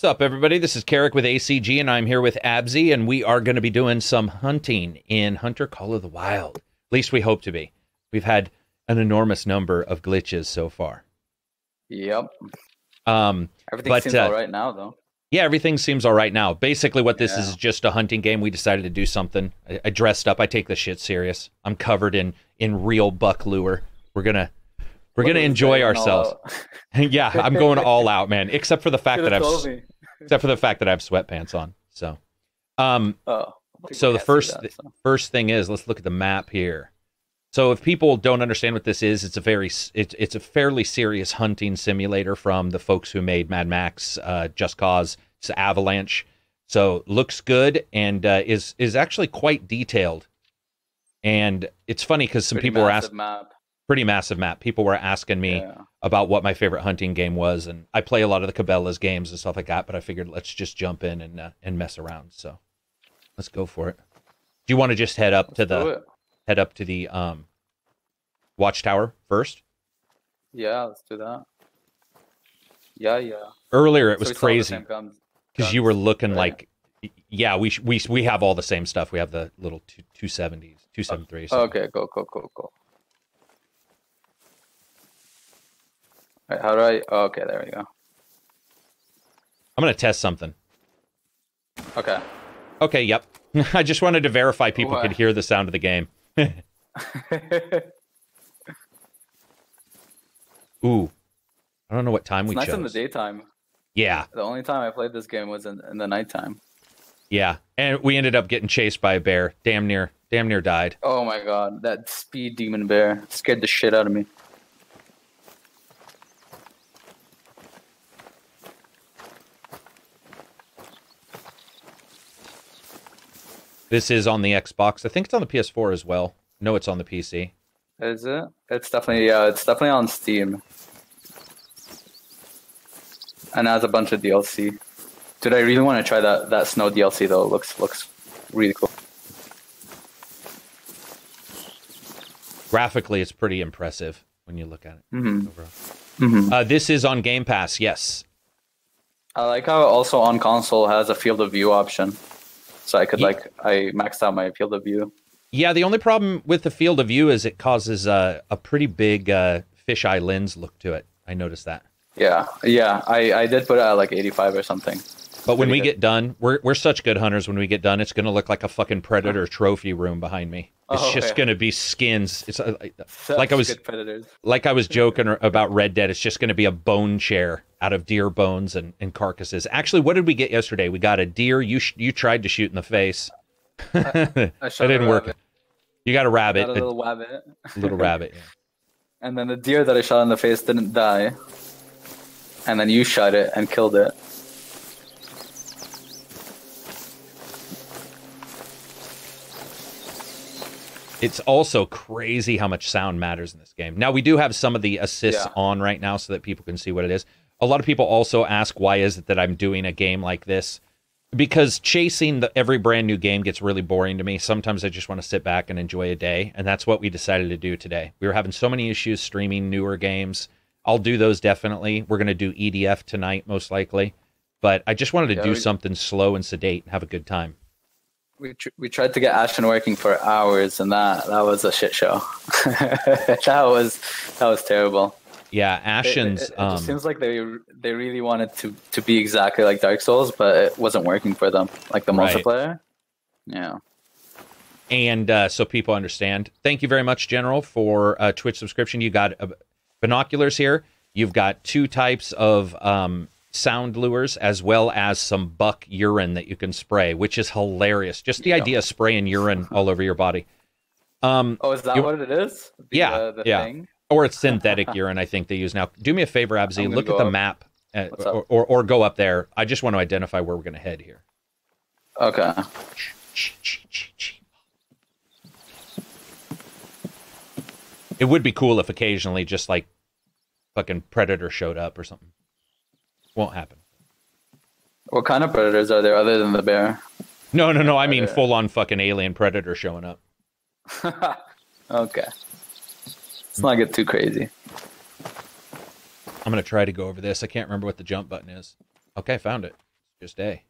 What's up, everybody? This is Karak with ACG, and I'm here with Abssii, and we are going to be doing some hunting in Hunter Call of the Wild. At least we hope to be. We've had an enormous number of glitches so far. Yep. Um, Everything But, seems uh, all right now, though. yeah, everything seems all right now. Basically, what this is Yeah. is just a hunting game. We decided to do something. I, I dressed up. I take this shit serious. I'm covered in in real buck lure. We're gonna we're Look gonna enjoy guy going all ourselves. yeah, I'm going all out, man. Except for the fact that I've me. Except for the fact that I have sweatpants on. So, um, Oh. so the first that, so. first thing is let's look at the map here. So if people don't understand what this is, it's a very it's it's a fairly serious hunting simulator from the folks who made Mad Max, uh, Just Cause, Avalanche. So looks good and uh, is is actually quite detailed. And it's funny because some Pretty people were massive asking map. Pretty massive map. People were asking me Yeah. about what my favorite hunting game was, and I play a lot of the Cabela's games and stuff like that. But I figured let's just jump in and uh, and mess around. So let's go for it. Do you want to just head up to Let's do the head up to the um watchtower first? Yeah, let's do that. Yeah, yeah. Earlier it was we still have the crazy because you were looking right? like yeah we we we have all the same stuff. We have the little two two seventies, two seven three. Okay, go, go, go, go. Alright, how do I? oh, okay, there we go. I'm gonna test something. Okay. Okay, yep. I just wanted to verify people could hear the sound of the game. Ooh, I don't know what time it's we nice chose. in the daytime. Yeah, The only time I played this game was in, in the nighttime. yeah, and we ended up getting chased by a bear. Damn near, damn near died. Oh my god, that speed demon bear scared the shit out of me. This is on the Xbox. I think it's on the PS4 as well. No, it's on the PC. Is it? It's definitely yeah. It's definitely on Steam, and has a bunch of DLC. Dude, I really want to try that that snow DLC though. It looks looks really cool. Graphically, it's pretty impressive when you look at it. hmm overall. hmm Uh, this is on Game Pass. Yes. I like how also on console has a field of view option, so I could Ye- like I maxed out my field of view. Yeah. The only problem with the field of view is it causes uh, a pretty big uh, fisheye lens look to it. I noticed that. Yeah, yeah. I I did put it at like 85 or something. But when we good. get done, we're we're such good hunters. When we get done, it's gonna look like a fucking predator trophy room behind me. It's Oh, just yeah. gonna be skins. It's uh, like I was good predators. like I was joking about Red Dead. It's just gonna be a bone chair out of deer bones and, and carcasses. Actually, what did we get yesterday? We got a deer. You sh- you tried to shoot in the face. that I shot a didn't work. You got a rabbit, Got a a little rabbit. little rabbit. Yeah. And then the deer that I shot in the face didn't die. And then you shot it and killed it. It's also crazy how much sound matters in this game. Now we do have some of the assists Yeah. on right now so that people can see what it is. A lot of people also ask why is it that I'm doing a game like this? Because chasing the, every brand new game gets really boring to me. Sometimes I just want to sit back and enjoy a day, and that's what we decided to do today. We were having so many issues streaming newer games. I'll do those definitely. We're going to do EDF tonight most likely, but I just wanted to Yeah, do we- something slow and sedate and have a good time. We, tr- we tried to get Ashen working for hours, and that that was a shit show. that was that was terrible. Yeah, It- it- Ashen's It, it um, just seems like they they really wanted to to be exactly like Dark Souls, but it wasn't working for them. Like the Right. multiplayer. Yeah. and uh, so people understand. Thank you very much, General, for uh, Twitch subscription. You got uh, binoculars here. You've got two types of um, sound lures, as well as some buck urine that you can spray, which is hilarious. Just the Yeah. idea of spraying urine all over your body. Um, Oh, is that You- what it is? The, Yeah, uh, yeah. Thing? or it's synthetic urine. I think they use now. Do me a favor, gonna Look at the up. map, uh, or, or or go up there. I just want to identify where we're going to head here. Okay. It would be cool if occasionally just like fucking predator showed up or something. Won't happen. What kind of predators are there other than the bear? No, no, no. I mean full on fucking alien predator showing up. okay. Let's not get too crazy. I'm gonna try to go over this. I can't remember what the jump button is. Okay, found it. Just A.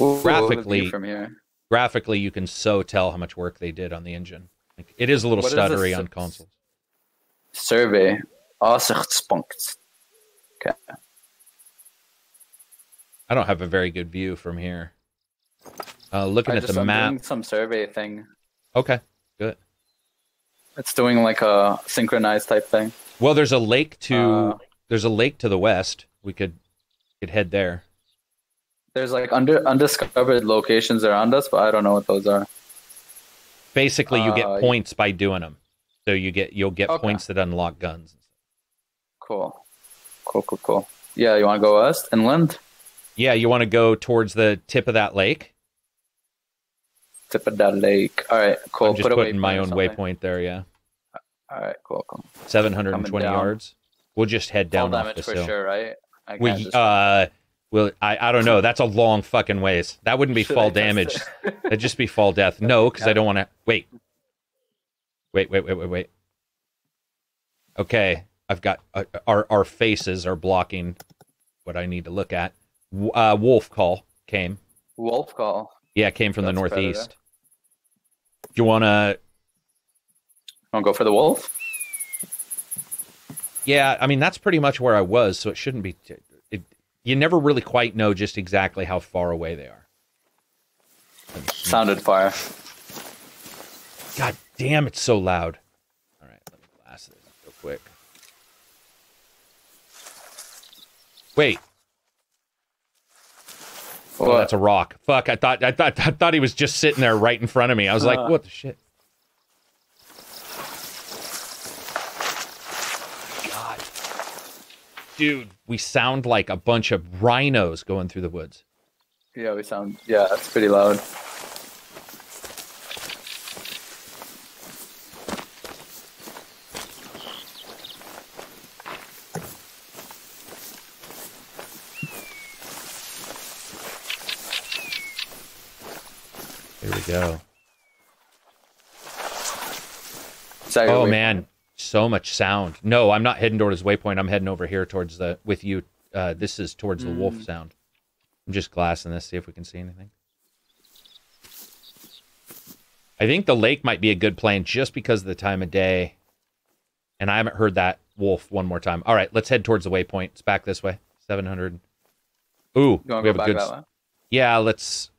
Ooh, Graphically- from here. Graphically, you can so tell how much work they did on the engine. Like, it is a little What stuttery on consoles. Survey. Aussichtspunkt. Okay. I don't have a very good view from here. Uh, looking I at the I'm map. doing some survey thing. Okay, good. It's doing like a synchronized type thing. Well, there's a lake to Uh, there's a lake to the west. We could could head there. There's like under undiscovered locations around us, but I don't know what those are. Basically, you get Uh, points by doing them. So you get you'll get Okay. points that unlock guns. Cool. Cool, cool, cool. Yeah, you want to go west? Inland? Yeah, you want to go towards the tip of that lake. Tip of that lake. All right, cool. I'm just Put putting my own waypoint there. Yeah, All right, cool, cool. 720 yards. We'll just head down off damage the for sure, right? I We just- uh, well, I I don't know. That's a long fucking ways. That wouldn't be Should fall damage. it? That'd just be fall death. No, because I don't want to. Wait. Wait, wait, wait, wait, wait. Okay, I've got uh, our our faces are blocking what I need to look at. Uh, wolf call came. Wolf call. Yeah, it came from the That's better. northeast. Do you want to? Want to go for the wolf? Yeah, I mean that's pretty much where I was, so it shouldn't be. T- it, you never really quite know just exactly how far away they are. Sounded fire. God damn, it's so loud. All right, let me blast this real quick. Wait, oh, that's a rock. Fuck, I thought I thought I thought he was just sitting there right in front of me. I was like, Uh. what the shit? God, dude, we sound like a bunch of rhinos going through the woods. Yeah, we sound. Yeah, it's pretty loud. Go. Your Oh man, so much sound. No, I'm not heading towards his waypoint. I'm heading over here towards the with you. Uh, this is towards the wolf Mm. sound. I'm just glassing this, see if we can see anything. I think the lake might be a good plan just because of the time of day. And I haven't heard that wolf one more time. All right, let's head towards the waypoint. It's back this way. 700. Ooh, You we have a good. Yeah, let's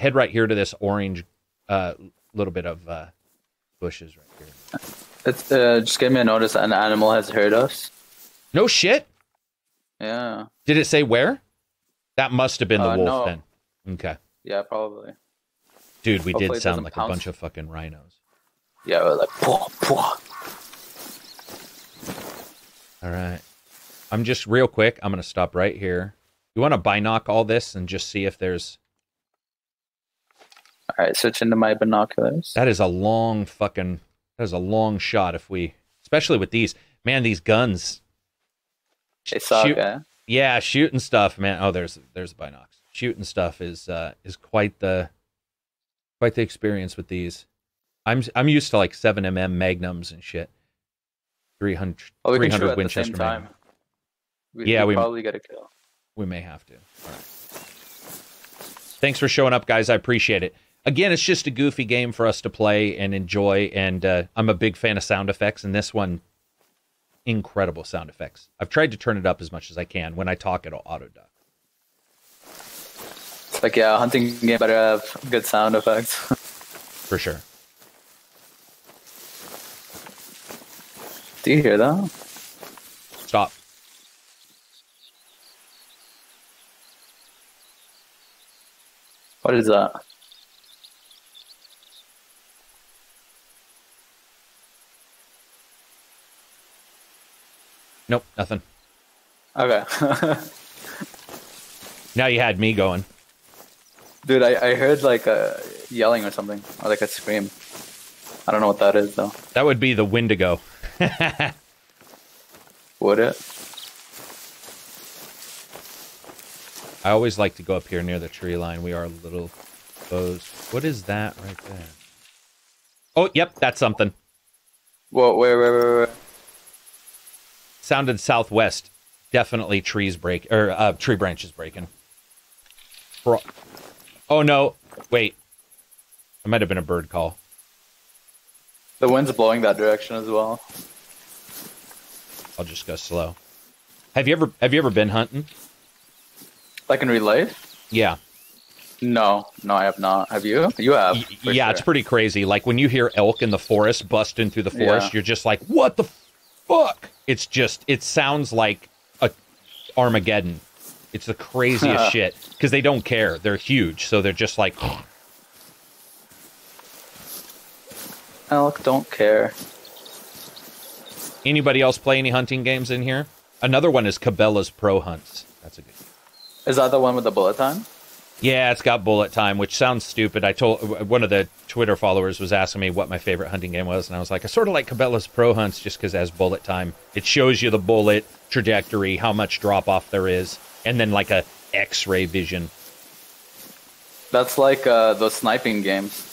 head right here to this orange uh little bit of uh bushes right here. It's uh, just gave me a notice that an animal has heard us. No shit. Yeah, Did it say where? That must have been the Uh, wolf no. then. Okay. yeah, probably. Dude, we Hopefully did sound like a bunch of fucking rhinos. Yeah, we're like, pwah, pwah. All right. I'm just real quick. I'm going to stop right here. You want to binoc all this and just see if there's. All right, switch into my binoculars. That is a long fucking. That is a long shot if we. Especially with these. Man, these guns. They suck, Shoot- eh? Yeah, shooting stuff, man. Oh, there's there's the binocs. Shooting stuff is uh is quite the quite the experience with these. I'm I'm used to like 7mm magnums and shit. 300 Oh, we can shoot 300 at Winchester time. We, Yeah, we we- probably get a kill. We may have to. All right. Thanks for showing up, guys. I appreciate it. Again, it's just a goofy game for us to play and enjoy, and uh, I'm a big fan of sound effects, and this one, incredible sound effects. I've tried to turn it up as much as I can. When I talk, it'll auto duck. It's like, yeah, hunting game better have good sound effects. For sure. Do you hear that? Stop. What is that? Nope, nothing. Okay. Now you had me going. Dude, I, I heard like a yelling or something, or like a scream. I don't know what that is though. That would be the Wendigo. Would it? I always like to go up here near the tree line. We are a little exposed. What is that right there? Oh, yep, that's something. Whoa, where, where, where, where? Sounded southwest. definitely trees break or uh, tree branches breaking. Bro- oh no! Wait, it might have been a bird call. The wind's blowing that direction as well. I'll just go slow. Have you ever have you ever been hunting? Like in real life? Yeah. No, no, I have not. Have you? You have. Yeah, sure. it's pretty crazy. Like when you hear elk in the forest busting through the forest, Yeah. you're just like, "What the fuck?" It's just it sounds like a Armageddon. It's the craziest shit because they don't care. They're huge, so they're just like, Elk don't care. anybody else play any hunting games in here? Another one is Cabela's Pro Hunts. That's a good. Is that the one with the bullet time? Yeah, it's got bullet time, which sounds stupid. I told one of the Twitter followers was asking me what my favorite hunting game was, and I was like, I sort of like Cabela's Pro Hunts just because it has bullet time. It shows you the bullet trajectory, how much drop off there is, and then like a X-ray vision. That's like uh, those sniping games.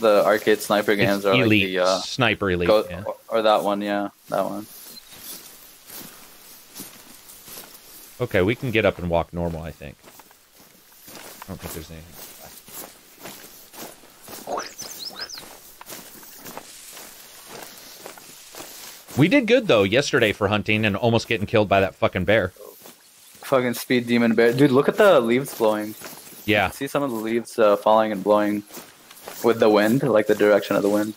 The arcade sniper games It's are like elite the uh, sniper elite. go- yeah. or, or that one, yeah, that one. Okay, we can get up and walk normal. I think. Don't think there's anything. We did good though yesterday for hunting and almost getting killed by that fucking bear. Fucking speed demon bear, dude! Look at the leaves blowing. Yeah, See some of the leaves uh, falling and blowing with the wind, like the direction of the wind.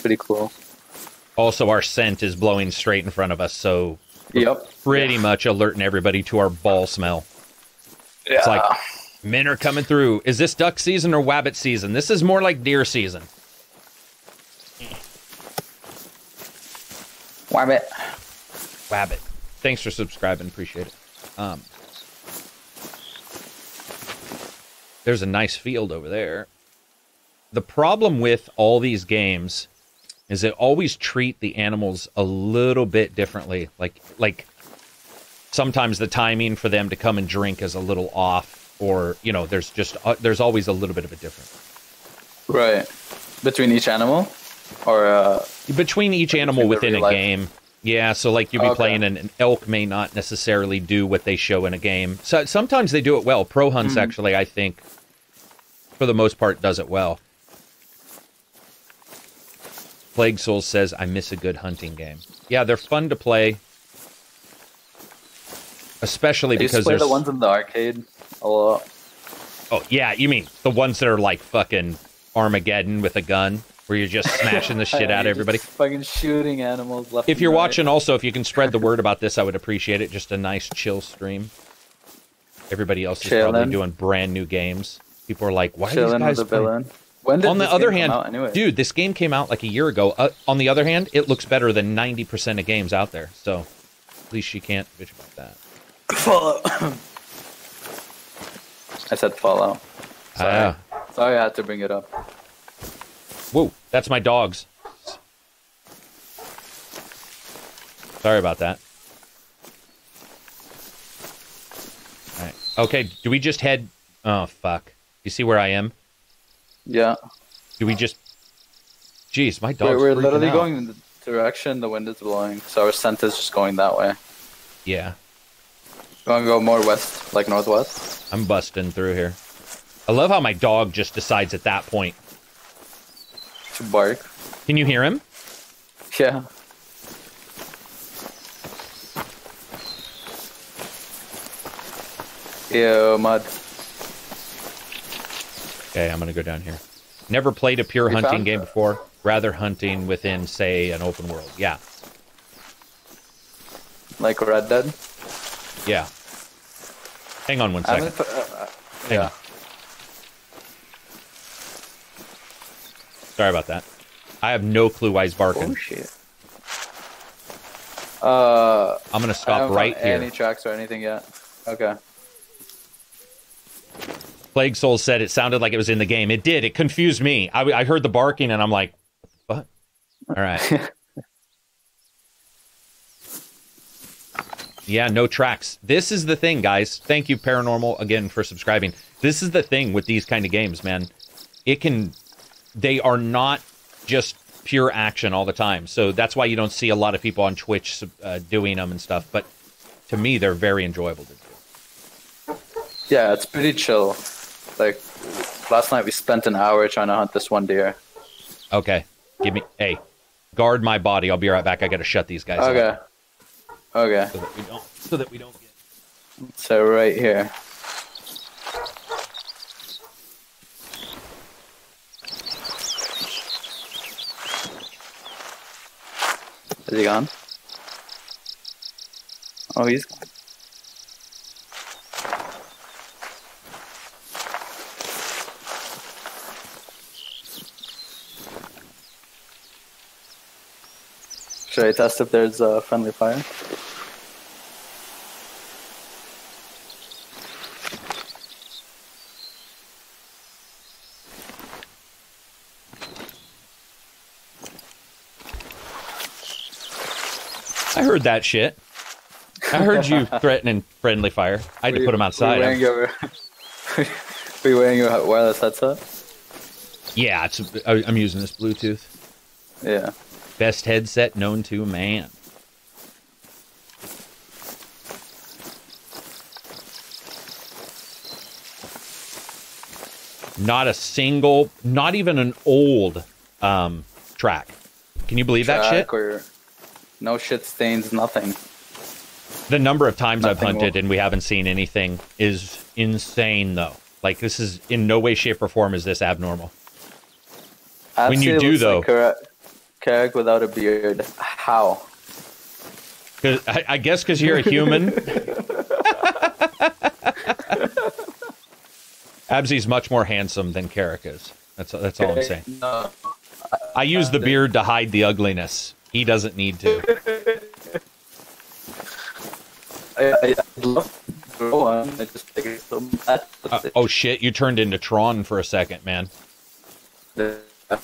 Pretty cool. Also, our scent is blowing straight in front of us, so Yep. pretty much alerting everybody to our ball smell. Yeah. It's like men are coming through. Is this duck season or wabbit season? This is more like deer season. Wabbit. Wabbit. Thanks for subscribing. Appreciate it. Um, there's a nice field over there. The problem with all these games is they always treat the animals a little bit differently. Like like sometimes the timing for them to come and drink is a little off, or you know, there's just uh, there's always a little bit of a difference Right. Between each animal, or uh, between each animal the within a life. game. Yeah, so like you'll be Okay. playing and an elk may not necessarily do what they show in a game. So sometimes they do it well. Pro hunts Hmm. actually, I think, for the most part, does it well. Plague Souls says, "I miss a good hunting game." Yeah, they're fun to play, especially I because play there's. the ones in the arcade a lot. Oh yeah, you mean the ones that are like fucking Armageddon with a gun, where you're just smashing the shit out of you're everybody. just Fucking shooting animals left. If you're right. watching, also, if you can spread the word about this, I would appreciate it. Just a nice, chill stream. Everybody else is probably doing brand new games. People are like, "Why are these guys?" the playing-" villain. When did On the other hand, anyway? dude, this game came out like a year ago. Uh, on the other hand, it looks better than ninety percent of games out there. So, at least you can't bitch about that. I said Fallout. Sorry. Ah, Sorry, I had to bring it up. whoa, that's my dogs. Sorry about that. All right. Okay. Do we just head? Oh fuck. You see where I am? Yeah, Do we just? Jeez, my dog's we're, we're literally out. going in the direction the wind is blowing, so our scent is just going that way. Yeah, To go more west, like northwest? I'm busting through here. I love how my dog just decides at that point. To bark. Can you hear him? Yeah. Ew, mud. Okay, I'm gonna go down here. Never played a pure You hunting game before. Rather hunting within, say, an open world. Yeah, Like Red Dead. yeah. Hang on one second. Uh, uh, Hang yeah. on. Sorry about that. I have no clue why he's barking. Oh shit. Uh, I'm gonna stop right here. Any tracks or anything yet? Okay. Plague Soul said it sounded like it was in the game. It did. It confused me. I, I heard the barking and I'm like, what? All right. yeah, no tracks. This is the thing, guys. Thank you, Paranormal, again for subscribing. This is the thing with these kind of games, man. It can, they are not just pure action all the time. So that's why you don't see a lot of people on Twitch uh, doing them and stuff. But to me they're very enjoyable to do. Yeah, it's pretty chill. Like last night we spent an hour trying to hunt this one deer. Okay, give me hey, guard my body. I'll be right back. I got to shut these guys. Okay. Up Okay. so that we don't so that we don't get. So right here. Is he gone? Oh, he's. Should I test if there's uh, friendly fire? I heard that shit. I heard you threatening friendly fire. I had to put him outside. We wearing your, we wearing your wireless headset? yeah, it's, I'm using this Bluetooth. Yeah. Best headset known to man. Not a single, not even an old um, track. Can you believe that shit? Or no shit stains, nothing. The number of times I've hunted will- and we haven't seen anything is insane, though. Like this is in no way, shape, or form is this abnormal. When you do, though- like Karak without a beard. How? 'Cause- I, I guess because you're a human. Abssii's much more handsome than Karak is. That's that's all I'm saying. No. I use the beard to hide the ugliness. He doesn't need to. I, I, I'd love to grow one. I just think it's so bad. Uh, oh shit! You turned into Tron for a second, man. Am I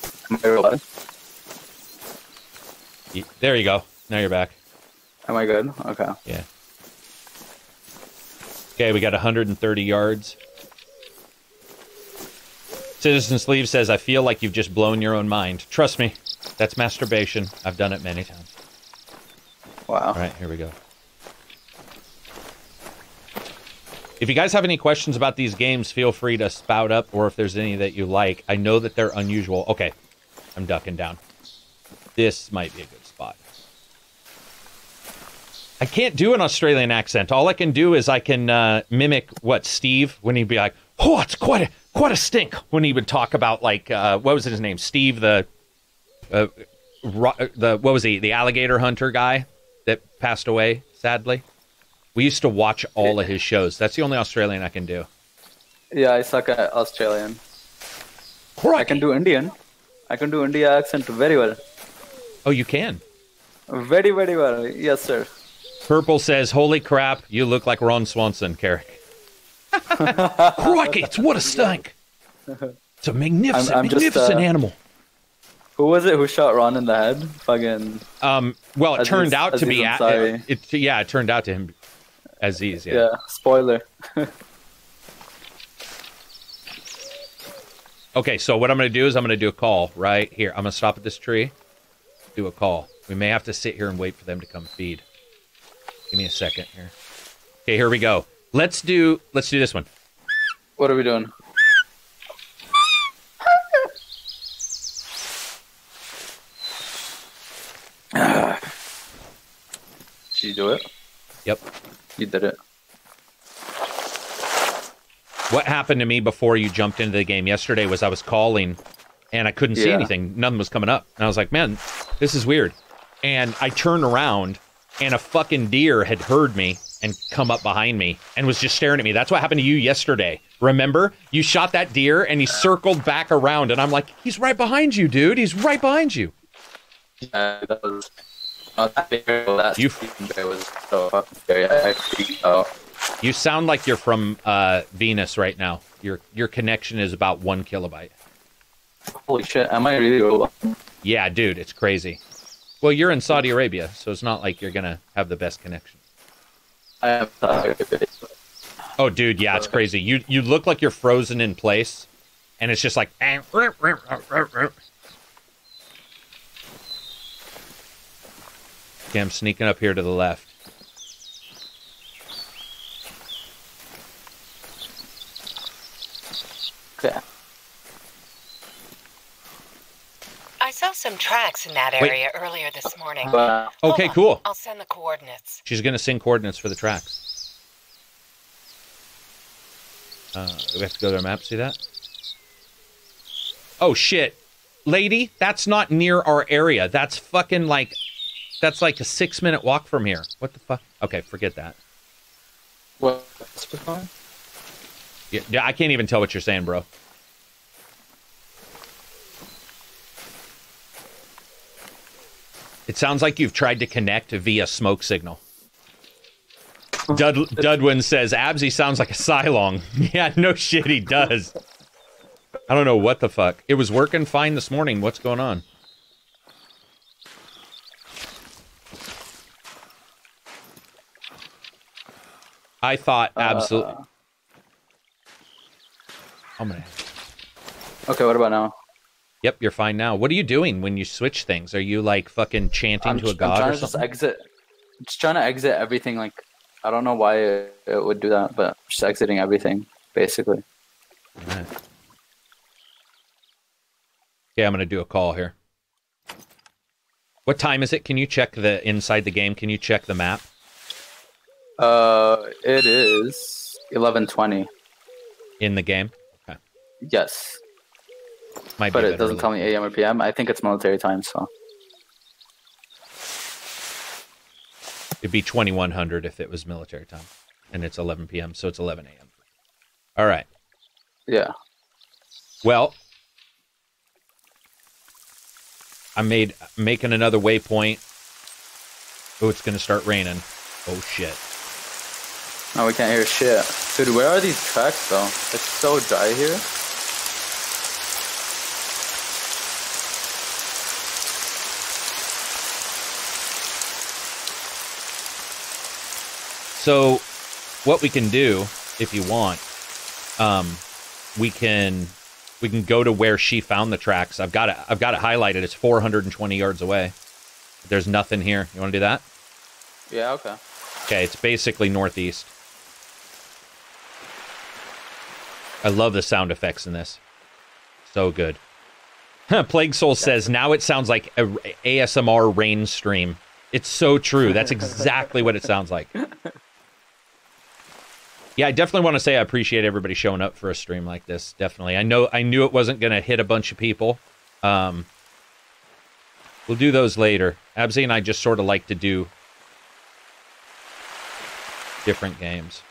rolling? Y- There you go. Now you're back. Am I good? Okay. Yeah. Okay, we got 130 yards. Citizen Sleeve says, I feel like you've just blown your own mind. Trust me, that's masturbation. I've done it many times. Wow. All right, here we go. If you guys have any questions about these games, feel free to spout up, or if there's any that you like. I know that they're unusual. Okay, I'm ducking down. This might be a good. I can't do an Australian accent. All I can do is I can uh, mimic what Steve when he'd be like, "Oh, it's quite a quite a stink." When he would talk about like uh, what was his name, Steve the uh, ro- the what was he the alligator hunter guy that passed away sadly. We used to watch all of his shows. That's the only Australian I can do. Yeah, I suck at Australian. I can do Indian. I can do India accent very well. Oh, you can. Very, very well. Yes, sir. Purple says, "Holy crap, you look like Ron Swanson, Karak." Crikey, it's what a stink! It's a magnificent, I'm just, magnificent uh, animal. Who was it who shot Ron in the head? Fucking. Um, well, it Aziz- turned out to be. Aziz A- Ansari. it, yeah, it turned out to him, Aziz. Yeah. Yeah. Spoiler. Okay, so what I'm going to do is I'm going to do a call right here. I'm going to stop at this tree, do a call. We may have to sit here and wait for them to come feed. Give me a second here. Okay, here we go. Let's do let's do this one. What are we doing? Did you do it? Yep. You did it. What happened to me before you jumped into the game yesterday was I was calling and I couldn't see anything. Nothing was coming up. And I was like, man, this is weird. And I turned around and a fucking deer had heard me and come up behind me and was just staring at me. That's what happened to you yesterday. Remember? You shot that deer and he circled back around and I'm like, he's right behind you, dude. He's right behind you. Yeah, that was. Uh, that bear, that You- freaking was so fucking scary. I, I freaked out. You sound like you're from uh, Venus right now. Your your connection is about one kilobyte. Holy shit! Am I really? Yeah, dude, it's crazy. Well, you're in Saudi Arabia, so it's not like you're gonna have the best connection. I have Saudi Arabia. Oh, dude, yeah, it's crazy. You you look like you're frozen in place, and it's just like. Okay, I'm sneaking up here to the left. Yeah. Some tracks in that Wait. area earlier this morning. But Hold Okay, on, cool. I'll send the coordinates. She's gonna sing coordinates for the tracks. Uh, we have to go to the map. See that? Oh shit, lady, that's not near our area. That's fucking like, that's like a six minute walk from here. What the fuck? Okay, forget that. what's the? Yeah, yeah, I can't even tell what you're saying, bro. It sounds like you've tried to connect via smoke signal. Dud, Dudwin says, Abssii sounds like a Cylon. yeah, no shit, he does. I don't know what the fuck. It was working fine this morning. What's going on? I thought absolutely. Uh, I'm gonna. okay, what about now? Yep, you're fine now. What are you doing when you switch things? Are you like fucking chanting I'm, to I'm god trying or to just exit. Just trying to exit everything. Like I don't know why it, it would do that, but just exiting everything basically. Alright. Okay, I'm gonna do a call here. What time is it? Can you check the inside the game? Can you check the map? Uh, it is eleven twenty. in the game? Okay. Yes, Might but it doesn't tell me AM or PM. I think it's military time, so It'd be 2100 if it was military time. And it's 11 p.m., so it's 11 a.m. All right. yeah. Well, I made making another waypoint. Oh, it's gonna start raining. Oh shit. No, we can't hear shit. Dude, where are these tracks though? It's so dry here. So, what we can do, if you want, um, we can we can go to where she found the tracks. I've got it. I've got it highlighted. It's 420 yards away. There's nothing here. You want to do that? Yeah, okay. Okay, it's basically northeast. I love the sound effects in this. So good. Plague Soul says now it sounds like a ASMR rain stream. It's so true. That's exactly what it sounds like. Yeah, I definitely want to say I appreciate everybody showing up for a stream like this. Definitely. I know I knew it wasn't going to hit a bunch of people. Um We'll do those later. Abssii and I just sort of like to do different games.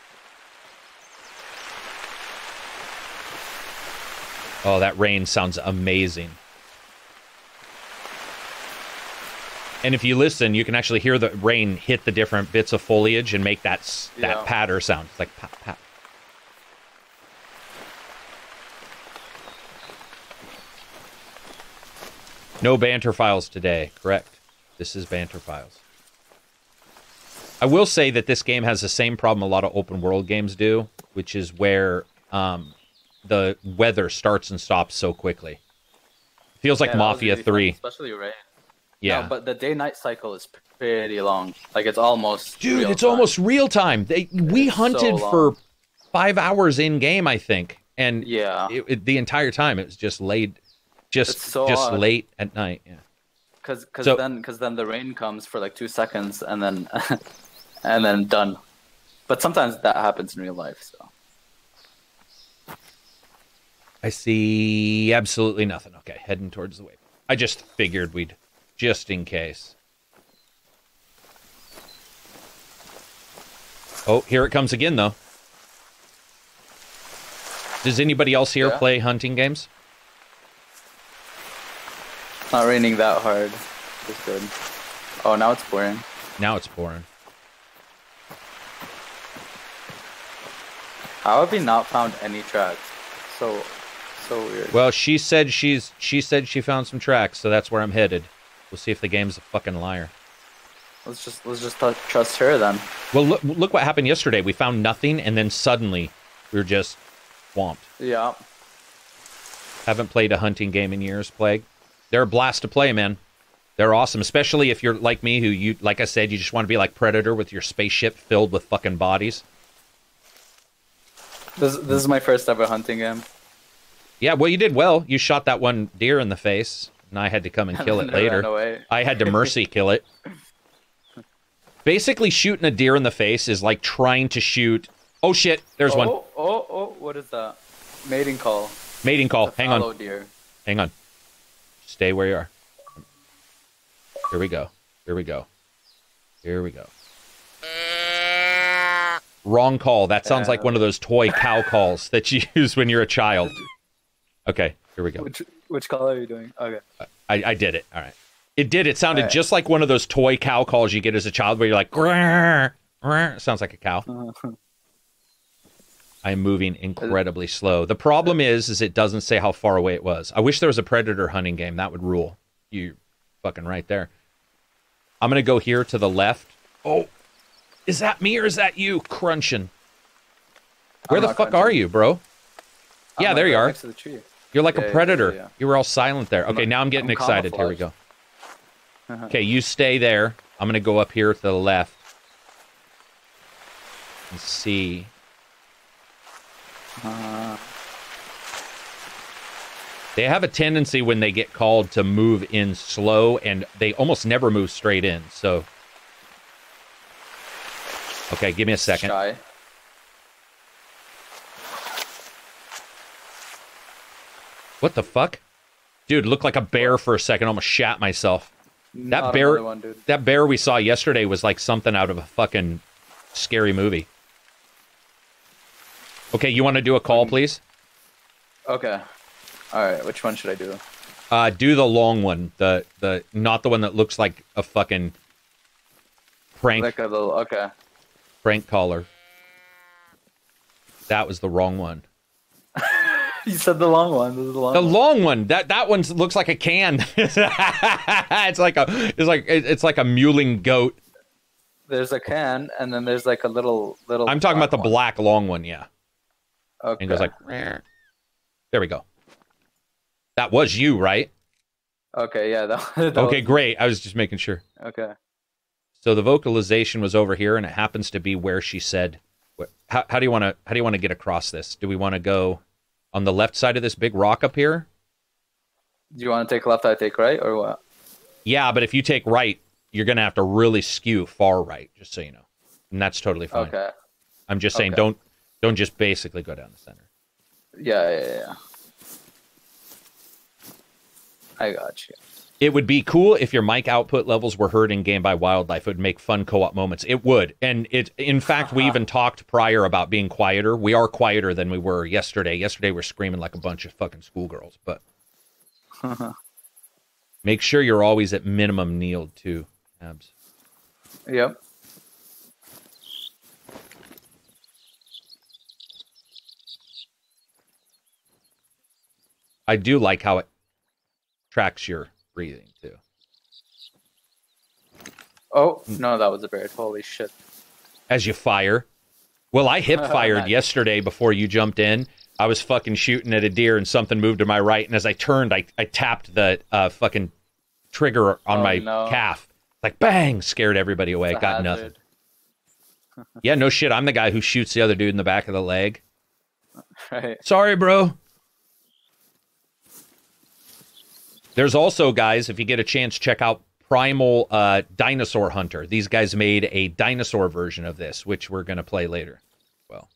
Oh, that rain sounds amazing. And if you listen, you can actually hear the rain hit the different bits of foliage and make that s- that Yeah. patter sound. It's like pat pat. No banter files today. Correct. This is banter files. I will say that this game has the same problem a lot of open world games do, which is where um, the weather starts and stops so quickly. Feels like Yeah, Mafia really fun, 3. especially rain. Yeah. No, but the day-night cycle is pretty long. Like it's almost. Dude, it's time. almost real time. They we It's so hunted for five hours in game, I think, and Yeah. it, it- the entire time it was just late, just so just odd. late at night. Yeah. Cause, cause So- then, cause then the rain comes for like two seconds, and then, and then done. But sometimes that happens in real life. So I see absolutely nothing. Okay, heading towards the wave. I just figured we'd, just in case. Oh, here it comes again, though. Does anybody else here Yeah. play hunting games? it's not raining that hard. It's good. Oh, now it's pouring. Now it's pouring. How have we not found any tracks? So, so weird. Well, she said she's she said she found some tracks, so that's where I'm headed. We'll see if the game's a fucking liar. let's just let's just trust her then. Well, look look what happened yesterday. We found nothing, and then suddenly we were just swamped. Yeah. Haven't played a hunting game in years. Plague. They're a blast to play, man. They're awesome, especially if you're like me, who you like I said, you just want to be like Predator with your spaceship filled with fucking bodies. This this is my first ever hunting game. Yeah, well, you did well. You shot that one deer in the face. And I had to come and kill it And they ran later. I had to mercy kill it. Basically, shooting a deer in the face is like trying to shoot. Oh shit! There's oh, one. Oh, oh, what is that? Mating call. Mating call. Hang on. Deer. Hang on. Stay where you are. Here we go. Here we go. Here we go. Wrong call. That sounds like one of those toy cow calls that you use when you're a child. Okay, here we go. Which call are you doing? Okay. I, I did it. All right. It did. It sounded Alright. just like one of those toy cow calls you get as a child where you're like, "Grrr, grrr." sounds like a cow. Uh-huh. I am moving incredibly slow. The problem is, is it doesn't say how far away it was. I wish there was a predator hunting game. That would rule. You fucking right there. I'm gonna go here to the left. Oh, is that me or is that you crunching? Where I'm the fuck crunching. are you, bro? Yeah, I'm, there like, you are. Next to the tree. You're like Yeah, a predator. yeah, yeah. You were all silent there. I'm Okay, now I'm getting I'm excited. Here we go. Okay, you stay there. I'm gonna go up here to the left and see. Uh, They have a tendency when they get called to move in slow, and they almost never move straight in. So, okay, give me a second. Shy. What the fuck, dude? Looked like a bear for a second. Almost shat myself. That Not bear, one, dude. that bear we saw yesterday was like something out of a fucking scary movie. Okay, you want to do a call, please? Okay. All right. Which one should I do? Uh, do the long one. The the not the one that looks like a fucking prank Like a little. Okay. prank caller. That was the wrong one. You said the long one. The long. The one. long one. That that one looks like a can. it's like a it's like it's like a mewling goat. There's a can, and then there's like a little little. I'm talking about the one. black long one. Yeah, Okay. and goes like. There we go. That was you, right? Okay. Yeah. That, that Okay, was- great. I was just making sure. okay. So the vocalization was over here, and it happens to be where she said. How, how do you want to how do you want to get across this? Do we want to go on the left side of this big rock up here? Do you want to take left? I take right, or what? Yeah, but if you take right, you're gonna have to really skew far right, just so you know, and that's totally fine. Okay. I'm just saying, Okay. don't don't just basically go down the center. Yeah. Yeah. Yeah. I got you. It would be cool if your mic output levels were heard in game by wildlife. It would make fun co-op moments. It would, and it. In fact, we even talked prior about being quieter. We are quieter than we were yesterday. Yesterday, we're screaming like a bunch of fucking schoolgirls. But make sure you're always at minimum kneeled too, abs. Yep. I do like how it tracks your breathing too. Oh no, that was a bird. Holy shit. as you fire. Well, I hip fired yesterday before you jumped in. I was fucking shooting at a deer and something moved to my right, and as I turned, I, I tapped the uh, fucking trigger on Oh, my no. calf. Like bang, scared everybody away. Got nothing. Yeah, no shit. I'm the guy who shoots the other dude in the back of the leg. Right. Sorry, bro. There's also guys, if you get a chance, check out Primal uh, Dinosaur Hunter. These guys made a dinosaur version of this, which we're gonna play later. Well,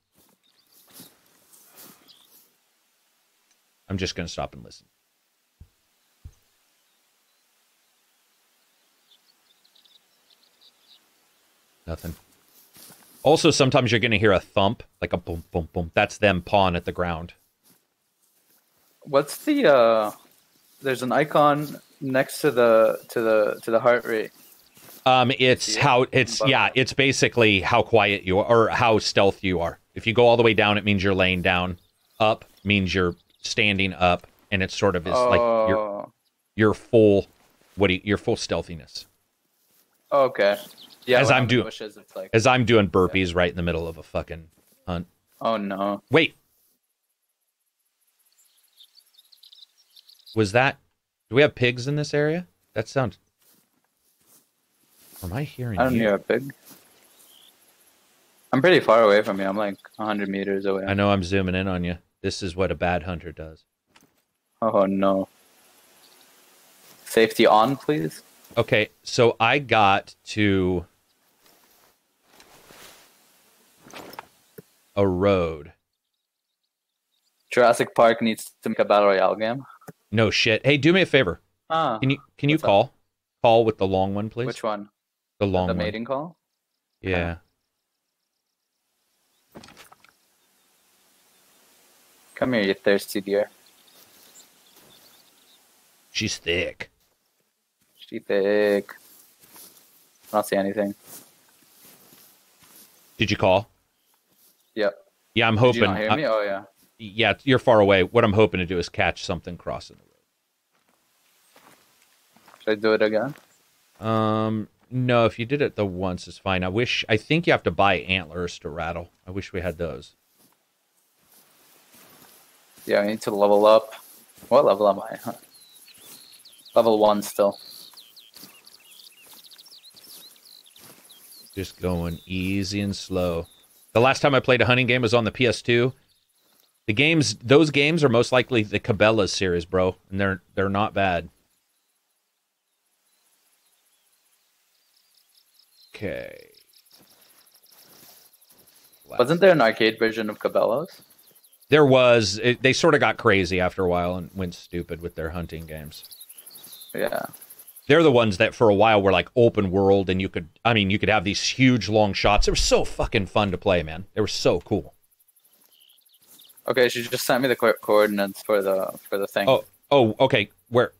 I'm just gonna stop and listen. Nothing. Also, sometimes you're gonna hear a thump, like a boom, boom, boom. That's them pawing at the ground. What's the uh? There's an icon next to the to the to the heart rate. Um, it's Yeah. how it's yeah, it's basically how quiet you are or how stealth you are. If you go all the way down, it means you're laying down. Up means you're standing up, and it sort of is like your oh. your full what do you, your full stealthiness. Okay. Yeah. As I'm doing- bushes, it's like. As I'm doing burpees right in the middle of a fucking hunt. Oh no. Wait, was that? Do we have pigs in this area? That sounds. Am I hearing? I don't you? hear a pig. I'm pretty far away from you. I'm like 100 meters away. I know I'm zooming in on you. This is what a bad hunter does. Oh no. Safety on, please. Okay, so I got to a road. Jurassic Park needs to make a battle royale game. No shit. Hey, do me a favor. Ah, Can you can you What's up? call? Call with the long one, please. which one? The long the one. The mating call. Yeah. Come here, you thirsty deer. She's thick. She thick. I don't see anything. Did you call? Yep. Yeah, I'm Did hoping. you not hear I- me? Oh yeah. Yeah, you're far away. What I'm hoping to do is catch something crossing the road. Should I do it again? Um, no, if you did it the once, it's fine. I wish. I think you have to buy antlers to rattle. I wish we had those. Yeah, I need to level up. What level am I? Huh. Level one still. Just going easy and slow. The last time I played a hunting game was on the PS2. The games, those games are most likely the Cabela's series, bro, and they're they're not bad. Okay. Wasn't there an arcade version of Cabela's? There was. It, they sort of got crazy after a while and went stupid with their hunting games. Yeah. They're the ones that for a while were like open world, and you could, I mean, you could have these huge long shots. They were so fucking fun to play, man. They were so cool. Okay, she just sent me the co- coordinates for the for the thing. Oh, oh, okay. Where,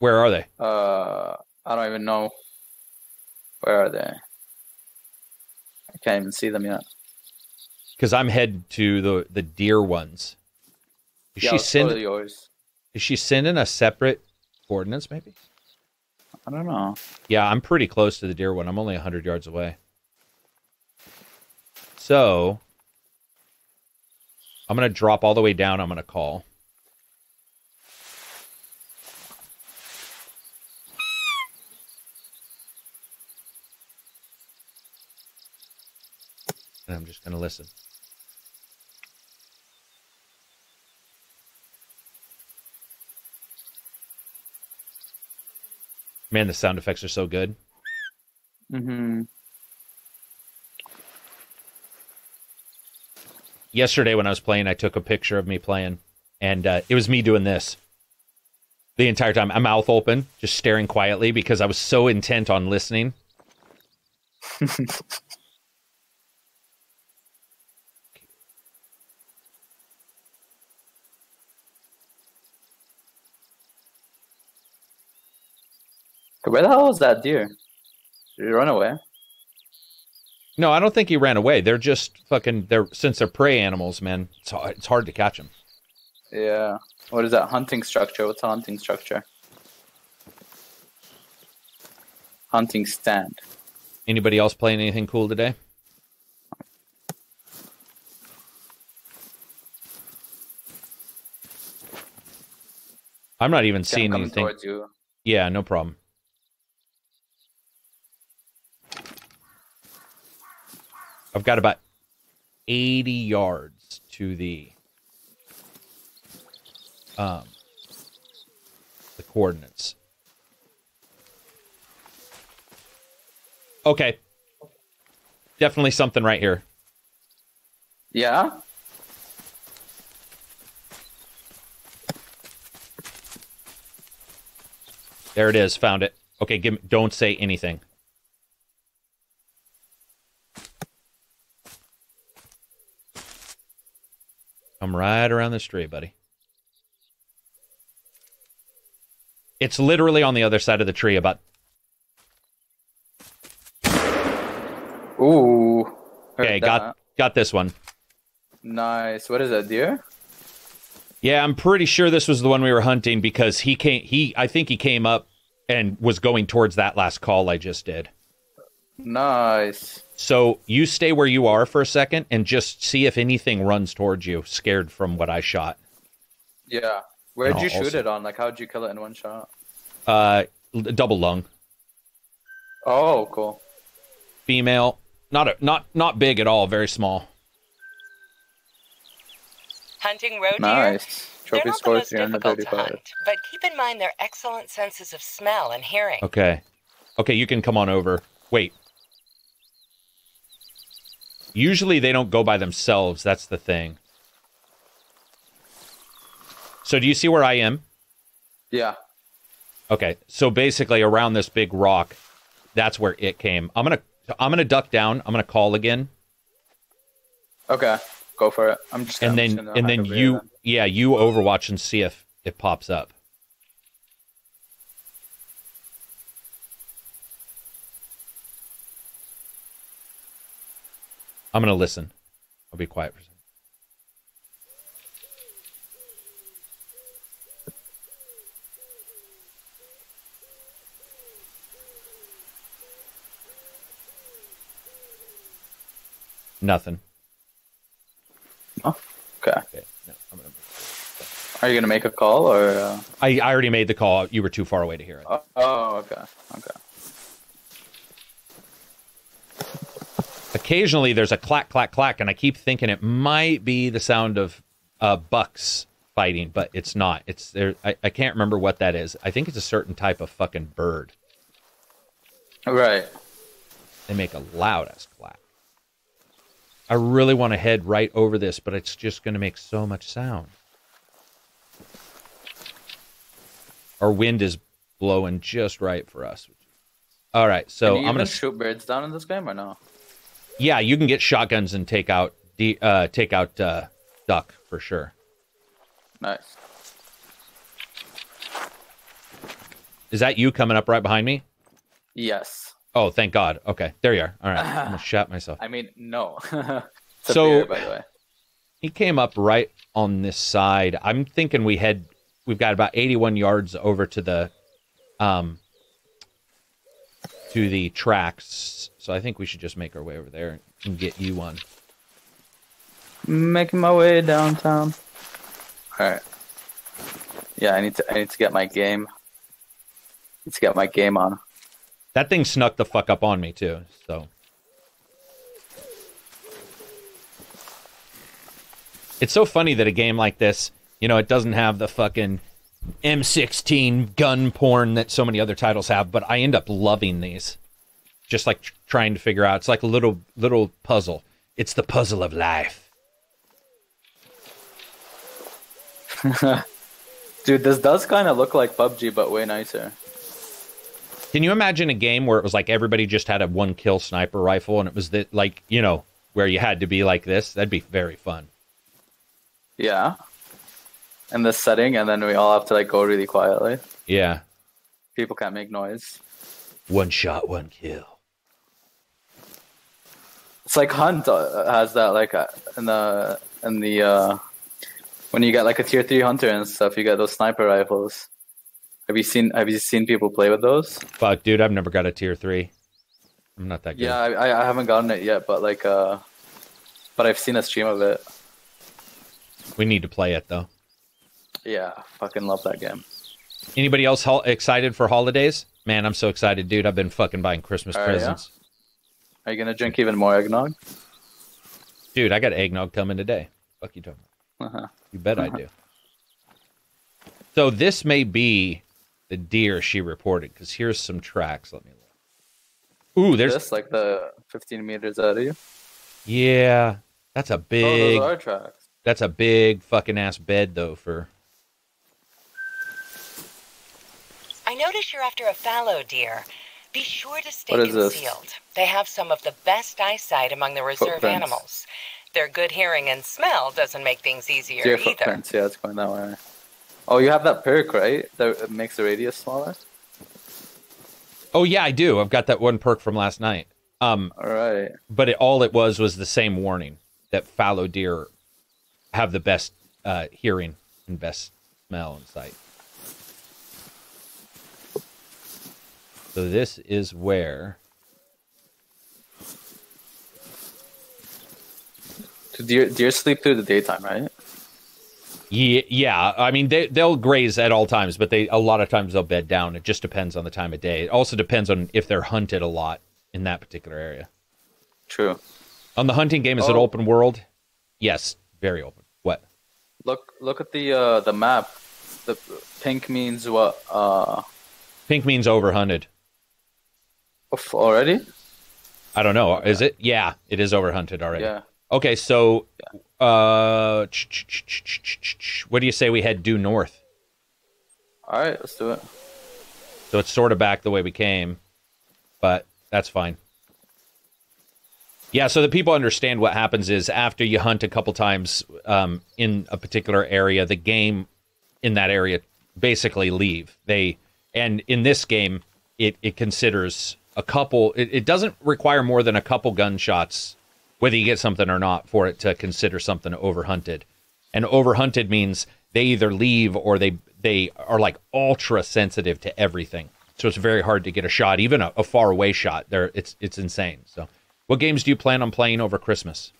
where are they? Uh, I don't even know. Where are they? I can't even see them yet. Because I'm headed to the the deer ones. Is yeah, she it's send, totally yours. Is she sending a separate coordinates? Maybe. I don't know. Yeah, I'm pretty close to the deer one. I'm only 100 yards away. So, I'm going to drop all the way down. I'm going to call. And I'm just going to listen. Man, the sound effects are so good. Mm-hmm. Yesterday when I was playing, I took a picture of me playing, and uh, it was me doing this the entire time. I'm mouth open, just staring quietly because I was so intent on listening. Where the hell is that deer? Did he run away? No, I don't think he ran away. They're just fucking. They're since they're prey animals, man. It's hard, it's hard to catch them. Yeah. What is that hunting structure? What's a hunting structure? Hunting stand. Anybody else playing anything cool today? I'm not even seeing anything. Yeah, no problem. I've got about 80 yards to the um the coordinates. Okay. Definitely something right here. Yeah. There it is. Found it. Okay, give me, don't say anything. Come right around this tree, buddy. It's literally on the other side of the tree, about Ooh. Okay. that. Got got this one. Nice. What is that deer? Yeah, I'm pretty sure this was the one we were hunting because he came. He, I think he came up and was going towards that last call I just did. Nice. So you stay where you are for a second and just see if anything runs towards you, scared from what I shot. Yeah. Where'd you shoot also- it on? Like, how'd you kill it in one shot? Uh, double lung, Oh, cool. female, not a, not not big at all, very small. Hunting roe deer? Nice. They're Trophy not the most difficult to hunt, but keep in mind their excellent senses of smell and hearing. Okay. Okay, you can come on over. Wait. Usually they don't go by themselves. That's the thing. So do you see where I am? Yeah. Okay. So basically around this big rock, that's where it came. I'm going to I'm going to duck down. I'm going to call again. Okay. Go for it. I'm just. And I'm then just and then you here yeah, you overwatch and see if it pops up. I'm going to listen. I'll be quiet for a second. Nothing. Oh, okay. Okay. No. Are you gonna make a call or? Uh... I, I already made the call. You were too far away to hear it. Oh, oh, okay. Okay. Occasionally, there's a clack, clack, clack, and I keep thinking it might be the sound of uh, bucks fighting, but it's not. It's there. I, I can't remember what that is. I think it's a certain type of fucking bird. Right. They make a loud ass clack. I really want to head right over this, but it's just going to make so much sound. Our wind is blowing just right for us. All right, so I'm gonna shoot birds down in this game or no? Yeah, you can get shotguns and take out the uh, take out uh, duck for sure. Nice. Is that you coming up right behind me? Yes. Oh, thank God. Okay, there you are. All right, I'm gonna shot myself. I mean, no. So- beer, by the way. He came up right on this side. I'm thinking we head. We've got about 81 yards over to the, um, to the tracks. So I think we should just make our way over there and get you one. Making my way downtown. All right. Yeah, I need to. I need to get my game. Need to get my game on. That thing snuck the fuck up on me too. So it's so funny that a game like this, you know, it doesn't have the fucking M16 gun porn that so many other titles have, but I end up loving these. Just like tr- trying to figure out. It's like a little little puzzle. It's the puzzle of life. Dude, this does kind of look like PUBG, but way nicer. Can you imagine a game where it was like everybody just had a one kill sniper rifle and it was that like, you know, where you had to be like this? That'd be very fun. Yeah. In this setting, and then we all have to like go really quietly. Yeah. People can't make noise. One shot, one kill. It's like Hunt uh, has that like uh, in the in the uh when you get like a tier three hunter and stuff, you get those sniper rifles. Have you seen Have you seen people play with those? Fuck, dude, I've never got a tier three. I'm not that good. Yeah, I, I haven't gotten it yet, but like uh, but I've seen a stream of it. We need to play it though. Yeah, fucking love that game. Anybody else hol- excited for holidays? Man, I'm so excited, dude. I've been fucking buying Christmas Oh, presents. Are you gonna drink even more eggnog? Dude, I got eggnog coming today. Fuck you talking about? Uh-huh. You bet I do. So this may be the deer she reported because here's some tracks. Let me look. Ooh, there's this like the 15 meters out of you. yeah. That's a big. Oh, those are tracks. That's a big fucking ass bed though for. I notice you're after a fallow deer. Be sure to stay What is this? concealed. They have some of the best eyesight among the reserve Footprints. animals. Their good hearing and smell doesn't make things easier Deer either. footprints. Yeah, it's going that way. Oh, you have that perk, right? That makes the radius smaller. Oh yeah, I do. I've got that one perk from last night. Um, All right. but it, all it was was the same warning that fallow deer have the best uh, hearing and best smell and sight. So this is where Do deer deer sleep through the daytime, right? Yeah, yeah. I mean, they they'll graze at all times, but they a lot of times they'll bed down. It just depends on the time of day. It also depends on if they're hunted a lot in that particular area. True. On the hunting game, is it Oh. open world? Yes, very open. What? Look look at the uh the map. The pink means what? Uh, Pink means overhunted. Already? I don't know. Is it? Yeah, it is overhunted already. Yeah. Okay, so uh, what do you say we head due north? All right, let's do it. So it's sort of back the way we came, but that's fine. Yeah, so the people understand what happens is after you hunt a couple times um, in a particular area, the game in that area basically leave. They and in this game, it it considers a couple. It, it doesn't require more than a couple gunshots, whether you get something or not, for it to consider something overhunted. And overhunted means they either leave or they they are like ultra sensitive to everything. So it's very hard to get a shot, even a, a far away shot. There, it's it's insane. So, what games do you plan on playing over Christmas?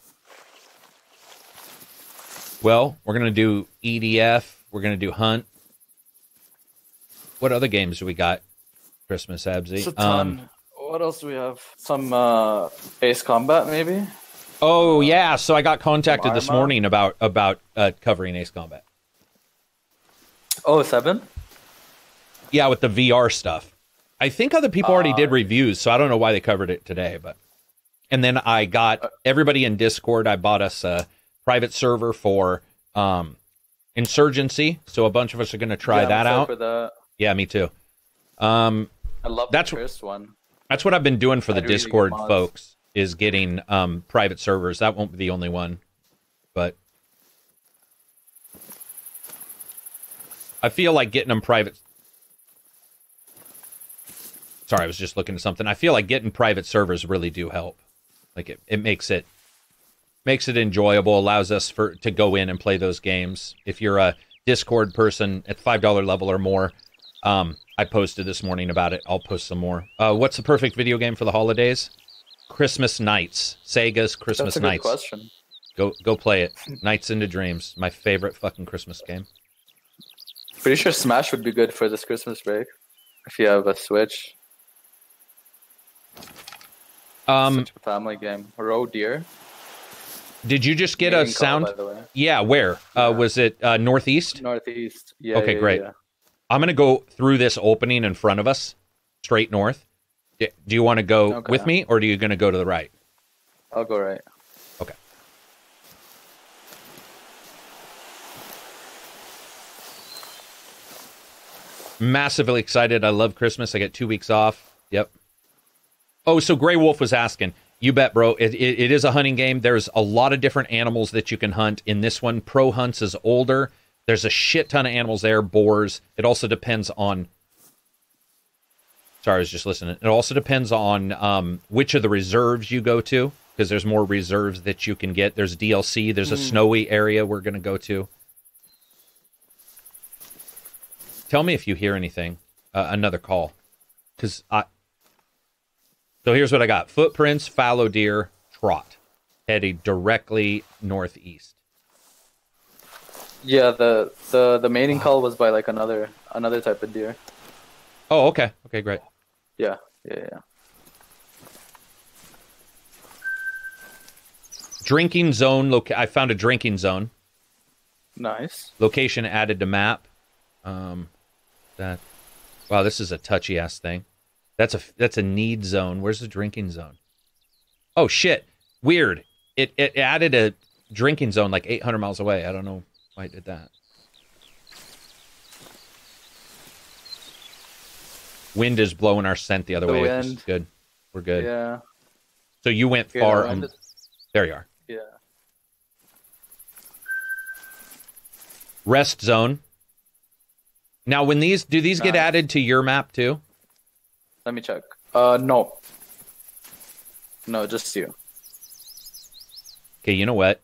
Well, we're gonna do EDF. We're gonna do Hunt. What other games do we got? Christmas, Abssii. It's a ton. Um, what else do we have? Some uh, Ace Combat, maybe. Oh yeah, so I got contacted this morning about about uh, covering Ace Combat. Oh, seven. Yeah, with the VR stuff. I think other people already did reviews, so I don't know why they covered it today. But and then I got everybody in Discord. I bought us a private server for um, Insurgency, so a bunch of us are going to try Yeah, that out. That. Yeah, me too. Um, I love That's the first one. That's what I've been doing for the Discord folks is getting um, private servers. That won't be the only one, but I feel like getting them private. Sorry, I was just looking at something. I feel like getting private servers really do help. Like it, it makes it makes it enjoyable, allows us for to go in and play those games. If you're a Discord person at five dollar level or more, um, I posted this morning about it. I'll post some more. Uh, what's the perfect video game for the holidays? Christmas Nights, Sega's Christmas That's a good Nights. question. Go go play it. Nights into Dreams, my favorite fucking Christmas game. Pretty sure Smash would be good for this Christmas break if you have a Switch. Um, Such a family game. Roe Deer. did you just get a call, sound? by the way. Yeah, where? Uh, Yeah. was it uh, northeast? Northeast. Yeah. Okay, yeah, great. yeah. I'm gonna go through this opening in front of us, straight north. Do you want to go Okay. with me, or are you gonna go to the right? I'll go right. Okay. Massively excited. I love Christmas. I get two weeks off. Yep. Oh, so Gray Wolf was asking. You bet, bro. It, it, it is a hunting game. There's a lot of different animals that you can hunt. In this one, Pro Hunts is older. There's a shit ton of animals there, boars. It also depends on. Sorry, I was just listening. It also depends on um, which of the reserves you go to, because there's more reserves that you can get. There's DLC. There's a snowy area we're going to go to. Tell me if you hear anything. Uh, another call, because I. So here's what I got: footprints, fallow deer, trot, heading directly northeast. Yeah, the the the mating call was by like another another type of deer. Oh, okay, okay, great. Yeah, yeah, yeah. Drinking zone. Loca- I found a drinking zone. Nice. Location added to map. Um, that. Wow, this is a touchy ass thing. That's a that's a need zone. Where's the drinking zone? Oh shit! Weird. It it added a drinking zone like 800 miles away. I don't know it did that. Wind is blowing our scent the other The way. Wind. good. We're good. Yeah. So you went Here, far. Um, there you are. Yeah. Rest zone. Now, when these do these get Nice. added to your map too? Let me check. Uh, no. No, just you. Okay, you know what?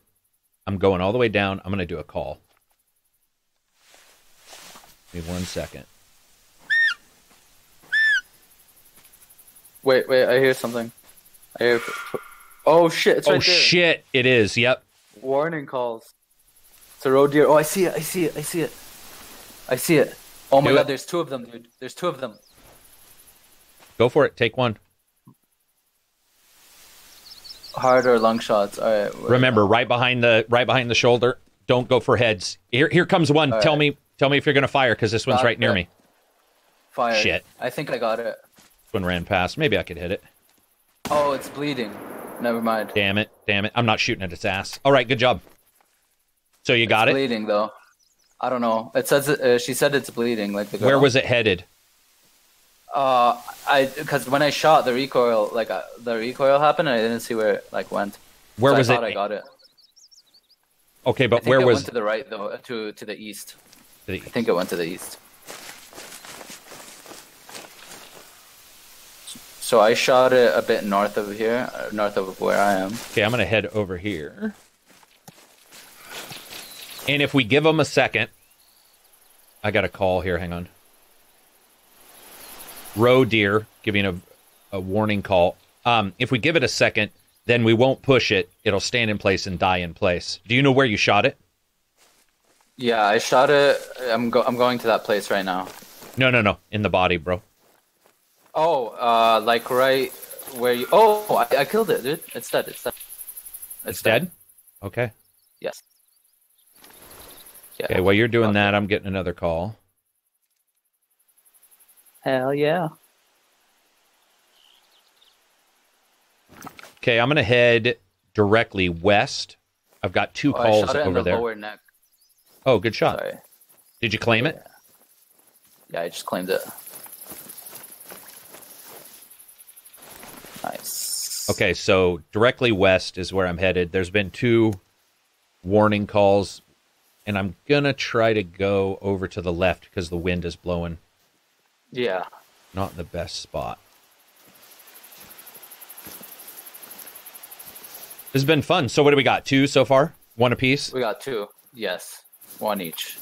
I'm going all the way down. I'm going to do a call. Give me one second. Wait, wait. I hear something. I hear. Oh shit! It's oh, right oh shit! It is. Yep. Warning calls. It's a roe deer. Oh, I see it. I see it. I see it. I see it. Oh my Do god, it. there's two of them, dude. There's two of them. Go for it. Take one. Hard or long shots. All right. Remember, right behind the right behind the shoulder. don't go for heads. Here, here comes one. All tell right. me, tell me if you're gonna fire because this one's Got right near it. me. Fire. Shit. I think I got it. This one ran past. Maybe I could hit it. Oh, it's bleeding. Never mind. Damn it, damn it. I'm not shooting at its ass. All right, good job. So you got it's it. Bleeding though. I don't know. It says uh, she said it's bleeding. Like the girl. Where was it headed? Uh, I because when I shot the recoil, like uh, the recoil happened, and I didn't see where it like went. Where So was I it? I got it. Okay, but where it was went to the right though, to to the east. I think it went to the east. So I shot it a bit north of here, uh, north of where I am. Okay, I'm gonna head over here. And if we give them a second, I got a call here. Hang on. Roe deer giving a, a warning call. Um, if we give it a second, then we won't push it. It'll stand in place and die in place. Do you know where you shot it? Yeah, I shot it. I'm go- I'm going to that place right now. No, no, no. In the body, bro. Oh, uh, like right where you? Oh, I, I killed it, dude. It's dead. It's dead. It's dead. Okay. Yes. Yeah. Okay. While you're doing Okay. that, I'm getting another call. Hell yeah. Okay, I'm gonna head directly west. I've got two Oh, I calls shot it in over the there. lower neck. Oh, good shot. Sorry. Did you claim it? Yeah, I just claimed it. Nice. Okay, so directly west is where I'm headed. There's been two warning calls, and I'm gonna try to go over to the left because the wind is blowing. Yeah. Not in the best spot. This has been fun. So what do we got? Two so far? One apiece? We got two. Yes. One each.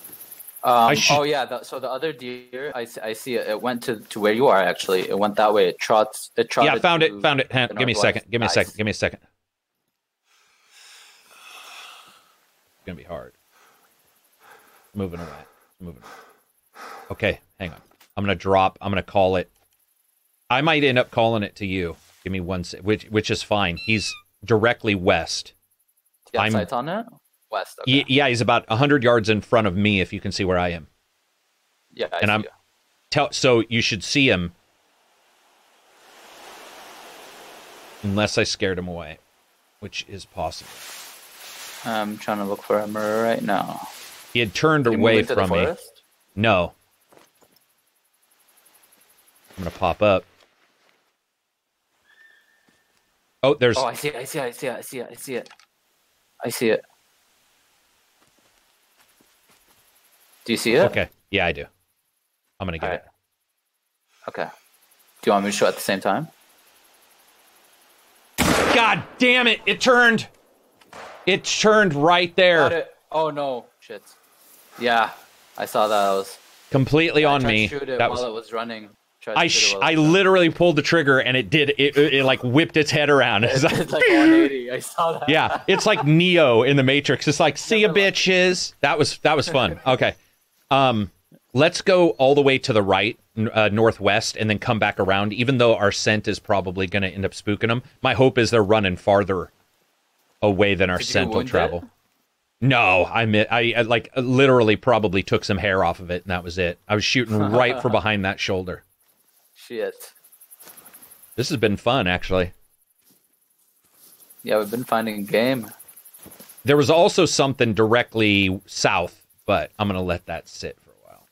Um, sh- oh yeah. The, so the other deer, I, see- I see it. It went to, to where you are. Actually, it went that way. It trots. It trots. Yeah, found it. Found it. Hang- Give me a second. Give me a second. Give me a second. It's gonna be hard. Moving away. Moving. Okay, hang on. I'm gonna drop. I'm gonna call it. I might end up calling it to you. Give me one sec. Which which is fine. He's directly west. Do you have I'm- sights on it? West. Okay. Y- yeah, he's about hundred yards in front of me. If you can see where I am. yeah. I and see I'm- you. Tell. So you should see him. Unless I scared him away, which is possible. I'm trying to look for him right now. He had turned Did away from me. No. I'm gonna pop up. Oh, there's Oh, I see it. I see it. I see it. I see it. I see it. I see it. Do you see it? okay. Yeah, I do. I'm gonna get Alright. it. Okay. Do you want me to show at the same time? God damn it! It turned. It turned right there. Oh no! Shit. Yeah, I saw that. I was completely I on me. Shoot it That while was. it was running. I sh- I it was running. literally pulled the trigger and it did. It, it, it like whipped its head around. It's like- It's like 180. I saw that. yeah, it's like Neo in the Matrix. It's like, see ya, bitches. That was that was fun. Okay, um, let's go all the way to the right, uh, northwest, and then come back around. Even though our scent is probably going to end up spooking them, my hope is they're running farther away than our Did scent will wound it? travel. No, I, mi- I I like literally probably took some hair off of it, and that was it. I was shooting right for behind that shoulder. Shit. This has been fun, actually. Yeah, we've been finding game. There was also something directly south, but I'm going to let that sit for a while.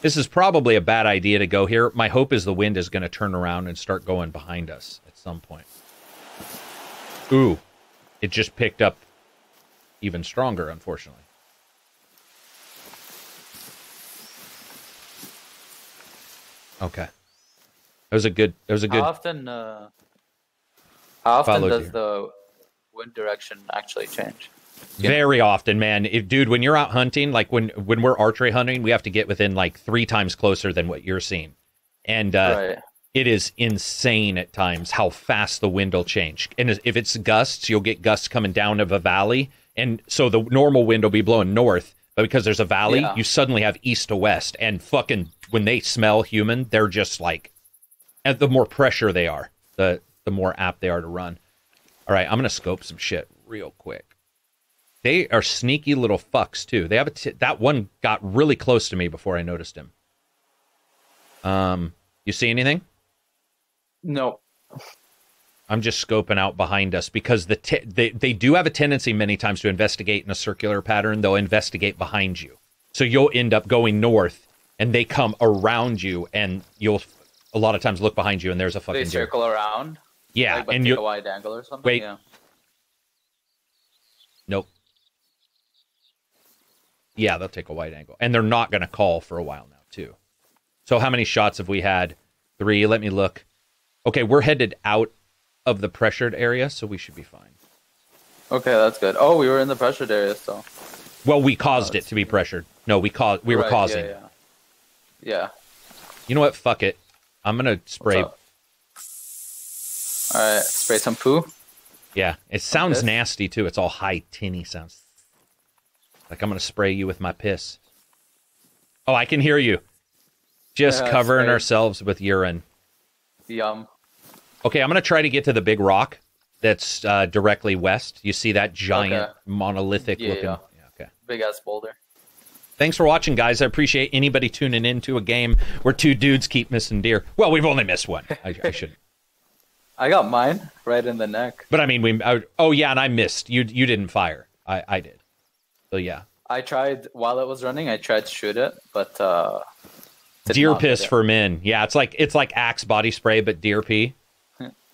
This is probably a bad idea to go here. My hope is the wind is going to turn around and start going behind us at some point. Ooh, it just picked up even stronger, unfortunately. Okay. That was a good. That was a good. How often? Uh, how often does the wind direction actually change? Very often, man. If, dude, when you're out hunting, like when when we're archery hunting, we have to get within like three times closer than what you're seeing, and uh, right. it is insane at times how fast the wind will change. And if it's gusts, you'll get gusts coming down of a valley, and so the normal wind will be blowing north, but because there's a valley, Yeah. you suddenly have east to west, and fucking when they smell human, they're just like, and the more pressure they are, the the more apt they are to run. All right, I'm gonna scope some shit real quick. They are sneaky little fucks too. They have a t- that one got really close to me before I noticed him. Um, you see anything? No. I'm just scoping out behind us because the t- they they do have a tendency many times to investigate in a circular pattern. They'll investigate behind you, so you'll end up going north, and they come around you, and you'll a lot of times look behind you, and there's a They fucking deer. circle around. Yeah, like, and you a wide angle or something. Wait. Yeah. nope. Yeah, they'll take a wide angle, and they're not going to call for a while now too. So how many shots have we had? Three. Let me look. Okay, we're headed out of the pressured area, so we should be fine. Okay, that's good. Oh, we were in the pressured area still. Well, we caused it to be pressured. No, we caused. We were causing. Yeah, yeah. yeah. You know what? Fuck it. I'm gonna spray. All right, spray some poo. Yeah, it sounds Okay. nasty too. It's all high tinny sounds. Like I'm gonna spray you with my piss. Oh, I can hear you. Just Yeah, covering spray. ourselves with urine. Yum. Okay, I'm gonna try to get to the big rock that's uh, directly west. You see that giant Okay. monolithic Yeah, looking. yeah. okay. Big ass boulder. Thanks for watching, guys. I appreciate anybody tuning in to a game where two dudes keep missing deer. Well, we've only missed one. I, I should. I got mine right in the neck. But I mean, we. I, oh yeah, and I missed. You you didn't fire. I I did. So yeah, I tried while it was running. I tried to shoot it, but uh, deer piss for men. Yeah, it's like it's like Axe body spray, but deer pee.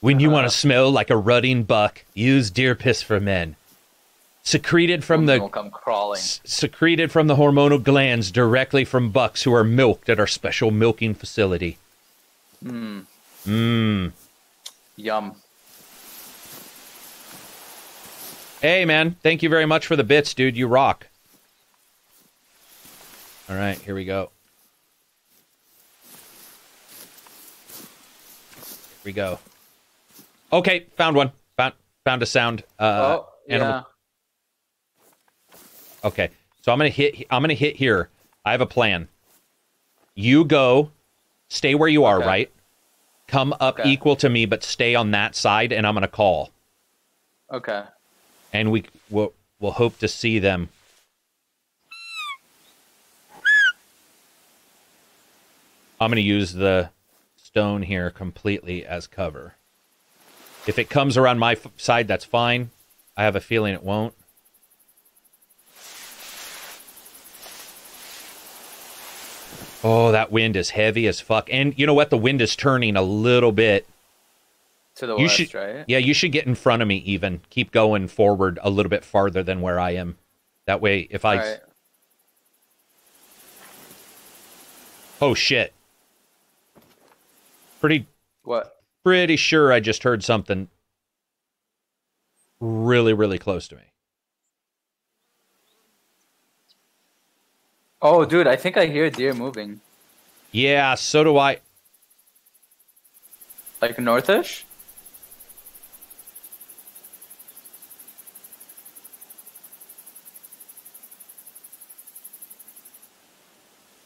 When you want to uh-huh. smell like a rutting buck, use deer piss for men. Secreted from Women the come crawling. secreted from the hormonal glands directly from bucks who are milked at our special milking facility. Mmm. Mmm. yum. Hey man, thank you very much for the bits, dude. You rock. All right, here we go. Here we go. Okay, found one. Found found a sound. Uh, oh, animal. yeah. Okay, so I'm gonna hit. I'm gonna hit here. I have a plan. You go, stay where you are, Okay. right? Come up Okay. equal to me, but stay on that side, and I'm gonna call, Okay. And we will we'll hope to see them. I'm gonna use the stone here completely as cover. If it comes around my side, that's fine. I have a feeling it won't. Oh, that wind is heavy as fuck. And you know what? The wind is turning a little bit. To the you west, should, right? yeah, you should get in front of me. Even keep going forward a little bit farther than where I am. That way, if I right. oh shit, pretty What? pretty sure I just heard something really really close to me. Oh, dude, I think I hear deer moving. Yeah, so do I. Like northish?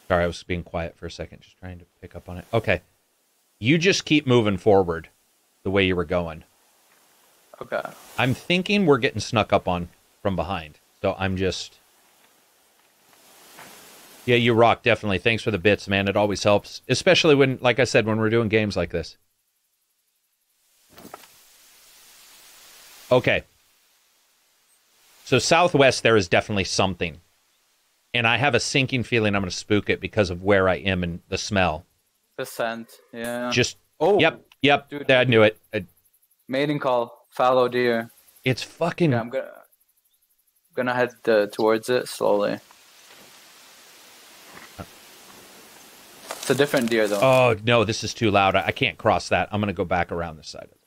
Sorry, I was being quiet for a second, just trying to pick up on it. Okay, you just keep moving forward the way you were going. Okay. I'm thinking we're getting snuck up on from behind. So I'm just. Yeah, you rock, definitely. Thanks for the bits, man. It always helps. Especially when, like I said, when we're doing games like this. Okay. So southwest, there is definitely something. And I have a sinking feeling I'm going to spook it because of where I am and the smell. The scent. Yeah. Just. oh. Yep, yep. Dude. I knew it. Uh, Mating call. Fallow deer. It's fucking. Yeah, I'm gonna gonna head uh, towards it slowly. It's a different deer though. Oh no, this is too loud. I, I can't cross that. I'm gonna go back around this side. of it.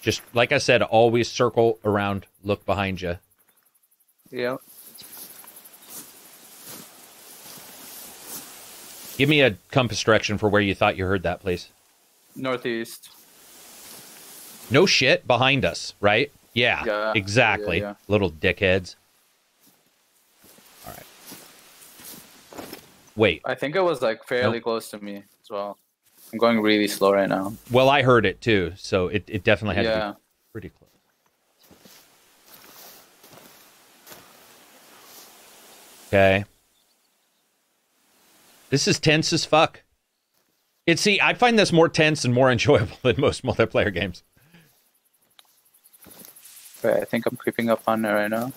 Just like I said, always circle around, look behind you. Yeah. Give me a compass direction for where you thought you heard that, please. Northeast. No shit, behind us, right? Yeah, Yeah, exactly. yeah, yeah. Little dickheads. All right. Wait. I think it was like fairly Nope. close to me as well. I'm going really slow right now. Well, I heard it too, so it, it definitely had to be pretty close. Okay. This is tense as fuck. It see, I find this more tense and more enjoyable than most multiplayer games. Right, I think I'm creeping up on it right now.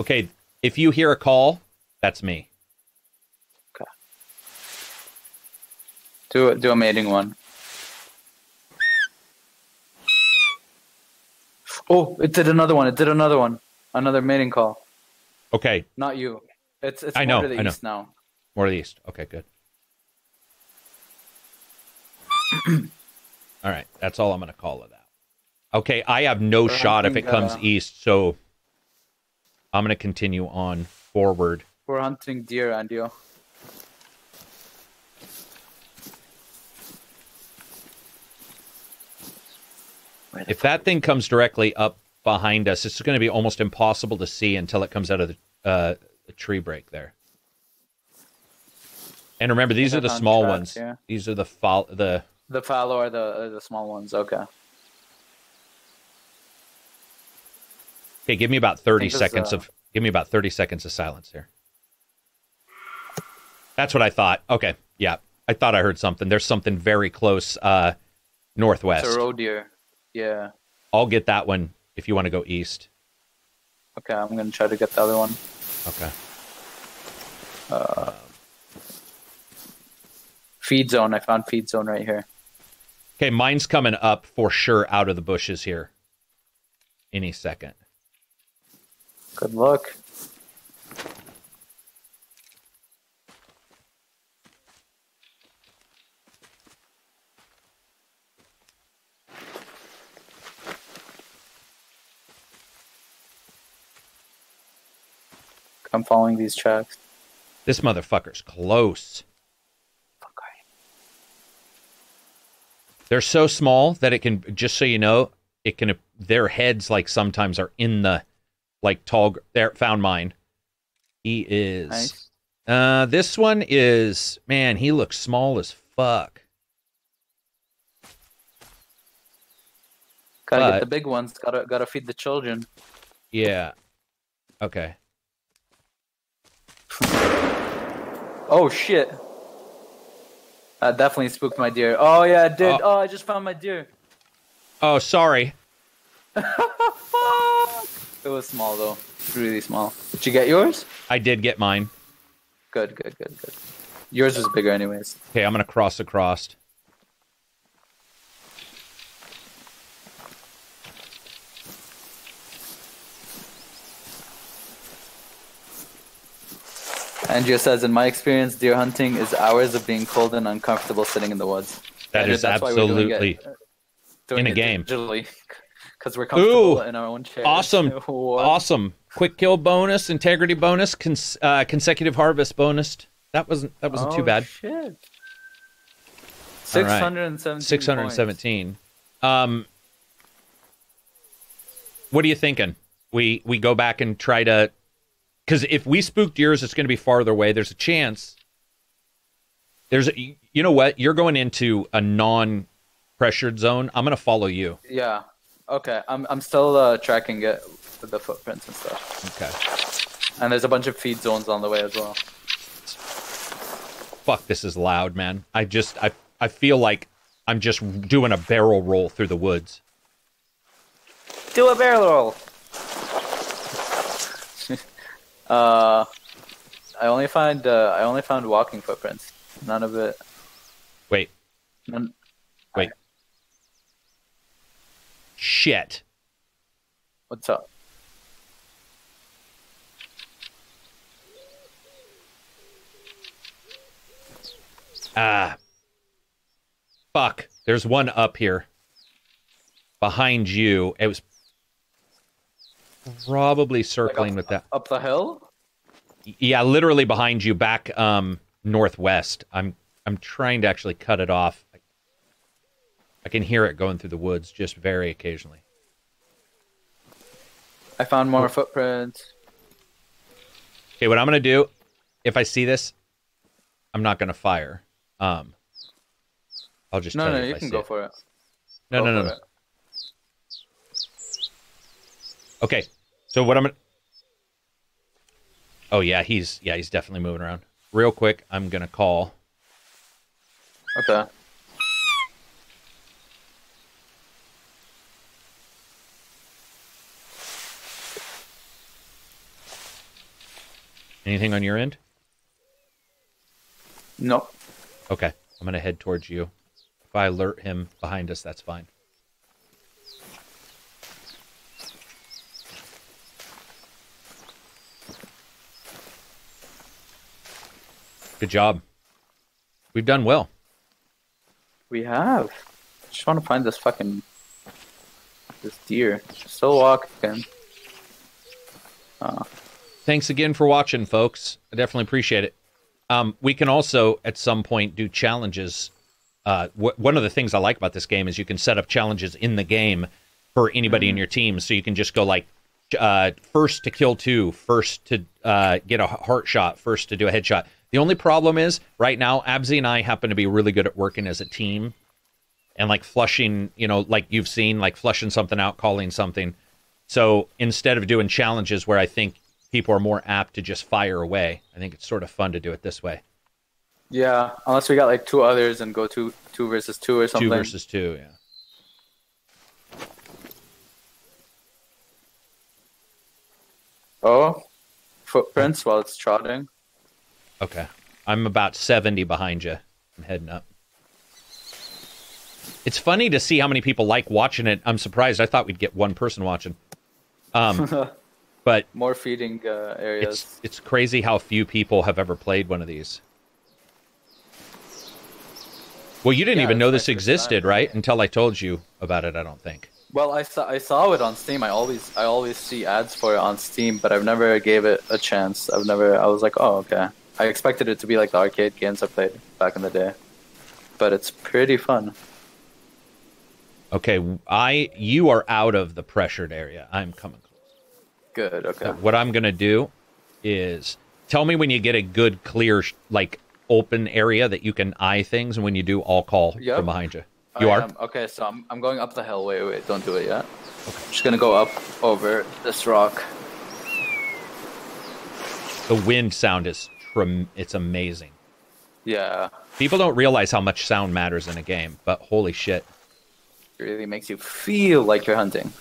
Okay, if you hear a call, that's me. Okay. Do a, do a mating one. Oh, it did another one. It did another one. Another mating call. Okay, Not you. It's it's I more know, to the I know. east now. more to the east. Okay, good. all right, that's all I'm going to call it out. Okay, I have no We're shot if it hunting, comes uh, east, so I'm going to continue on forward. We're hunting deer, Andio. If that thing comes directly up behind us, it's going to be almost impossible to see until it comes out of the, uh, the tree break there. And remember, these are the small track, ones. yeah. These are the fol- the The fallow are the are the small ones. Okay. Okay, give me about 30 think it's, seconds uh, of give me about 30 seconds of silence here. That's what I thought. Okay. Yeah. I thought I heard something. There's something very close uh northwest. It's a roe deer. Yeah. I'll get that one if you want to go east. Okay, I'm gonna try to get the other one. Okay. Uh, feed zone. I found feed zone right here. Okay, mine's coming up for sure out of the bushes here. Any second. Good luck. I'm following these tracks. This motherfucker's close. They're so small that it can just so you know, it can their heads like sometimes are in the like tall there found mine. He is Nice. Uh, this one is man. He looks small as fuck. Gotta But- get the big ones. Gotta gotta feed the children. Yeah. Okay. Oh shit. That definitely spooked my deer. Oh yeah, it did. Oh. Oh, I just found my deer. Oh, sorry. It was small though. Really small. Did you get yours? I did get mine. Good, good, good, good. Yours was bigger anyways. Okay, I'm gonna cross across. Andrea says, in my experience, deer hunting is hours of being cold and uncomfortable sitting in the woods. That And is absolutely it, in a game. because we're comfortable Ooh, in our own chairs. awesome. Awesome. Quick kill bonus, integrity bonus, cons- uh, consecutive harvest bonus. That wasn't that wasn't too Oh, bad. Shit. Six hundred and seventeen. Six hundred and seventeen. Um, what are you thinking? We we go back and try to, because if we spooked yours, it's going to be farther away. There's a chance. There's a, you know what? You're going into a non-pressured zone. I'm going to follow you. Yeah. Okay. I'm I'm still uh, tracking it with the footprints and stuff. Okay. And there's a bunch of feed zones on the way as well. Fuck, this is loud, man. I just I I feel like I'm just doing a barrel roll through the woods. Do a barrel roll. Uh, I only find uh, I only found walking footprints. None of it. Wait, None, wait. Shit. what's up? Ah. Fuck. There's one up here. Behind you. It was probably circling with that. Up the hill? Yeah, literally behind you, back um northwest. I'm I'm trying to actually cut it off. I can hear it going through the woods just very occasionally. I found more footprints. Okay, what I'm gonna do, if I see this, I'm not gonna fire. Um I'll just No, no, you, you can go it. for it. No, Go no, no, no. it. Okay. So what I'm gonna Oh yeah, he's yeah he's definitely moving around. Real quick, I'm gonna call. Okay. Anything on your end? Nope. Okay, I'm gonna head towards you. If I alert him behind us, that's fine. Good job. We've done well. We have. I Just want to find this fucking this deer. Still walking. Uh, Thanks again for watching, folks. I definitely appreciate it. Um, we can also, at some point, do challenges. Uh, one of the things I like about this game is you can set up challenges in the game for anybody in your team. So you can just go like uh, first to kill two, first to uh, get a heart shot, first to do a headshot. The only problem is right now, Abssii and I happen to be really good at working as a team and like flushing, you know, like you've seen, like flushing something out, calling something. So instead of doing challenges where I think people are more apt to just fire away, I think it's sort of fun to do it this way. yeah, unless we got like two others and go two two versus two or something. Two versus two, yeah. Oh, footprints while it's trotting. Okay. I'm about 70 behind you. I'm heading up. It's funny to see how many people like watching it. I'm surprised. I thought we'd get one person watching. Um, but More feeding uh, areas. it's it's crazy how few people have ever played one of these. Well, you didn't Yeah, even know this existed, time. right? Until I told you about it, I don't think. Well, I saw I saw it on Steam. I always I always see ads for it on Steam, but I've never gave it a chance. I've never. I was like, oh okay. I expected it to be like the arcade games I played back in the day, but it's pretty fun. Okay, I you are out of the pressured area. I'm coming close. Good. Okay. Uh, what I'm gonna do is tell me when you get a good, clear, like open area that you can eye things, and when you do, I'll call Yep. from behind you. You I are am- okay, so I'm I'm going up the hill. Wait, wait, don't do it yet. I'm just gonna go up over this rock. the wind sound is it's amazing. Yeah, People don't realize how much sound matters in a game, but holy shit. it really makes you feel like you're hunting.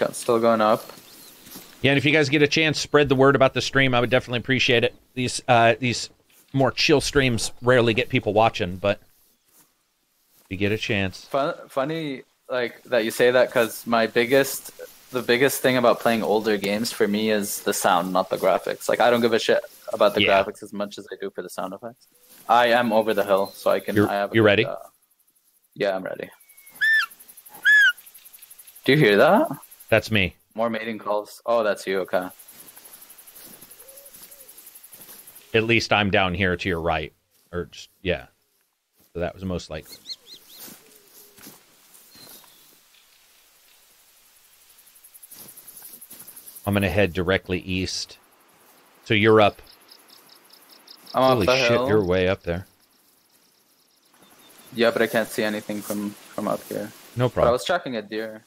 Okay, still going up. Yeah, and if you guys get a chance, spread the word about the stream. I would definitely appreciate it. These uh, these more chill streams rarely get people watching, but you get a chance. Fun, funny, like that you say that because my biggest, the biggest thing about playing older games for me is the sound, not the graphics. Like I don't give a shit about the Yeah. graphics as much as I do for the sound effects. I am over the hill, so I can. You're- I you ready? uh, yeah, I'm ready. Do you hear that? That's me. More mating calls. Oh, that's you. Okay. At least I'm down here to your right, or just yeah. So that was most likely. I'm gonna head directly east. So you're up. I'm Holy the shit, hill. you're way up there. Yeah, but I can't see anything from from up here. No But I was tracking a deer.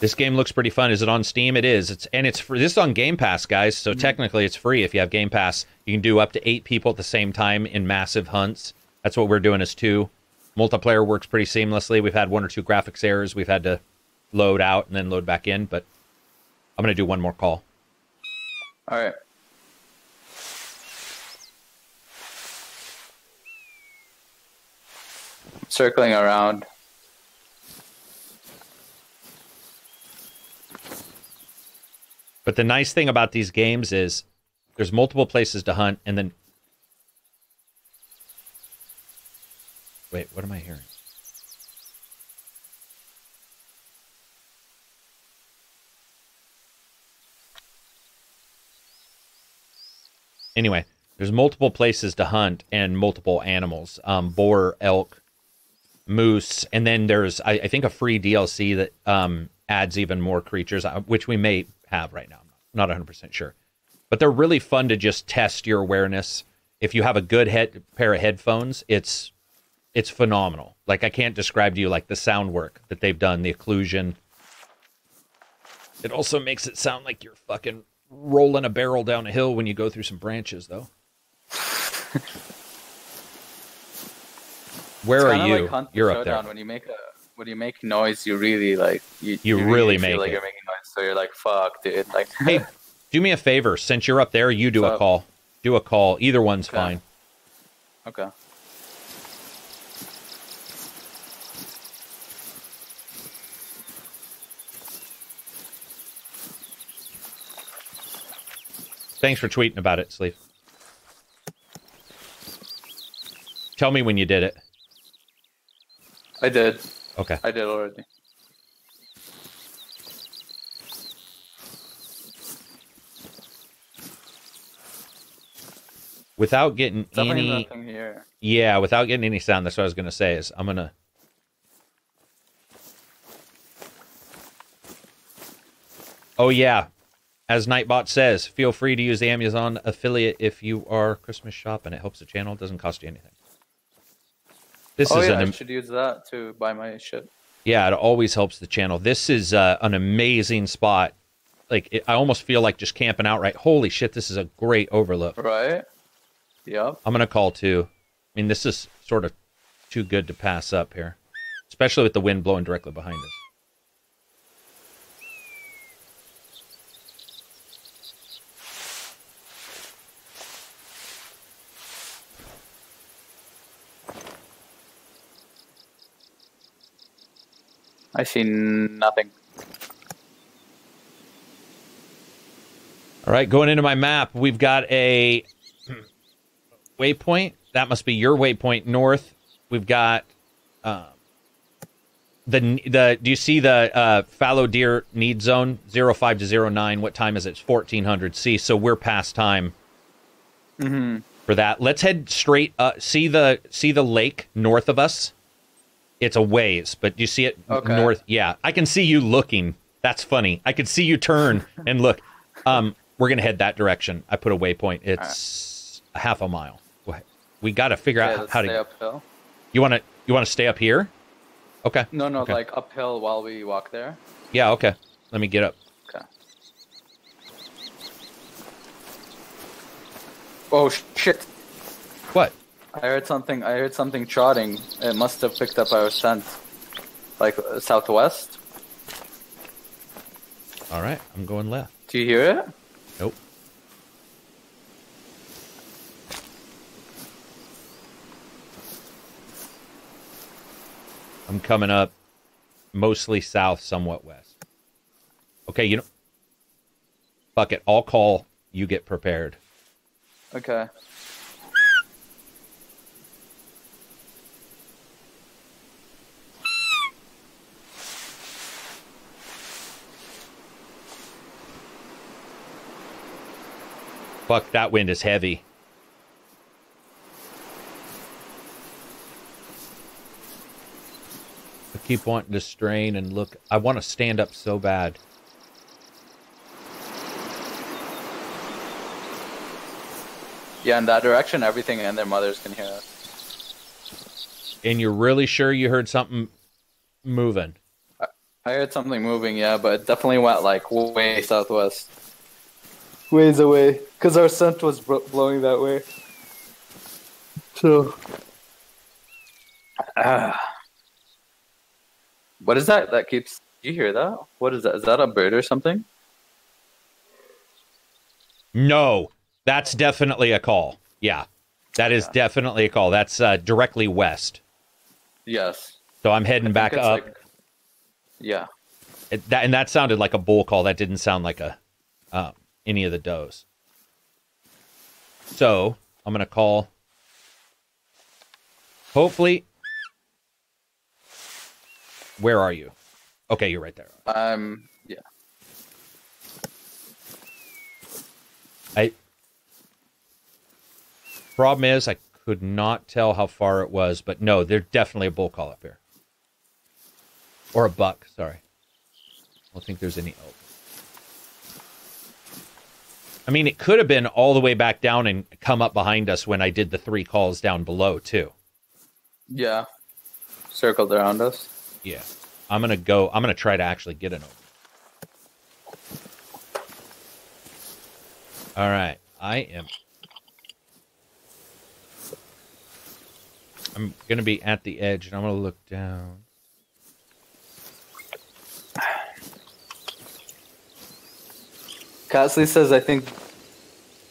This game looks pretty fun. Is it on Steam? It is. It's and it's for this is on Game Pass, guys. So mm-hmm. technically, it's free if you have Game Pass. You can do up to eight people at the same time in massive hunts. That's what we're doing as two. Multiplayer works pretty seamlessly. We've had one or two graphics errors. We've had to load out and then load back in, but I'm gonna do one more call. All right. Circling around. But the nice thing about these games is there's multiple places to hunt, and then wait, what am I hearing? Anyway, there's multiple places to hunt and multiple animals, um, boar, elk, moose, and then there's I, I think a free DLC that um, adds even more creatures, uh, which we may have right now. I'm not 100 percent sure, but they're really fun to just test your awareness. If you have a good head pair of headphones, it's it's phenomenal. Like I can't describe to you like the sound work that they've done, the occlusion. It also makes it sound like you're fucking rolling a barrel down a hill when you go through some branches, though. Where are you? Like you're up there. When you make a when you make noise, you really like you. You really make feel like it. You're making noise, so you're like, "Fuck, dude!" Like, Hey, do me a favor. Since you're up there, you do a call. Do a call. Either one's Okay. fine. okay. Thanks for tweeting about it, Sleeve. Tell me when you did it. I did. Okay. I did already. Without getting Definitely any nothing here. Yeah, without getting any sound, that's what I was gonna say is I'm gonna Oh yeah. As Nightbot says, feel free to use the Amazon affiliate if you are Christmas shopping. It helps the channel, it doesn't cost you anything. This oh is yeah, an I should use that to buy my shit. Yeah, it always helps the channel. This is uh, an amazing spot. Like it, I almost feel like just camping out. Right? Holy shit, this is a great overlook. Right. Yep. I'm gonna call too. I mean, this is sort of too good to pass up here, especially with the wind blowing directly behind us. I see nothing. All right, going into my map, we've got a waypoint. That must be your waypoint north. We've got um, the the. Do you see the uh, fallow deer need zone zero five to 09? What time is it? It's fourteen hundred C. So we're past time Mm-hmm. for that. Let's head straight. Uh, see the see the lake north of us. It's a ways, but do you see it Okay. north? Yeah, I can see you looking. That's funny. I can see you turn and look. Um, we're gonna head that direction. I put a waypoint. It's a half a mile. We got to figure Yeah, out how stay to. uphill. You want to you want to stay up here? Okay. No, no, Okay. like uphill while we walk there. Yeah. Okay. Let me get up. Okay. Oh shit! What? I heard something. I heard something trotting. It must have picked up our scent, like uh, southwest. All right. I'm going left. Do you hear it? I'm coming up mostly south, somewhat west. Okay, you know. Fuck it. I'll call. You get prepared. Okay. Fuck, that wind is heavy. Keep wanting to strain and look. I want to stand up so bad. Yeah, in that direction, everything and their mothers can hear us. And you're really sure you heard something moving? I heard something moving, yeah, but it definitely went like way southwest. Ways away, because our scent was bro- blowing that way. So. Ah. What is that? That keeps. You hear that? What is that? Is that a bird or something? No, that's definitely a call. Yeah, that is Yeah. definitely a call. That's uh, directly west. Yes. So I'm heading back up. like- yeah. It- that, and that sounded like a bull call. That didn't sound like a um, any of the does. So I'm gonna call. Hopefully. Where are you? Okay, you're right there. Um. Yeah. I. Problem is, I could not tell how far it was, but no, there's definitely a bull call up here, or a buck. Sorry, I don't think there's any elk. I mean, it could have been all the way back down and come up behind us when I did the three calls down below too. Yeah. Circled around us. Yeah. I'm gonna go. I'm gonna try to actually get it over. All right. I am. I'm gonna be at the edge, and I'm gonna look down. Casley says, I think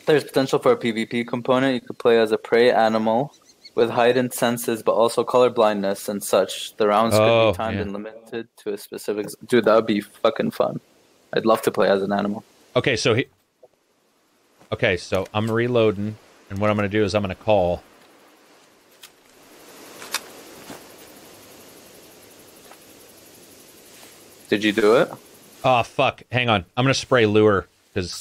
there's potential for a PvP component. You could play as a prey animal with heightened senses, but also color blindness and such. The rounds could Oh, be timed yeah. and limited to a specific. Dude, that would be fucking fun. I'd love to play as an animal. Okay, so he. Okay, so I'm reloading, and what I'm gonna do is I'm gonna call. Did you do it? Oh fuck! Hang on. I'm gonna spray lure because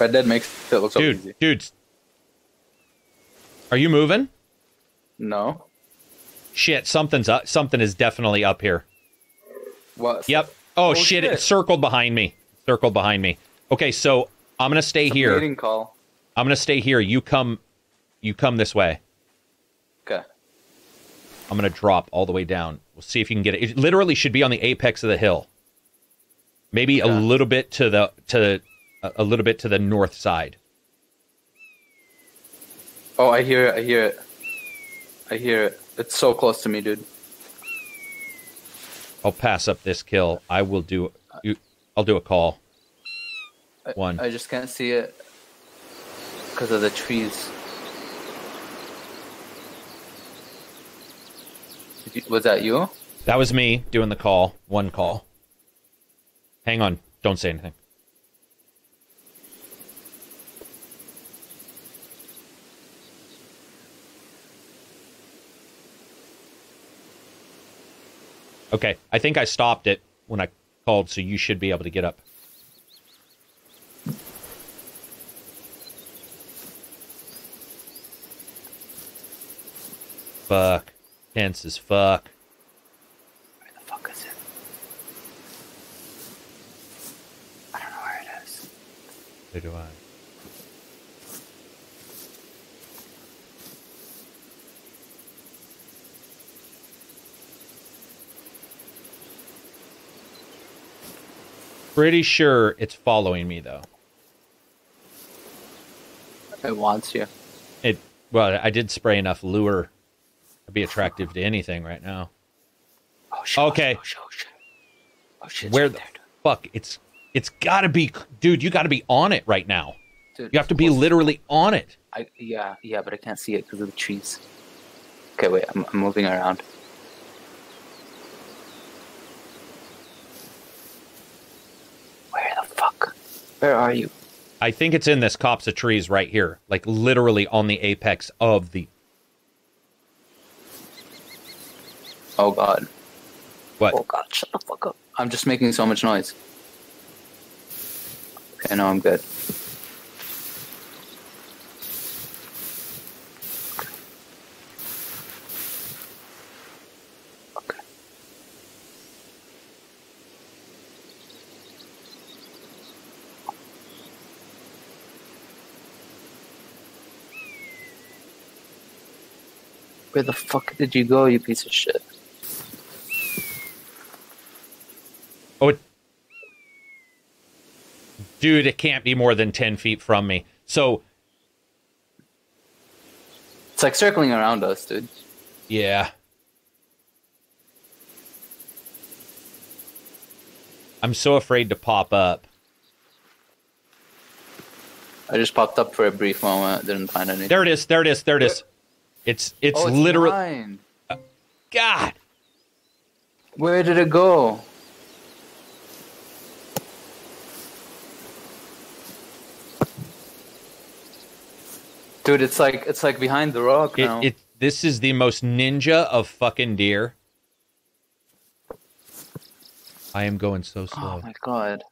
Red Dead makes it look so dude, easy. dude, are you moving? No. Shit, something's up. Something is definitely up here. What? Yep. Oh, Oh, shit, shit. It's circled behind me. Circled behind me. Okay, so I'm gonna stay here. Meeting call. I'm gonna stay here. You come. You come this way. Okay. I'm gonna drop all the way down. We'll see if you can get it. It literally should be on the apex of the hill. Maybe a little bit to the to a a little bit to the north side. Oh, I hear it. I hear it. I hear it. It's so close to me, dude. I'll pass up this kill. I will do. You, I'll do a call. One. I just can't see it because of the trees. Was that you? That was me doing the call. One call. Hang on. Don't say anything. Okay, I think I stopped it when I called, so you should be able to get up. Fuck. Tense as fuck. Where the fuck is it? I don't know where it is. So do I. Pretty sure it's following me though. It wants you. It well, I did spray enough lure to be attractive to anything right now. Oh shit! Okay. Oh shit! Oh shit! Oh shit! Where right the there, fuck? It's it's got to be, dude. You got to be on it right now. Dude, You have to be literally on it. I, yeah, yeah, but I can't see it because of the trees. Okay, wait. I'm, I'm moving around. Where the fuck? Where are you? I think it's in this copse of trees right here, like literally on the apex of the Oh god. what? Oh god, shut the fuck up. I'm just making so much noise. Okay, no, I'm good. Where the fuck did you go, you piece of shit? Oh, it, dude, it can't be more than ten feet from me. So It's like circling around us, dude. yeah, I'm so afraid to pop up. I just popped up for a brief moment, didn't find anything. There it is. There it is. There it is. It's it's, oh, it's literally mine. God. Where did it go? Dude, it's like it's like behind the rock It, now. it this is the most ninja of fucking deer. I am going so oh slow. oh my god.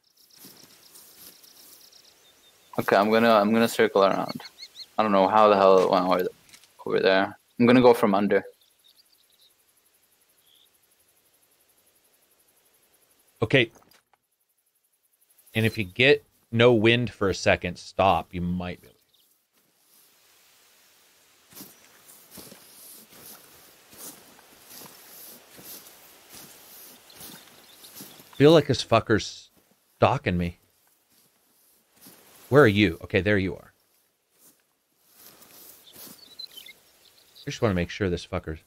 Okay, I'm gonna I'm gonna circle around. I don't know how the hell it went over, there. I'm gonna go from under. Okay. And if you get no wind for a second, stop. You might be. Feel like this fucker's stalking me. Where are you? Okay, there you are. I just want to make sure this fucker's.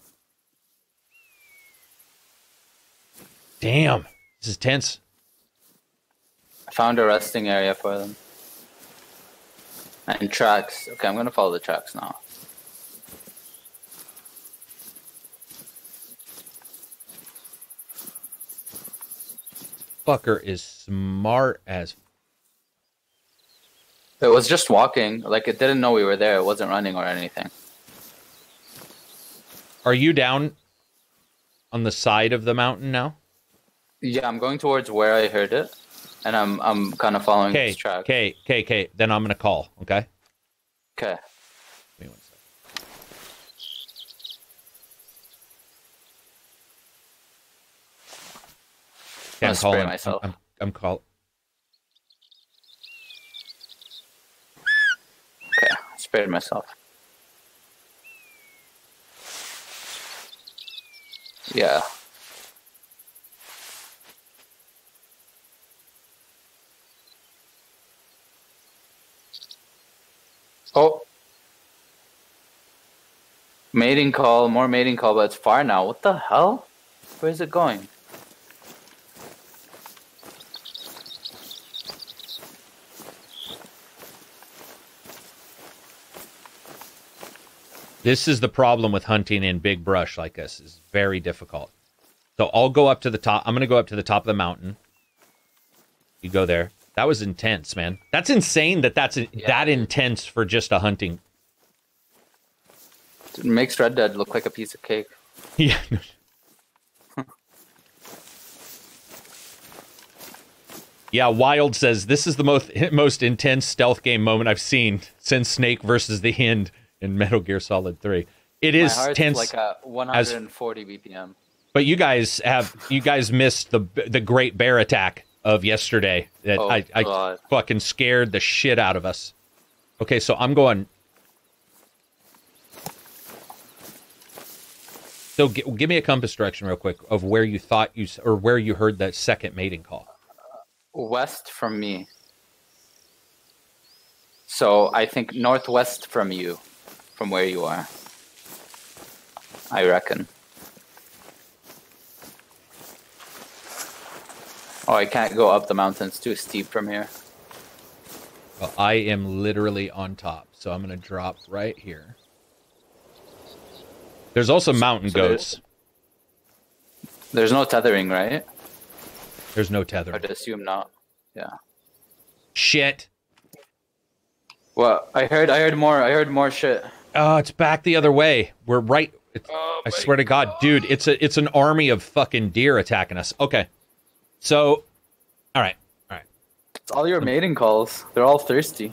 Damn, this is tense. I found a resting area for them. And tracks. Okay, I'm gonna follow the tracks now. Fucker is smart as. It was just walking. Like it didn't know we were there. It wasn't running or anything. Are you down on the side of the mountain now? Yeah, I'm going towards where I heard it, and I'm I'm kind of following Okay, this track. okay, okay, okay. Then I'm gonna call. Okay. Okay. Give me one sec. Okay, I'm I'm calling. myself. I'm, I'm, I'm call. Okay. I spared myself. Yeah. Oh. Mating call, more mating call, but it's far now. What the hell? Where is it going? This is the problem with hunting in big brush like this. It's very difficult. So I'll go up to the top. I'm gonna go up to the top of the mountain. You go there. That was intense, man. That's insane that that's that intense for just a hunting. It makes Red Dead look like a piece of cake. Yeah. yeah, Wild says this is the most most intense stealth game moment I've seen since Snake versus the Hind in Metal Gear Solid 3. It is tense. like a 140 BPM. But you guys have you guys missed the the great bear attack of yesterday that Oh, I, I God. fucking scared the shit out of us. Okay, so I'm going. So g- give me a compass direction real quick of where you thought you s- or where you heard that second mating call. West from me. So I think northwest from you, from where you are. I reckon. Oh, I can't go up the mountain. It's too steep from here. Well, I am literally on top, so I'm gonna drop right here. There's also mountain so goats. There's no tethering, right? There's no tethering. I'd assume not. Yeah. Shit. Well, I heard. I heard more. I heard more shit. Oh, it's back the other way. We're right. It's, Oh I swear to God, dude, it's a it's an army of fucking deer attacking us. Okay, so, all right, all right. It's all your mating calls. They're all thirsty.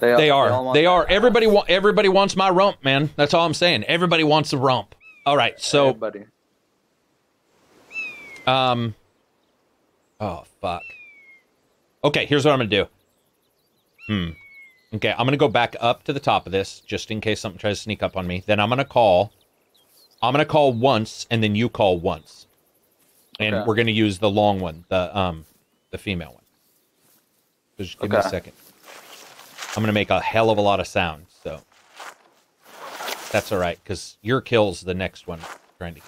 They, They are. want They are. ass. Everybody want. Everybody wants my rump, man. That's all I'm saying. Everybody wants a rump. All right. So, Everybody. um, oh fuck. Okay, here's what I'm gonna do. Hmm. Okay, I'm gonna go back up to the top of this just in case something tries to sneak up on me. Then I'm gonna call. I'm gonna call once, and then you call once, and Okay. we're gonna use the long one, the um, the female one. So just give me a second. I'm gonna make a hell of a lot of sound, so that's all right because your kill's the next one. Trying to.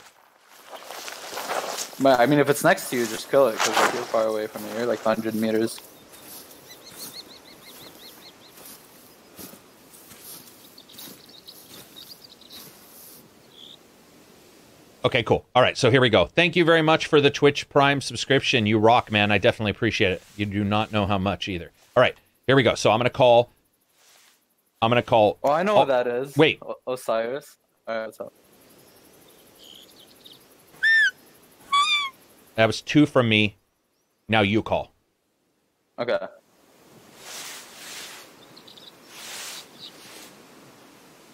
But I mean, if it's next to you, just kill it because like, you're far away from here, like 100 meters. Okay, cool. All right, so here we go. Thank you very much for the Twitch Prime subscription. You rock, man. I definitely appreciate it. You do not know how much either. All right, here we go. So I'm gonna call. I'm gonna call. Oh, I know Oh, what that is. wait. O- Osiris. Alright, what's up? That was two from me. Now you call. Okay.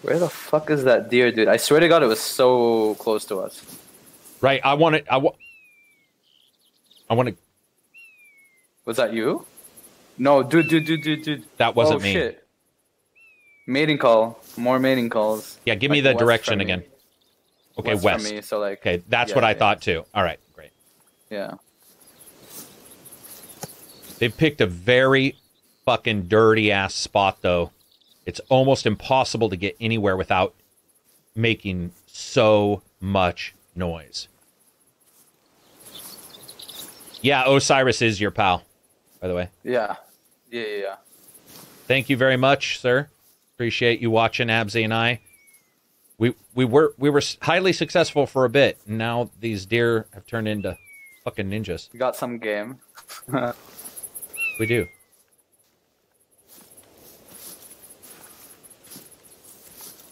Where the fuck is that deer, dude? I swear to God, it was so close to us. Right. I want it. I want. I want to. Was that you? No, dude, dude, dude, dude, dude. That wasn't oh, me. Shit. Mating call. More mating calls. Yeah, give me Like the direction from me. again. Okay, west. west. Me, so like. Okay, that's yeah, what I yeah, thought too. All right, great. Yeah. They picked a very fucking dirty ass spot though. It's almost impossible to get anywhere without making so much noise. Yeah, Osiris is your pal, by the way. Yeah. Yeah, yeah, yeah. Thank you very much, sir. Appreciate you watching Abssii and I. We we were we were highly successful for a bit. and Now these deer have turned into fucking ninjas. We got some game. We do.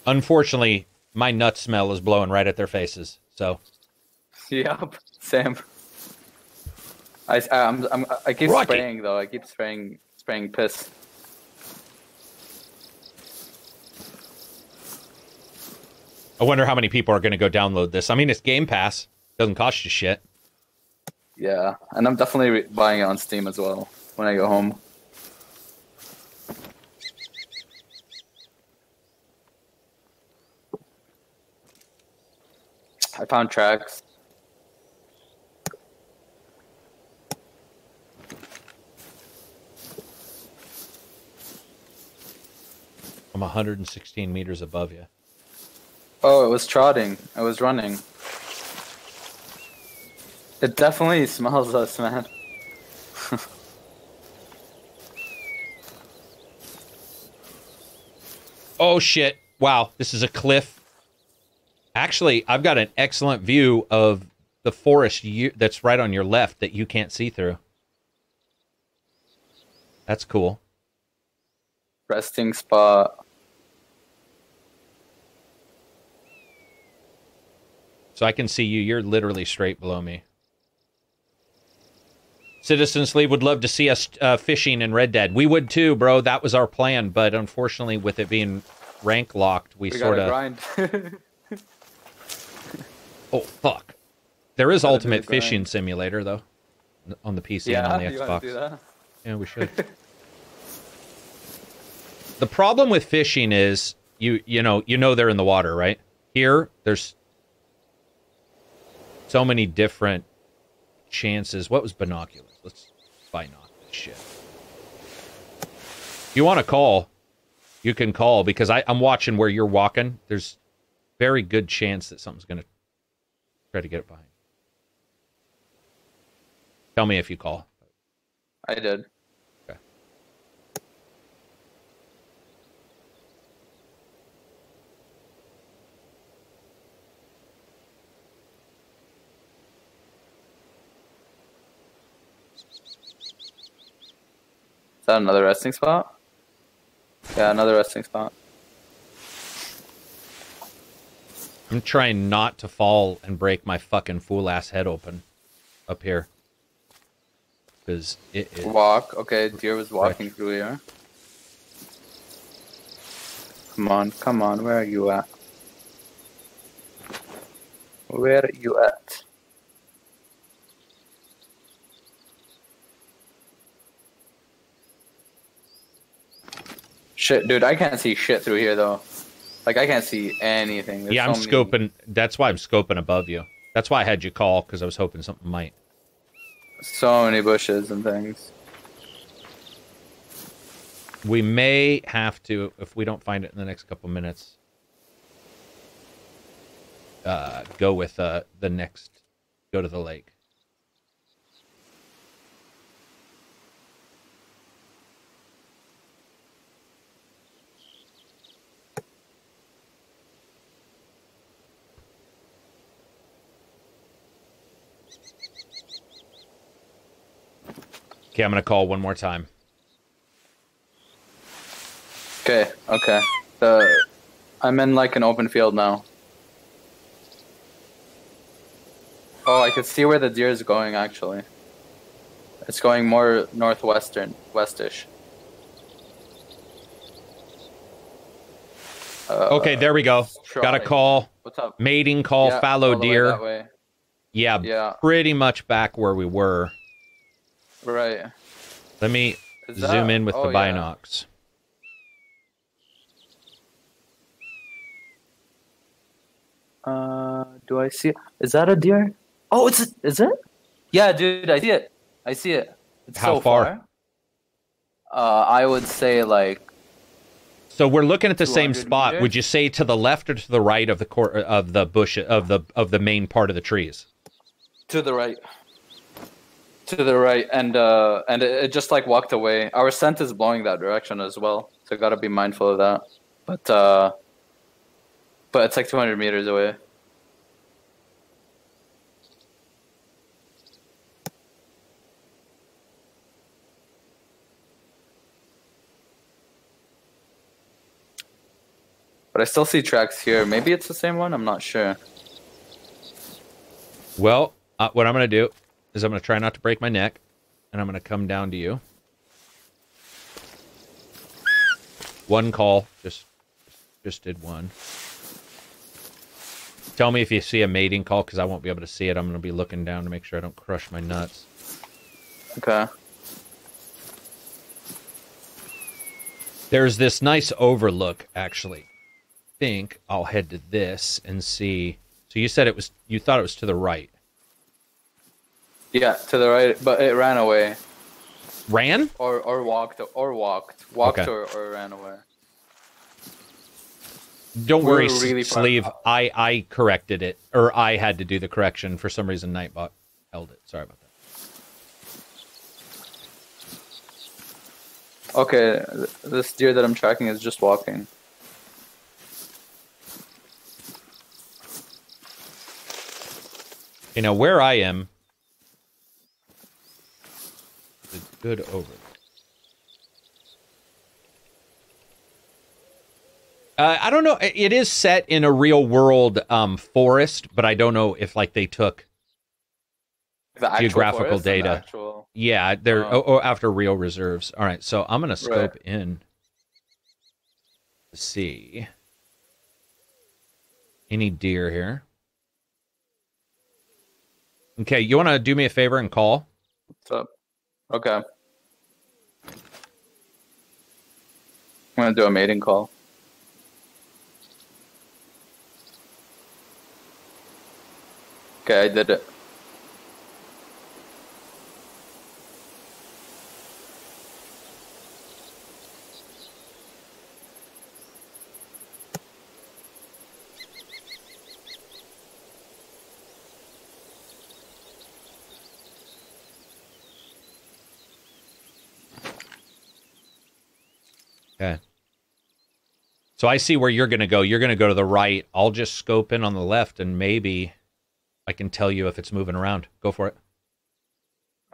Unfortunately, my nut smell is blowing right at their faces. So Yep. Same. I, I'm, I'm, I keep Rocky. spraying though. I keep spraying spraying piss. I wonder how many people are going to go download this. I mean, it's Game Pass. Doesn't cost you shit. Yeah, and I'm definitely re- buying it on Steam as well when I go home. I found tracks. I'm 116 meters above you. Oh, it was trotting. It was running. It definitely smells us, man. Oh shit! Wow, this is a cliff. Actually, I've got an excellent view of the forest you, that's right on your left that you can't see through. That's cool. Resting spot. So I can see you. You're literally straight below me. Citizens Sleeve would love to see us uh, fishing in Red Dead. We would too, bro. That was our plan, but unfortunately, with it being rank locked, we, We sort of. Oh fuck! There is Ultimate. Fishing Simulator though, on the PC yeah, and on the Xbox. Yeah, we should. the problem with fishing is you you know you know they're in the water, right? Here, there's so many different chances. What was binoculars? Let's binoculars shit. If you want to call, you can call because I, I'm watching where you're walking. There's very good chance that something's gonna try to get it behind. Tell me if you call. I did. Okay. Is that another resting spot? Yeah, another resting spot. I'm trying not to fall and break my fucking fool ass head open up here. Because it is. Walk. Okay, deer was walking through here. Come on, come on. Where are you at? Where are you at? Shit, dude, I can't see shit through here though. Like I can't see anything. There's Yeah, I'm so many- scoping. That's why I'm scoping above you. That's why I had you call because I was hoping something might. so many bushes and things. We may have to, if we don't find it in the next couple minutes, uh, go with uh, the next. Go to the lake. Okay, I'm gonna call one more time. Okay, okay. The I'm in like an open field now. Oh, I can see where the deer is going actually. It's going more northwestern, westish. Uh, Okay, there we go. Got a call. What's up? Mating call, Yeah, fallow all the way deer. Yeah, Yeah. pretty much back where we were. Right. Let me Is zoom that- in with oh, the yeah. binocs. Uh, do I see it? Is that a deer? Oh, it's a, is it? Yeah, dude, I see it. I see it. It's How so far? Uh, I would say like So we're looking at the same spot. meters? Would you say to the left or to the right of the cor- of the bush of the of the main part of the trees? to the right. To the right, and uh, and it, just like walked away. Our scent is blowing that direction as well, so gotta be mindful of that. But uh, but it's like 200 meters away. But I still see tracks here. Maybe it's the same one. I'm not sure. Well, uh, what I'm going to do is I'm going to try not to break my neck, and I'm going to come down to you. One call, just just did one. Tell me if you see a mating call, because I won't be able to see it. I'm going to be looking down to make sure I don't crush my nuts. Okay. There's this nice overlook, actually. I think I'll head to this and see. So you said it was, you thought it was to the right. Yeah, to the right, but it ran away. Ran? Or or walked or walked. Walked Okay. or, or ran away. Don't We're worry, really sleeve. I I corrected it, or I had to do the correction for some reason. Nightbot held it. Sorry about that. Okay, this deer that I'm tracking is just walking. You know where I am. is a good over. Uh, I don't know. It- is set in a real world um, forest, but I don't know if like they took The Geographical and the data. actual- Yeah, they're Oh. oh, oh, after real reserves. All right, so I'm gonna scope in to see any deer here. Okay, you want to do me a favor and call? What's up? Okay. Gonna do a mating call. Okay, I did it. Okay. So I see where you're gonna go. You're gonna go to the right. I'll just scope in on the left, and maybe I can tell you if it's moving around. Go for it.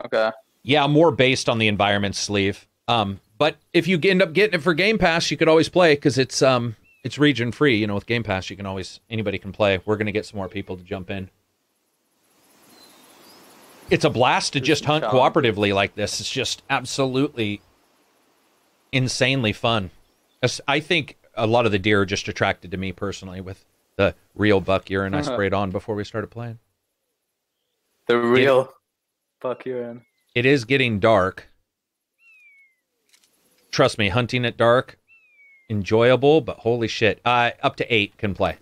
Okay. Yeah, more based on the environment sleeve. Um, but if you end up getting it for Game Pass, you could always play because it's um it's region free. You know, with Game Pass, you can always anybody can play. We're gonna get some more people to jump in. It's a blast to just hunt cooperatively like this. It's just absolutely insanely fun. I think a lot of the deer are just attracted to me personally with the real buck urine I Uh-huh. sprayed on before we started playing. The real fuck you in. It is getting dark. Trust me, hunting at dark, enjoyable, but holy shit. Uh, up to eight can play.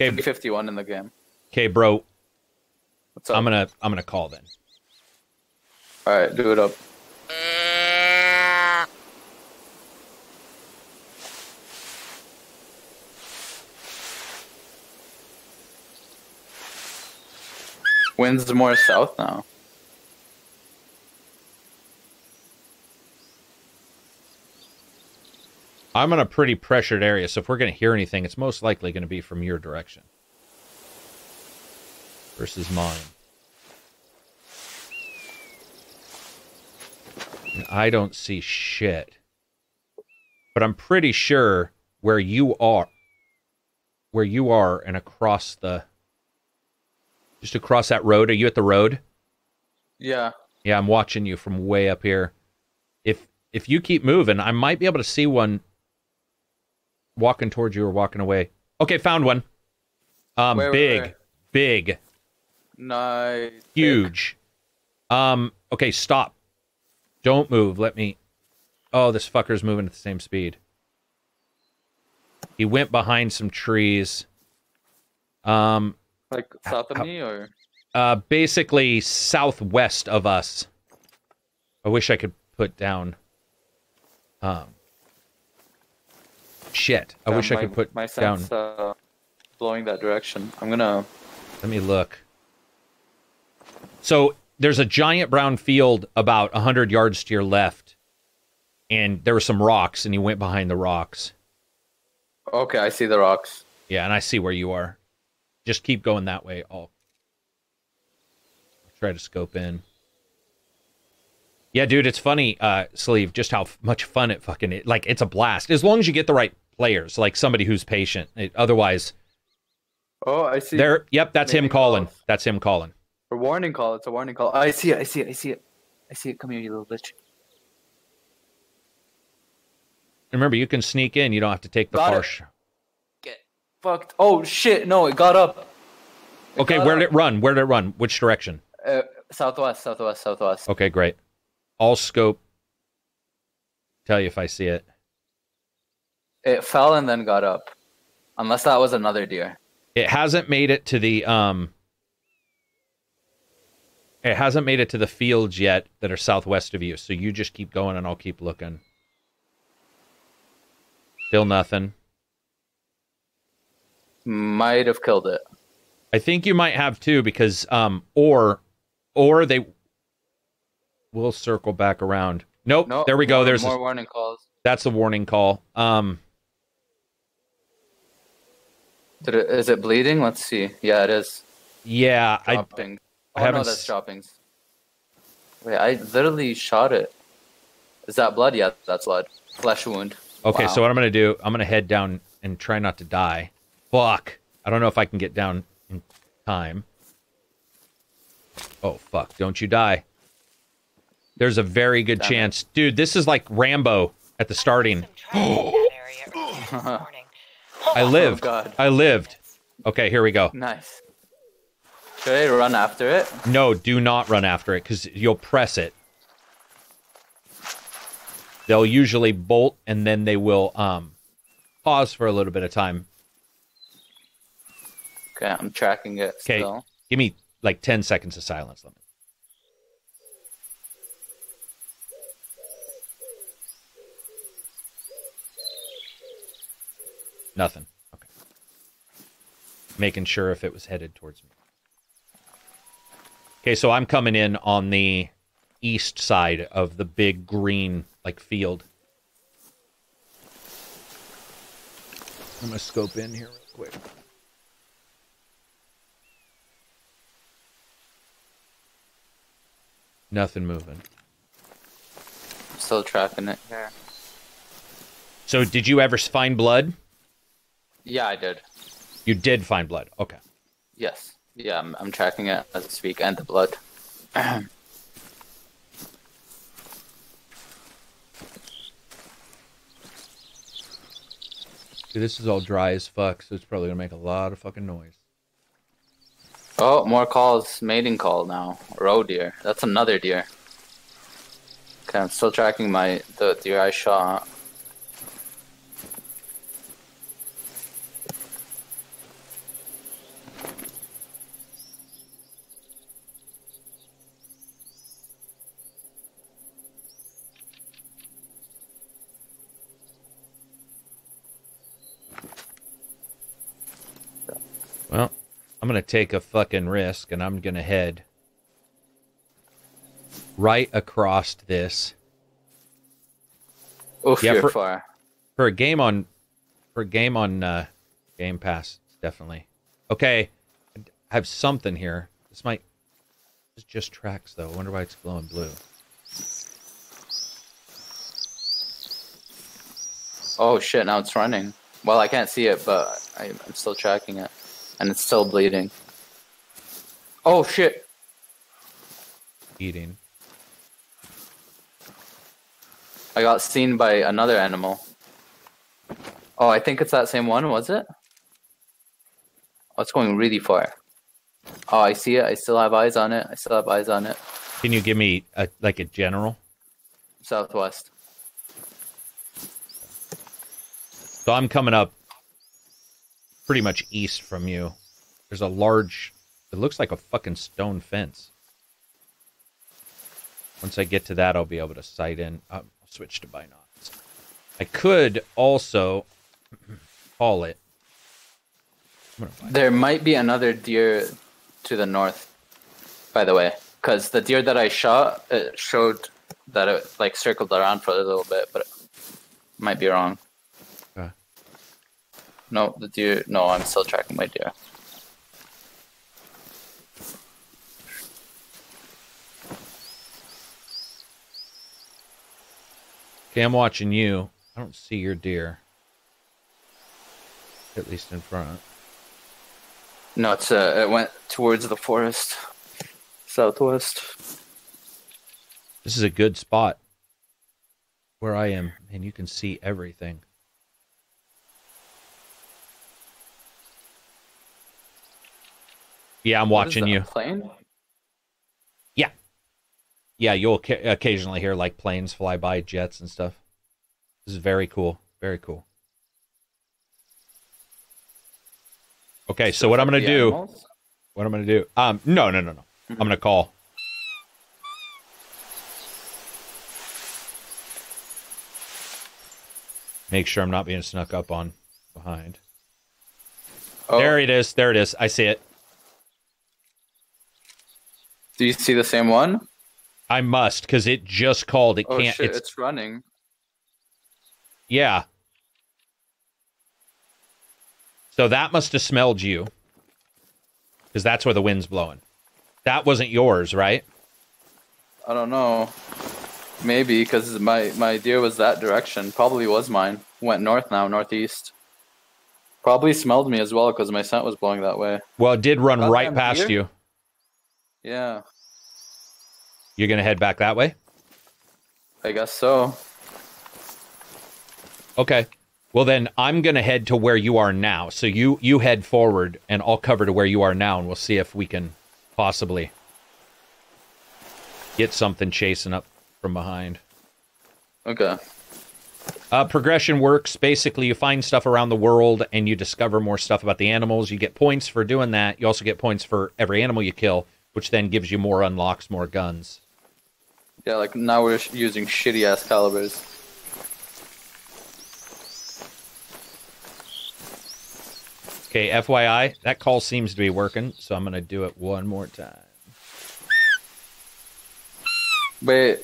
Okay, 51 in the game. okay, bro. What's up? I'm gonna I'm gonna call then. All right, do it up. Wind's more south now. I'm in a pretty pressured area, so if we're gonna hear anything, it's most likely gonna be from your direction versus mine. And I don't see shit. But I'm pretty sure where you are where you are and across the just across that road. Are you at the road? Yeah. Yeah, I'm watching you from way up here. If if you keep moving, I might be able to see one walking towards you or walking away. Okay, found one. Um, big, big, Nice. huge. Um, okay, stop. Don't move. Let me. Oh, this fucker's moving at the same speed. He went behind some trees. Um, Like south of me or uh, basically southwest of us. I wish I could put down. Um. Shit. I Yeah, wish I could put my down. sense uh, blowing that direction. I'm gonna. Let me look. So there's a giant brown field about 100 yards to your left. And there were some rocks, and he went behind the rocks. Okay, I see the rocks. Yeah, and I see where you are. Just keep going that way. I'll, try to scope in. Yeah, dude, it's funny, uh, Sleeve, just how much fun it fucking is. Like, it's a blast. As long as you get the right players, like somebody who's patient. It- otherwise, Oh, I see. there. Yep, that's him Making calling. calls. That's him calling. A warning call. It's a warning call. I see it. I see it. I see it. I see it. Come here, you little bitch. Remember, you can sneak in. You don't have to take the Got it. harsh. Get fucked. Oh shit! No, it got up. It Okay, got where did it run? Where did it run? Which direction? Uh, southwest, southwest, southwest. Okay, great. All scope. Tell you if I see it. It fell and then got up. Unless that was another deer. It hasn't made it to the um. It hasn't made it to the fields yet that are southwest of you. So you just keep going, and I'll keep looking. Still nothing. Might have killed it. I think you might have too, because um, or, or they. We'll circle back around. Nope. No. there we go. more- There's more a, warning calls. that's a warning call. Um. Did it, is it bleeding? Let's see. Yeah, it is. Yeah, I Dropping. I oh haven't no, that's droppings. Wait, I literally shot it. Is that blood? Yeah, that's blood. Flesh wound. Okay, Wow. so what I'm gonna do, I'm gonna head down and try not to die. Fuck. I don't know if I can get down in time. Oh fuck, don't you die. There's a very good Damn chance. Dude, this is like Rambo at the starting. Some trouble in that area early this morning. Hold I on. lived. God. I lived. Okay, here we go. Nice. Should I run after it? No, do not run after it because you'll press it. They'll usually bolt and then they will um pause for a little bit of time. Okay, I'm tracking it Okay, give me like 10 seconds of silence. Let me. Nothing. Okay. Making sure if it was headed towards me. Okay, so I'm coming in on the east side of the big green like field. I'm gonna scope in here real quick. Nothing moving. Still tracking it here. So, did you ever find blood? Yeah, I did. You did find blood. Okay. Yes. Yeah, I'm, I'm tracking it as I speak and the blood. Dude, this is all dry as fuck, so it's probably gonna make a lot of fucking noise. Oh, more calls. Mating call now. Roe deer. That's another deer. Okay, I'm still tracking my the deer I shot. Well, I'm gonna take a fucking risk, and I'm gonna head right across this Oof, Yeah, for- far. for a game on for a game on uh, Game Pass. Definitely. Okay, I have something here. This might. It's just tracks though. I wonder why it's glowing blue. Oh shit! Now it's running. Well, I can't see it, but I, I'm still tracking it, and it's still bleeding. Oh shit! Eating. I got seen by another animal. Oh, I think it's that same one, was it? Oh, it's going really far. Oh, I see it. I still have eyes on it. I still have eyes on it. Can you give me a, like a general? Southwest. So I'm coming up pretty much east from you. There's a large, it looks like a fucking stone fence. Once I get to that, I'll be able to sight in. Uh, I'll switch to binocs. I could also call it. There might be another deer to the north, by the way, because the deer that I shot it showed that it like circled around for a little bit, but it might be wrong. No, the deer. No, I'm still tracking my deer. Okay, I'm watching you. I don't see your deer. At least in front. No, it's uh, it went towards the forest, southwest. This is a good spot where I am, and you can see everything. Yeah, I'm What watching you. Plane? Yeah. Yeah, you'll ca- occasionally hear like planes fly by, jets and stuff. This is very cool. Very cool. Okay, so what I'm going to do, animals? what I'm going to do. Um no, no, no, no. I'm going to call. Make sure I'm not being snuck up on behind. Oh, There it is. There it is. I see it. Do you see the same one? I must cuz it just called. It Oh can't shit! it's It's running. Yeah. So that must have smelled you. Because that's where the wind's blowing. That wasn't yours, right? I don't know. Maybe because my my deer was that direction. Probably was mine. Went north now, northeast. Probably smelled me as well because my scent was blowing that way. Well, it did run right past deer. you. Yeah, You're going to head back that way? I guess so. Okay. Well, then I'm going to head to where you are now. So you you head forward and I'll cover to where you are now and we'll see if we can possibly get something chasing up from behind. Okay. Uh, progression works basically you find stuff around the world and you discover more stuff about the animals. You get points for doing that. You also get points for every animal you kill, which then gives you more unlocks, more guns. Yeah, like now we're using shitty ass calibers. Okay, FYI, that call seems to be working, so I'm going to do it one more time. Wait,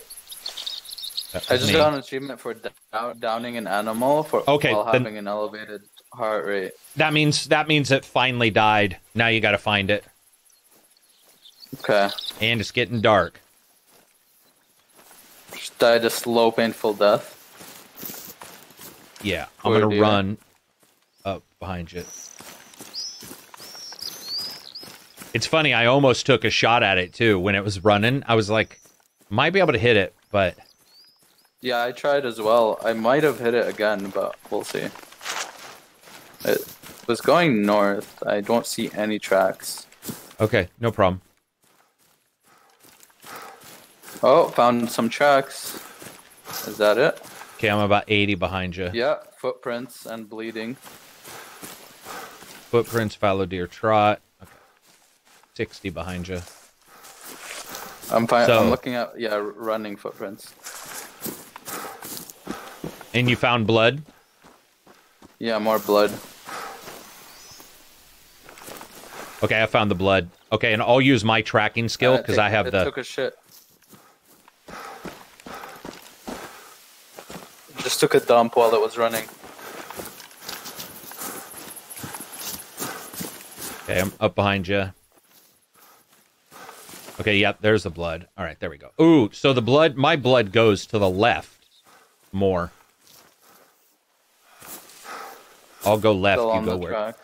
I just me. got an achievement for down, downing an animal for Okay, while having an elevated heart rate. That means that means it finally died. Now you got to find it, Okay. and it's getting dark. Just died a slow, painful death. Yeah, I'm Poor going to deer. run up behind you. It's funny, I almost took a shot at it too when it was running. I was like, might be able to hit it, but Yeah, I tried as well. I might have hit it again, but we'll see. It was going north. I don't see any tracks. okay, no problem. Oh, found some tracks. Is that it? Okay, I'm about 80 behind you. Yeah, footprints and bleeding. Footprints, fallow deer trot. Okay. 60 behind you. I'm fine. So- I'm looking at yeah, running footprints. And you found blood? Yeah, more blood. Okay, I found the blood. Okay, and I'll use my tracking skill Uh, because it- I have it the. took a shit. Just took a dump while it was running. Okay, I'm up behind you. Okay, yep, there's the blood. All right, there we go. Ooh, so the blood, my blood goes to the left more. I'll go left. Still You go where? I'll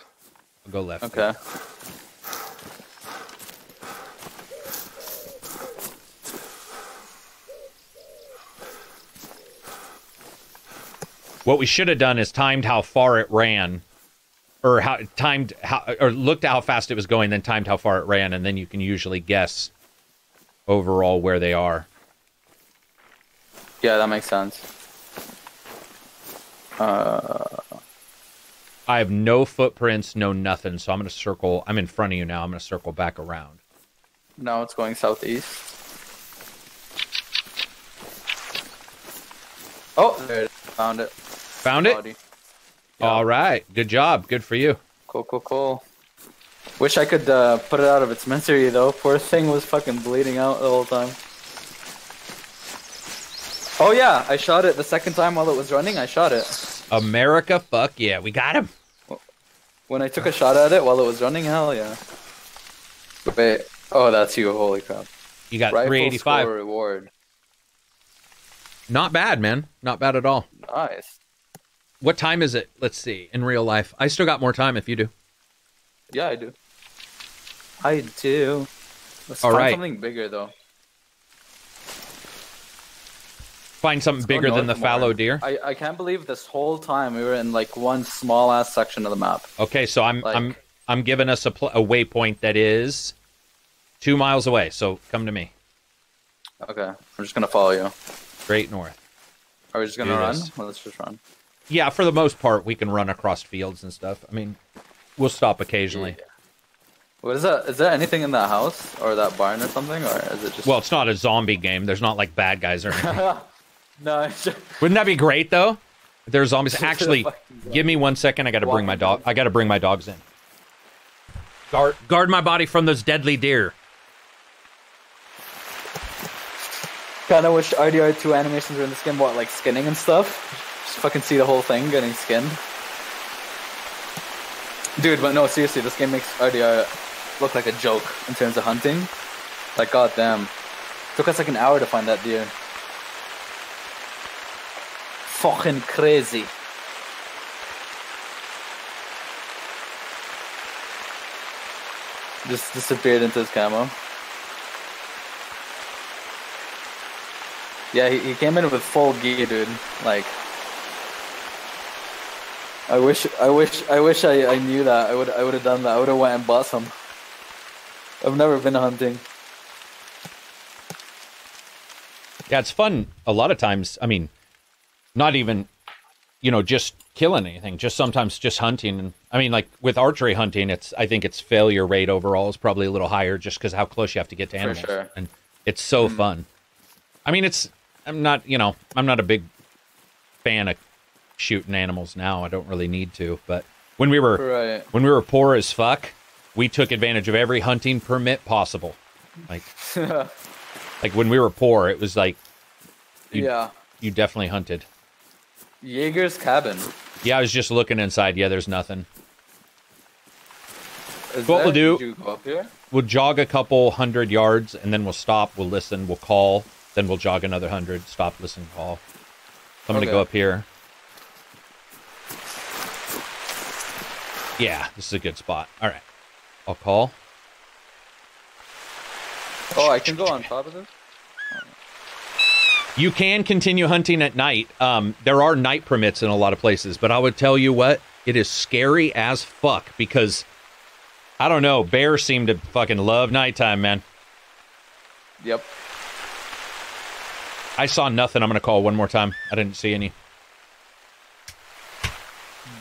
go left. Okay. What we should have done is timed how far it ran, or how timed how or looked at how fast it was going, then timed how far it ran, and then you can usually guess overall where they are. Yeah, that makes sense. Uh, I have no footprints, no nothing, so I'm gonna circle. I'm in front of you now. I'm gonna circle back around. now it's going southeast. Oh, there it is. Found it. Found it. Yeah. All right. Good job. Good for you. Cool, cool, cool. Wish I could uh, put it out of its misery though. Poor thing was fucking bleeding out the whole time. Oh yeah, I shot it the second time while it was running. I shot it America, fuck yeah, we got him. when I took a shot at it while it was running. Hell yeah. Wait. Oh, that's you. Holy crap. You got Rifle 385. score reward. Not bad, man. Not bad at all. Nice. What time is it? Let's see. In real life, I still got more time if you do. Yeah, I do. I do. Let's All find right. something bigger though. Find something Let's bigger than the more. fallow deer. I, I can't believe this whole time we were in like one small ass section of the map. Okay, so I'm Like- I'm I'm giving us a pl- a waypoint that is two miles away. So come to me, Okay, I'm just gonna follow you. straight north. Are we just gonna Do run? this. Well, let's just run. Yeah, for the most part, we can run across fields and stuff. I mean, we'll stop occasionally. What is that? Is there anything in that house or that barn or something, or is it just? Well, it's not a zombie game. There's not like bad guys or anything. no. It's just... Wouldn't that be great though? If There's zombies. Actually, give me one second. I got to bring my dog. I got to bring my dogs in. Guard, guard my body from those deadly deer. Kind of wish RDR2 animations were in this game. What, like skinning and stuff? Just fucking see the whole thing getting skinned. Dude, but no, seriously, this game makes RDR look like a joke in terms of hunting. Like, goddamn. Took us like an hour to find that deer. Fucking crazy. Just disappeared into his camo. Yeah, he, he came in with full gear, dude. Like, I wish, I wish, I wish I, I knew that. I would, I would have done that. I would have went and bought some. I've never been hunting. Yeah, it's fun. A lot of times, I mean, not even, you know, just killing anything. Just sometimes just hunting. And I mean, like with archery hunting, it's I think its failure rate overall is probably a little higher just because how close you have to get to For animals. sure. And it's so mm-hmm. fun. I mean, it's I'm not you know I'm not a big fan of shooting animals now. I don't really need to. But when we were Right. when we were poor as fuck, we took advantage of every hunting permit possible. Like like when we were poor, it was like You- yeah. you definitely hunted. Jaeger's cabin. Yeah, I was just looking inside. Yeah, there's nothing. Is What we'll do- Did you go up here? We'll jog a couple hundred yards and then we'll stop. We'll listen. We'll call. Then we'll jog another hundred. Stop, listen, call. I'm gonna go up here. Yeah, this is a good spot. All right, I'll call. Oh, I can go on top of this. You can continue hunting at night. Um, there are night permits in a lot of places, but I would tell you what, it is scary as fuck because I don't know. Bears seem to fucking love nighttime, man. Yep. I saw nothing. I'm gonna call one more time. I didn't see any.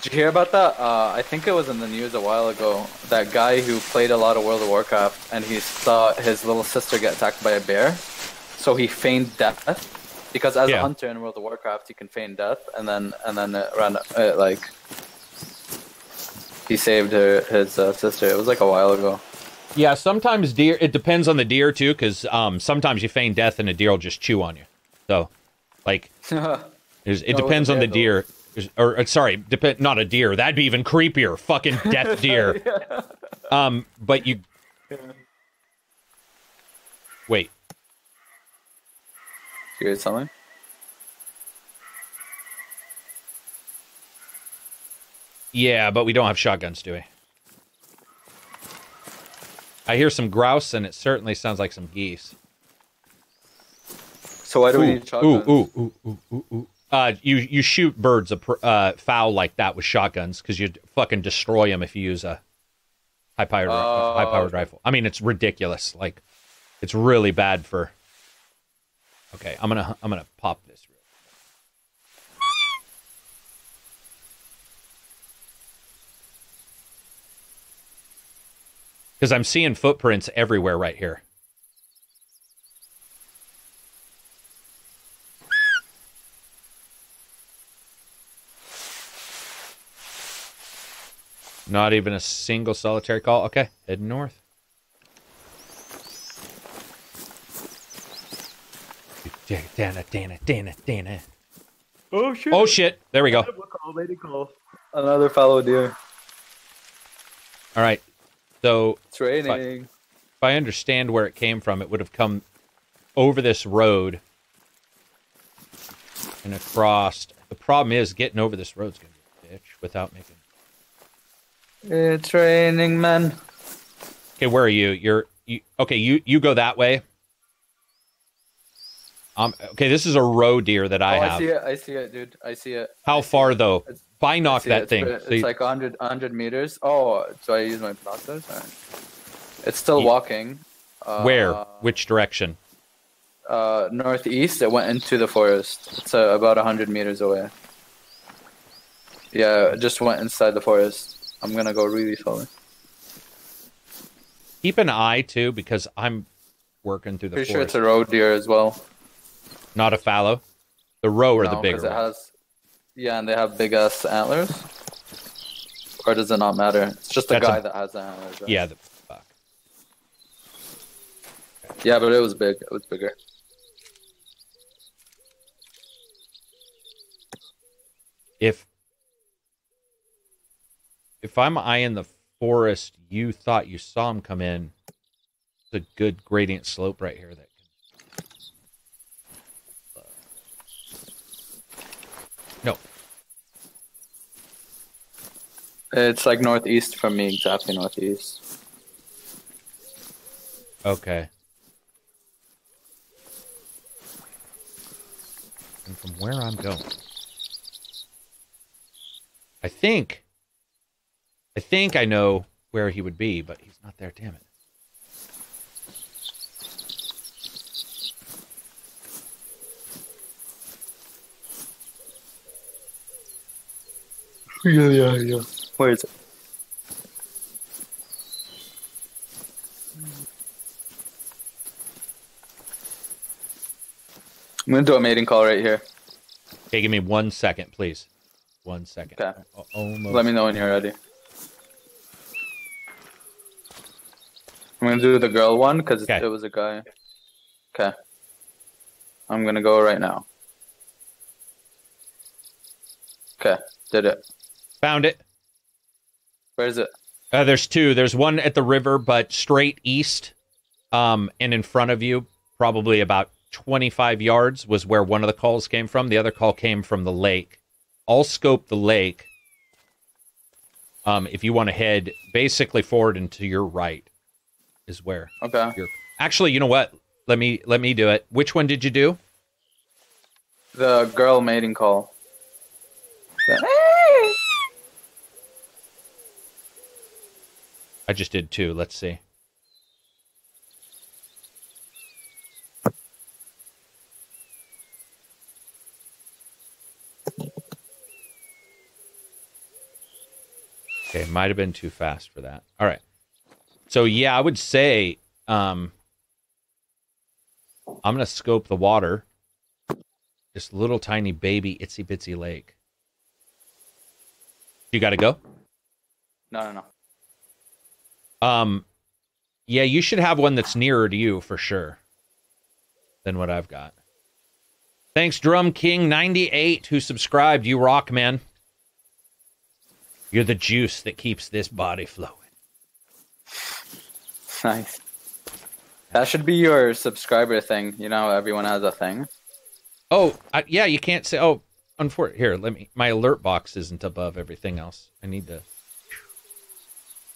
Did you hear about that? Uh, I think it was in the news a while ago. That guy who played a lot of World of Warcraft and he saw his little sister get attacked by a bear, so he feigned death. Because as Yeah. a hunter in World of Warcraft, you can feign death, and then and then it ran uh, like he saved her his uh, sister. It was like a while ago. Yeah, sometimes deer. It depends on the deer too, because um, sometimes you feign death and a deer will just chew on you. So, like, it No, depends on the deer. There's- Or, uh, sorry, depend not a deer. That'd be even creepier. Fucking death deer. Um, but you. Wait. you hear something? Yeah, but we don't have shotguns, do we? I hear some grouse, and it certainly sounds like some geese. So why do we need shotguns? ooh, ooh, ooh, ooh, ooh, ooh. Uh, you you shoot birds a pr- uh, fowl like that with shotguns because you fucking destroy them if you use a high powered Oh, high powered rifle. I mean, it's ridiculous. Like, it's really bad for. Okay, I'm gonna I'm gonna pop this. real Because I'm seeing footprints everywhere right here. Not even a single solitary call. Okay, heading north. Dana, Dana, Dana, Dana. Oh shit! Oh shit! There we go. Another fallow deer. All right. So It's raining. if I understand where it came from, it would have come over this road and across. The problem is getting over this road's gonna be a bitch without making. It's raining, man. Okay, where are you? You're you. Okay, you you go that way. Um. Okay, this is a roe deer that I oh, have. I see it. I see it, dude. I see it. How I far it. though? It's- By knock that it's, thing. It's, So you- like 100, 100 meters. Oh, do I use my? Alright. It's still Ye- walking. Uh, where? Which direction? Uh, northeast. It went into the forest. It's uh, about 100 meters away. Yeah, it just went inside the forest. I'm gonna go really slowly. Keep an eye too, because I'm working through the Pretty sure it's a roe deer as well. Not a fallow. The roe or the No, 'cause bigger it one. has. Yeah, and they have big ass antlers. Or does it not matter? It's just the That's a- guy that has the antlers. Right? Yeah. The, fuck. Yeah, but it was big. It was bigger. If if I'm eyeing the forest, you thought you saw him come in. It's a good gradient slope right here. That can... no. It's like northeast from me, exactly northeast. Okay. And from where I'm going, I think, I think I know where he would be, but he's not there. Damn it. Yeah, yeah, yeah. Where is it? I'm gonna do a mating call right here. Okay, give me one second, please. One second. Okay. Almost. Let me know when you're ready. I'm gonna do the girl one because Okay. it was a guy. Okay. I'm gonna go right now. Okay, did it. Found it. Where is it? Uh, there's two. There's one at the river, but straight east, um, and in front of you, probably about 25 yards, was where one of the calls came from. The other call came from the lake. I'll scope the lake. Um, if you want to head basically forward and to your right, is where Okay. you're. Actually, you know what? Let me let me do it. Which one did you do? The girl mating call. I just did two. Let's see. Okay, might have been too fast for that. All right. So yeah, I would say um I'm gonna scope the water. This little tiny baby itsy bitsy lake. You gotta go? No, no, no. Um, yeah, you should have one that's nearer to you for sure than what I've got. Thanks, Drum King ninety eight, who subscribed. You rock, man. You're the juice that keeps this body flowing. Nice. That should be your subscriber thing. You know, everyone has a thing. Oh, I, yeah, you can't say. Oh, unfor- here, let me. My alert box isn't above everything else. I need to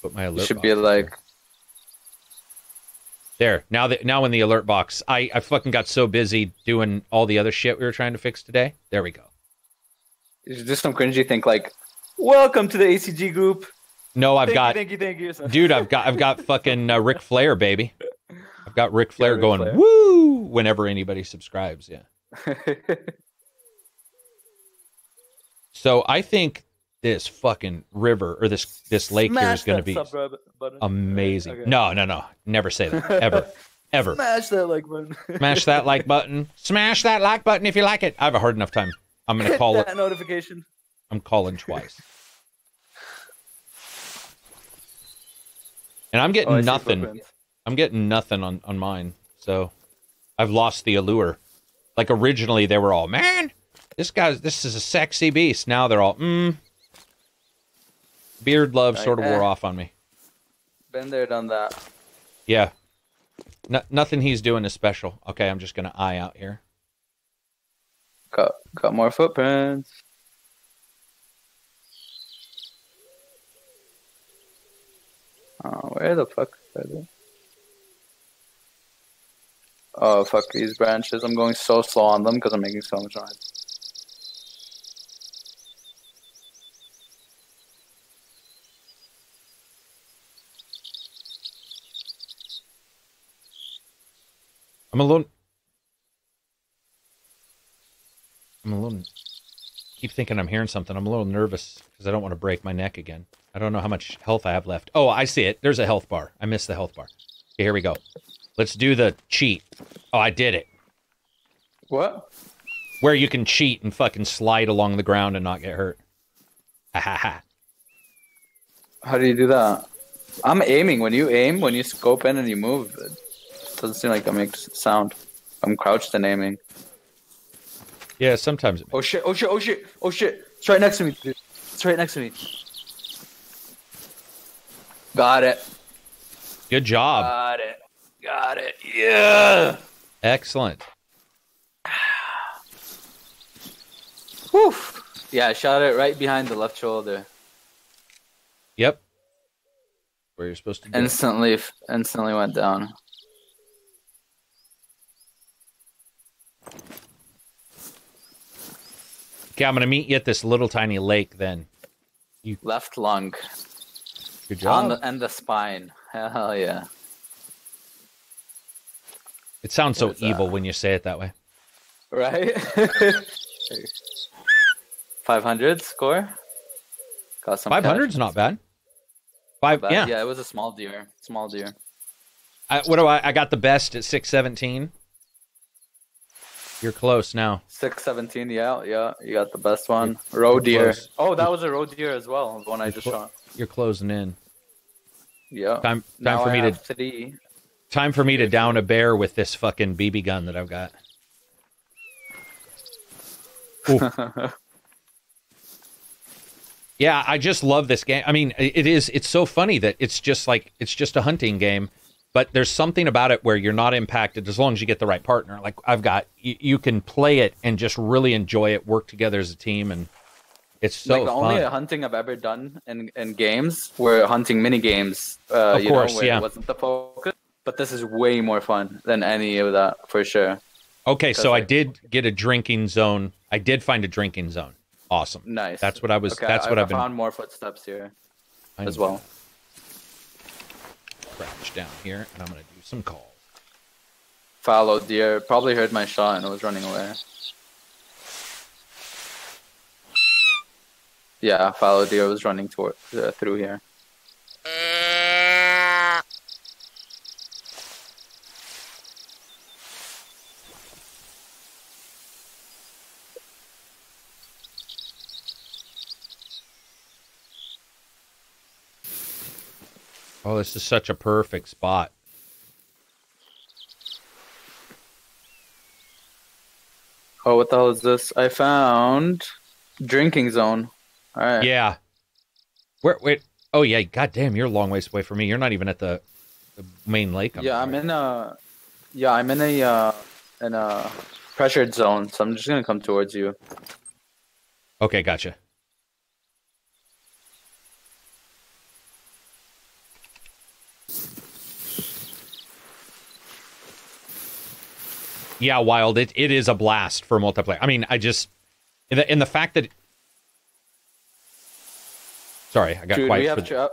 put my alert. Should be like, There. Now that now in the alert box, I I fucking got so busy doing all the other shit we were trying to fix today. There we go. Should do some cringy thing like, "Welcome to the ACG group." No, I've Thank got you, thank you, thank you. So- dude. I've got I've got fucking uh, Ric Flair, baby. I've got Ric Flair Ric going Flair. woo whenever anybody subscribes. Yeah. So I think this fucking river or this this lake here is going to be sub button. button. amazing. Okay. No, no, no. Never say that ever, ever. Smash that like button. Smash that like button. Smash that like button if you like it. I have a hard enough time. I'm going to call it. that notification. I'm calling twice. And I'm getting Oh, nothing. I'm getting nothing on on mine. So I've lost the allure. Like originally they were all, man, this guy's this is a sexy beast. Now they're all, mm. Beard love sort of wore eh. off on me. Been there, done that. Yeah. No, nothing he's doing is special. Okay, I'm just gonna eye out here. Got got more footprints. Oh, where the fuck? Oh, fuck these branches. I'm going so slow on them because I'm making so much noise. I'm alone. I'm a little. Keep thinking I'm hearing something. I'm a little nervous because I don't want to break my neck again. I don't know how much health I have left. Oh, I see it. There's a health bar. I missed the health bar. Okay, here we go. Let's do the cheat. Oh, I did it. What? Where you can cheat and fucking slide along the ground and not get hurt. Ha ha ha. How do you do that? I'm aiming. When you aim, when you scope in and you move, it doesn't seem like that makes sound. I'm crouched and aiming. Yeah, sometimes. It Oh shit! Oh shit! Oh shit! Oh shit! It's right next to me, dude. It's right next to me. Got it. Good job. Got it. Got it. Yeah. Excellent. Whew. Yeah, I shot it right behind the left shoulder. Yep. Where you're supposed to be. Instantly, instantly went down. Okay, I'm gonna meet you at this little tiny lake. Then. You left lung Good on job. the and the spine. Hell yeah. It sounds so What is that? evil when you say it that way. Right. Five hundred score. Got some. Five cash. hundred's not bad. Five, Bad. yeah. Yeah, it was a small deer. Small deer. I, what do I? I got the best at six seventeen. You're close now. Six seventeen. Yeah, yeah. You got the best one. Roe deer. close. Oh, that was a roe deer as well. The one I just shot. You're closing in. Yeah. Time, time for I me to three. time for me to down a bear with this fucking BB gun that I've got. Yeah, I just love this game. I mean, it is. It's so funny that it's just like it's just a hunting game, but there's something about it where you're not impacted as long as you get the right partner. Like I've got, you, you can play it and just really enjoy it, work together as a team, and it's so like the fun. only hunting I've ever done in, in games were hunting mini games. Uh, Of you course, know, where yeah. it wasn't the focus. But this is way more fun than any of that for sure. okay, so I did get a drinking zone. I did find a drinking zone. Awesome. Nice. That's what I was. Okay, that's what I I've been. found more footsteps here I as well. Crouch down here, and I'm gonna do some calls. Fallow deer probably heard my shot and was running away. Yeah, fallow deer was running toward uh, through here. Oh, this is such a perfect spot. Oh, what the hell is this? I found drinking zone. All right. Yeah. Where? Wait. Oh yeah. God damn, you're a long ways away from me. You're not even at the, the main lake. Yeah, I'm in a yeah, I'm in a uh, in a pressured zone, so I'm just gonna come towards you. Okay, gotcha. Yeah, wild. It it is a blast for multiplayer. I mean, I just in the, in the fact that Sorry, I got Dude, quiet. We have, tra-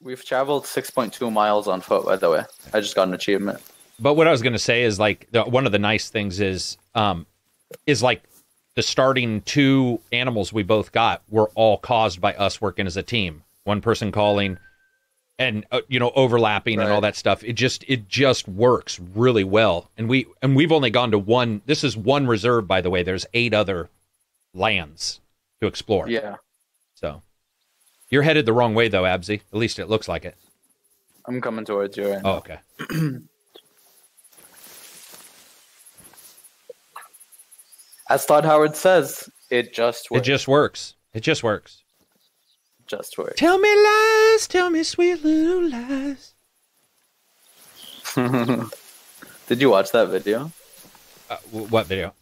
we've traveled 6.2 miles on foot. By the way, I just got an achievement. but what I was going to say is like the, one of the nice things is um is like the starting two animals we both got were all caused by us working as a team. One person calling and uh, you know overlapping and all that stuff. It just it just works really well. And we and we've only gone to one. This is one reserve by the way. There's eight other lands to explore. Yeah, So you're headed the wrong way though, Abssii. At least it looks like it. I'm coming towards you right Oh, okay. As Todd Howard says, it just works. It just works. It just works. just works. Tell me lies, tell me sweet little lies. Did you watch that video? Uh, w- what video?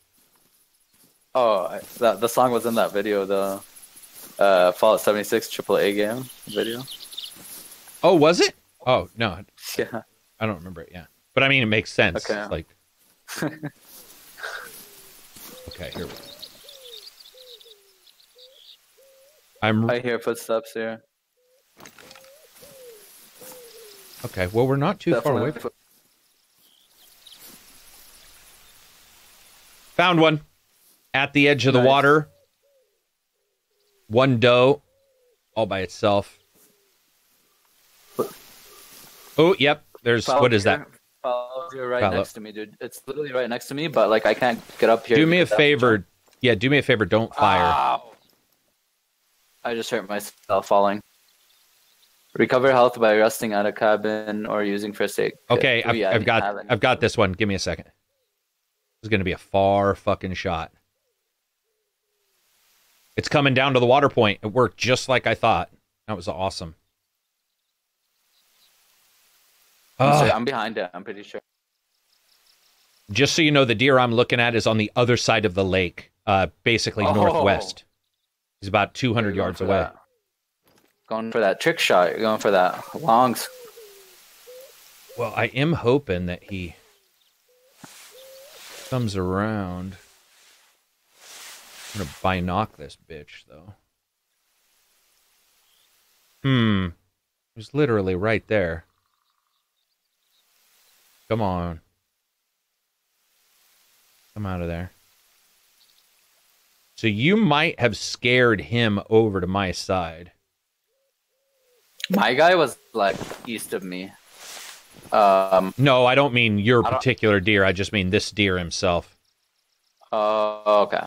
Oh, that the song was in that video, the uh, Fallout 76 AAA game video. Oh, was it? Oh no, Yeah. I don't remember it. Yeah, but I mean, it makes sense. Okay. Like, okay, here we go. I'm I hear footsteps here. okay. Well, we're not too far away. foot- Found one at the edge of the Nice. water. One doe, all by itself. Oh, yep. There's what is that? Fallow deer- Fallow deer right Fallow. next to me, dude. It's literally right next to me, but like I can't get up here. Do me a favor. Yeah, do me a favor. Don't fire. Ow. I just hurt myself falling. Recover health by resting at a cabin or using first aid. Okay, I've, yeah, I've got. I've got this one. Give me a second. This is going to be a far fucking shot. It's coming down to the water point. It worked just like I thought. That was awesome. I'm, Ah, I'm behind it. I'm pretty sure. just so you know, the deer I'm looking at is on the other side of the lake, uh, basically Oh. northwest. He's about 200 yards away. that. Going for that trick shot. You're going for that long. s- Well, I am hoping that he comes around. I'm gonna binoc this bitch though. Hmm. It was literally right there. Come on. Come out of there. So you might have scared him over to my side. My guy was like east of me. Um. No, I don't mean your I don't- particular deer. I just mean this deer himself. Oh, okay.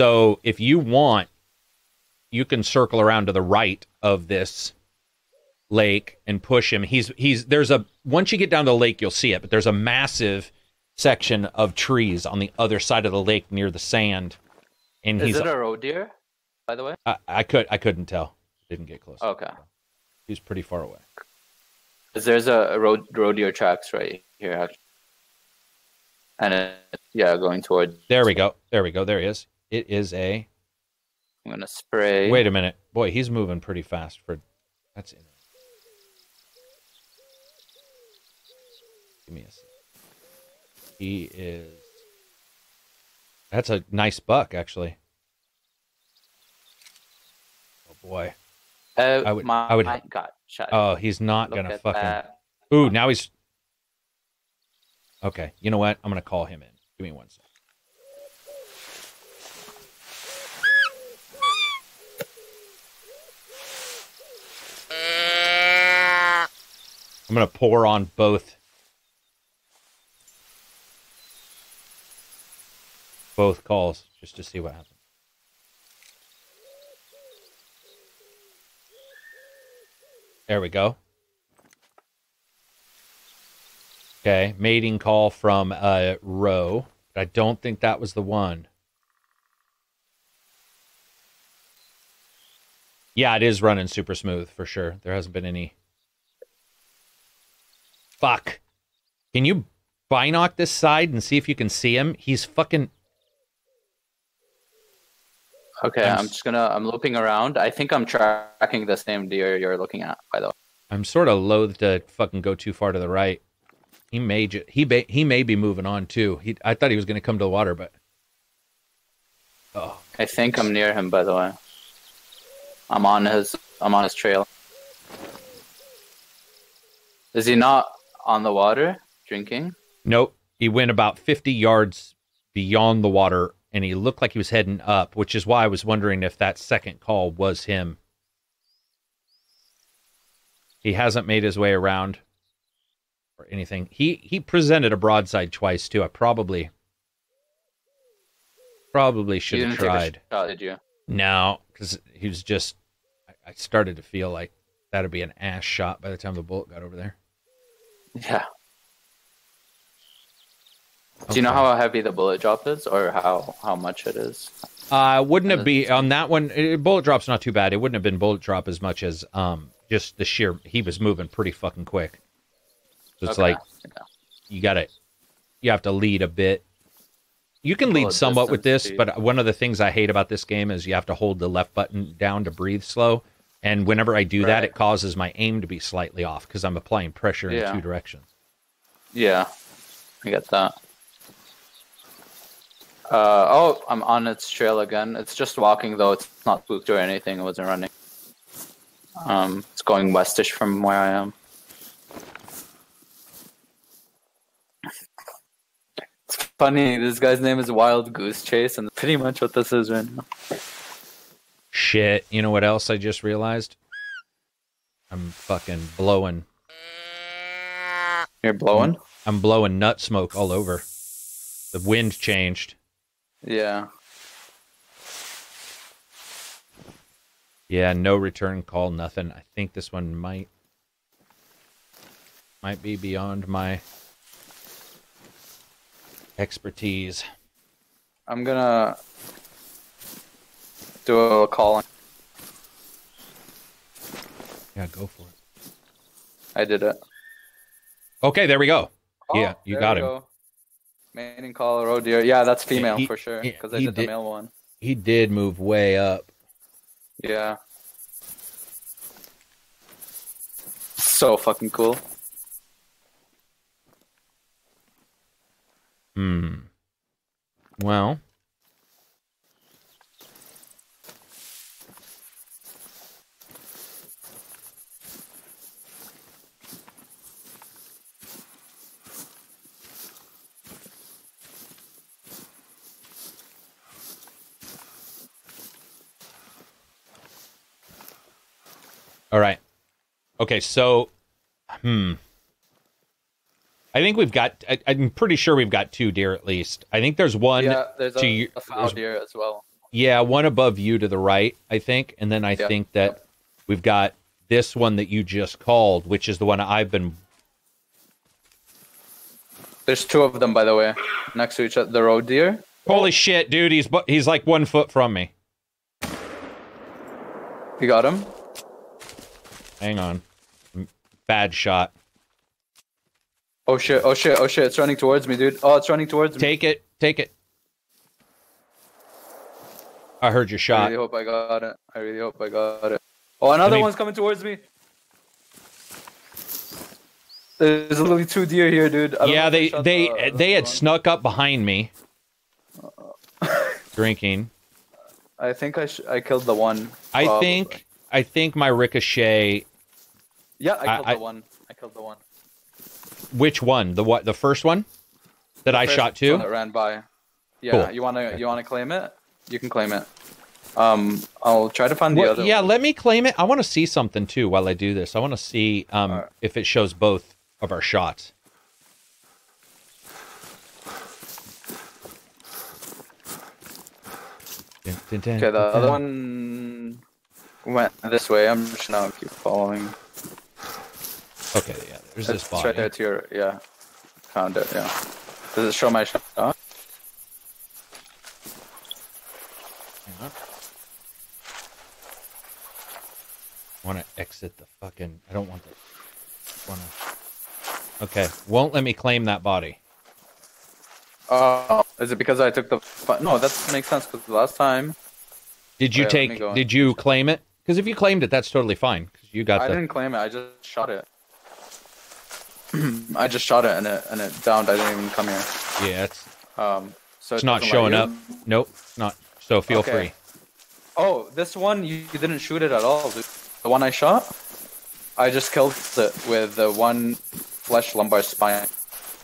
So if you want, you can circle around to the right of this lake and push him. He's he's there's a once you get down to the lake, you'll see it, but there's a massive section of trees on the other side of the lake near the sand. And Is he's it a roe deer? By the way. I, I could I couldn't tell. Didn't get close. Okay. He's pretty far away. there's a road roe deer tracks right here, actually. and it, yeah, going toward. There we go. There we go. There he is. It is a I'm gonna spray. wait a minute. Boy, he's moving pretty fast for that's interesting. Give me a sec. He is that's a nice buck actually. Oh boy. Oh I would- my I would- got shot. Oh, he's not Look gonna fucking that. Ooh, now he's Okay, you know what? I'm gonna call him in. Give me one sec. I'm gonna pour on both both calls just to see what happens. There we go. Okay, mating call from uh roe. I don't think that was the one. Yeah, it is running super smooth for sure. There hasn't been any. Fuck. Can you binoc this side and see if you can see him? He's fucking. Okay, I'm I'm, just gonna. I'm looping around. I think I'm tracking the same deer you're looking at. By the way. I'm sort of loath to fucking go too far to the right. He may ju- he may he may be moving on too. He I thought he was going to come to the water, but Oh, I think I'm near him, by the way. I'm on his. I'm on his trail. Is he not on the water drinking? nope. He went about 50 yards beyond the water and he looked like he was heading up, which is why I was wondering if that second call was him. He hasn't made his way around or anything. He he presented a broadside twice too. I probably probably should have tried. shot, did you? No, because he was just. I, I started to feel like that'd be an ass shot by the time the bullet got over there. Yeah. Do you know how heavy the bullet drop is, or how how much it is? Uh, wouldn't it be on that one? eh, bullet drop's not too bad. It wouldn't have been bullet drop as much as um just the sheer. He was moving pretty fucking quick. So it's Okay. like Yeah. you got to you have to lead a bit. You can lead somewhat with this, speed. but one of the things I hate about this game is you have to hold the left button down to breathe slow. And whenever I do that, it causes my aim to be slightly off because I'm applying pressure in two directions. Yeah, I get that. Uh, oh, I'm on its trail again. It's just walking though. It's not spooked or anything. It wasn't running. Um, it's going westish from where I am. It's funny. This guy's name is Wild Goose Chase, and pretty much what this is right now. Shit. You know what else I just realized? I'm fucking blowing. You're blowing. I'm blowing nut smoke all over. The wind changed. Yeah. Yeah, no return call, nothing. I think this one might might be beyond my expertise. I'm gonna do a call. Yeah, go for it. I did it. Okay, there we go. Yeah, Oh, you got him. go. Mating call, roe deer. Yeah, that's female he- for sure. Because I he did the male one. He did move way up. Yeah. So fucking cool. Hmm. Well, all right. Okay, so, hmm. I think we've got. I, I'm pretty sure we've got two deer at least. I think there's one. yeah, there's a, you- a fallow deer as well. Yeah, one above you to the right, I think, and then I Yep, think that yep. we've got this one that you just called, which is the one I've been. There's two of them, by the way, next to each other. The roe deer. Holy shit, dude! He's he's like one foot from me. You got him. Hang on, bad shot. Oh shit! Oh shit! Oh shit! It's running towards me, dude. Oh, it's running towards me. Take it, take it. I heard your shot. I really hope I got it. I really hope I got it. Oh, another me- one's coming towards me. There's literally two deer here, dude. I Yeah, they they the- they the had one. snuck up behind me, drinking. I think I sh- I killed the one. I think I think my ricochet. Yeah, I I- killed I- the one. I killed the one. Which one? The what? The first one that I First shot too. That ran by. Yeah, Cool. you wanna you wanna claim it? You can claim it. Um, I'll try to find the Well, other. yeah, one. let me claim it. I want to see something too while I do this. I want to see um, Alright. if it shows both of our shots. Okay, the other one went this way. I'm just gonna keep following. Okay, yeah. There's this It's body. right there to your yeah. Found it. Yeah. Does it show my shot? Hang on. I want to exit the fucking. I don't want the. Want to. Okay, won't let me claim that body. Oh, is it because I took the? No, that makes sense because last time Did you me take? Did you claim it? Because if you claimed it, that's totally fine. Because you got I the. didn't claim it. I just shot it. I just shot it and it and it downed. I didn't even come here. Yeah, it's Um, so it's it not showing up. Nope, not So feel Okay. free. Oh, this one you, you didn't shoot it at all. dude. The one I shot, I just killed it with the one flesh lumbar spine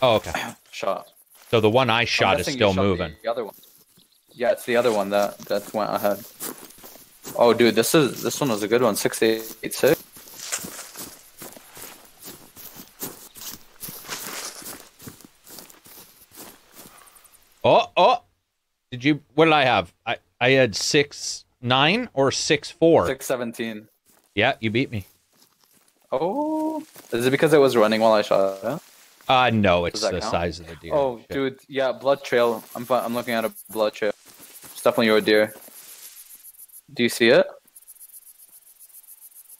Oh, okay. shot. So the one I shot is still shot moving. The other one. Yeah, it's the other one that that went ahead. Oh, dude, this is this one was a good one. Six eight six. Oh, oh. Did you? What did I have? I I had six nine or six four. Six seventeen. Yeah, you beat me. Oh, is it because it was running while I shot it? Uh no, it's the count? size of the deer. Oh, Shit. dude, yeah, blood trail. I'm I'm looking at a blood trail. It's definitely your deer. Do you see it?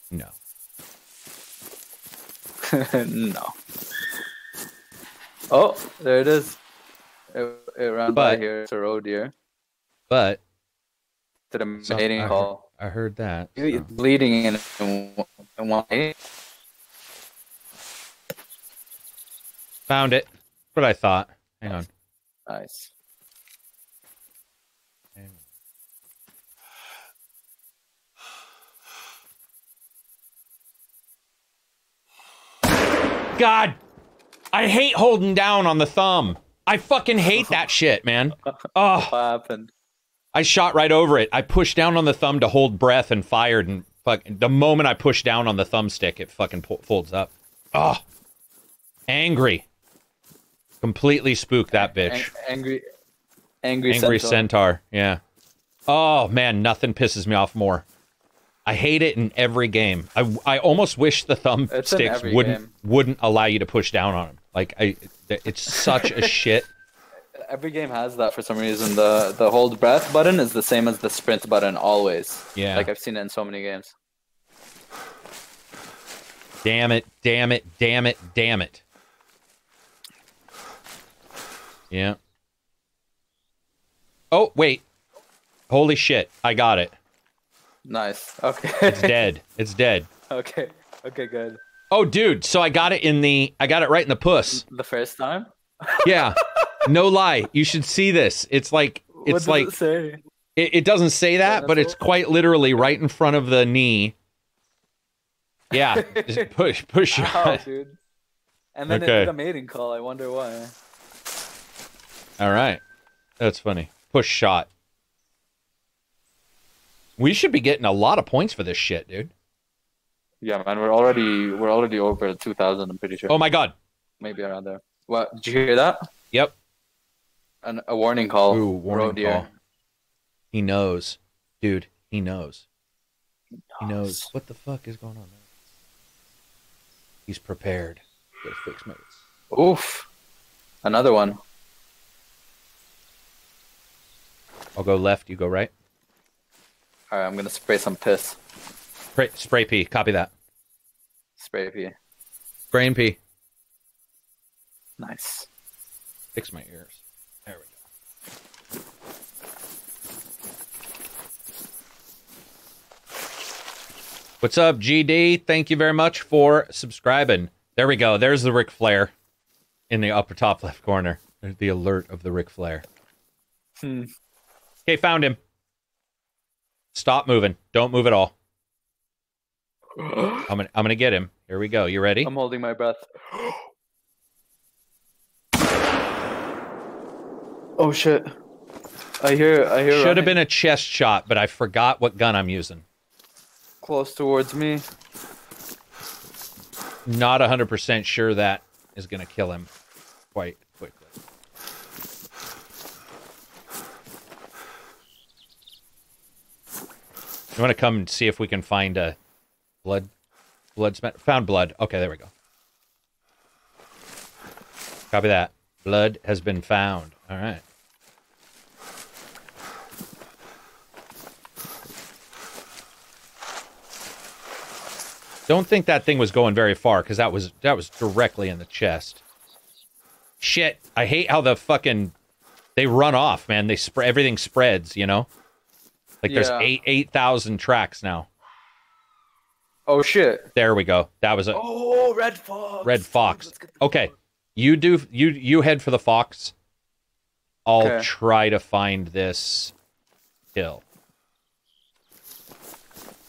No. no. Oh, there it is. It, it ran by here. It's a roe deer. But To the mating I call. I heard that. It's so. bleeding in, in, one. Found it. What I thought. Hang on. Nice. God, I hate holding down on the thumb. I fucking hate that shit, man. Oh, What happened? I shot right over it. I pushed down on the thumb to hold breath and fired, and fuck. The moment I pushed down on the thumbstick, it fucking po- folds up. Oh, angry. Completely spooked that bitch. Ang- angry, angry, Angry centaur. centaur. Yeah. Oh man, nothing pisses me off more. I hate it in every game. I, I almost wish the It's in thumbsticks wouldn't game. wouldn't allow you to push down on them. Like I, it's such a shit. Every game has that for some reason. The the hold breath button is the same as the sprint button always. Yeah. Like I've seen it in so many games. Damn it! Damn it! Damn it! Damn it! Yeah. Oh wait! Holy shit! I got it. Nice. Okay. It's dead. It's dead. okay. Okay. Good. Oh, dude! So I got it in the. I got it right in the puss. The first time. Yeah. No lie. You should see this. It's like what it's does like it say? it, it doesn't say that, but it's quite literally right in front of the knee. Yeah. Just push push Ow, oh, dude. And then Okay. it did a mating call. I wonder why. All right. That's funny. Push shot. We should be getting a lot of points for this shit, dude. Yeah, man. We're already we're already over two thousand. I'm pretty sure. Oh my god. Maybe around there. What? Did you hear that? Yep. An, a warning call. Ooh, warning Roe deer. call. He knows. Dude, he knows. He knows. What the fuck is going on there? He's prepared. Gotta fix my Oof. Another one. I'll go left, you go right. All right, I'm gonna spray some piss. Spray, spray P. Copy that. Spray pee. Brain P. Nice. Fix my ears. There we go. What's up, GD? Thank you very much for subscribing. There we go. There's the Ric Flair in the upper top left corner. There's the alert of the Ric Flair. Hmm. Okay, found him. Stop moving. Don't move at all. I'm gonna, I'm gonna get him. Here we go. You ready? I'm holding my breath. oh shit! I hear. I hear. Should have been a chest shot, but I forgot what gun I'm using. close towards me. Not 100% sure that is going to kill him quite quickly. You want to come and see if we can find a blood blood smet found blood. Okay, there we go. Copy that. Blood has been found. All right. Don't think that thing was going very far because that was that was directly in the chest. Shit! I hate how the fucking they run off, man. They spread everything spreads, you know. Like there's eight eight thousand tracks now. Oh shit! There we go. That was a Oh, red fox. red fox. Let's get the- Okay, you do you you head for the fox. I'll Okay. try to find this kill.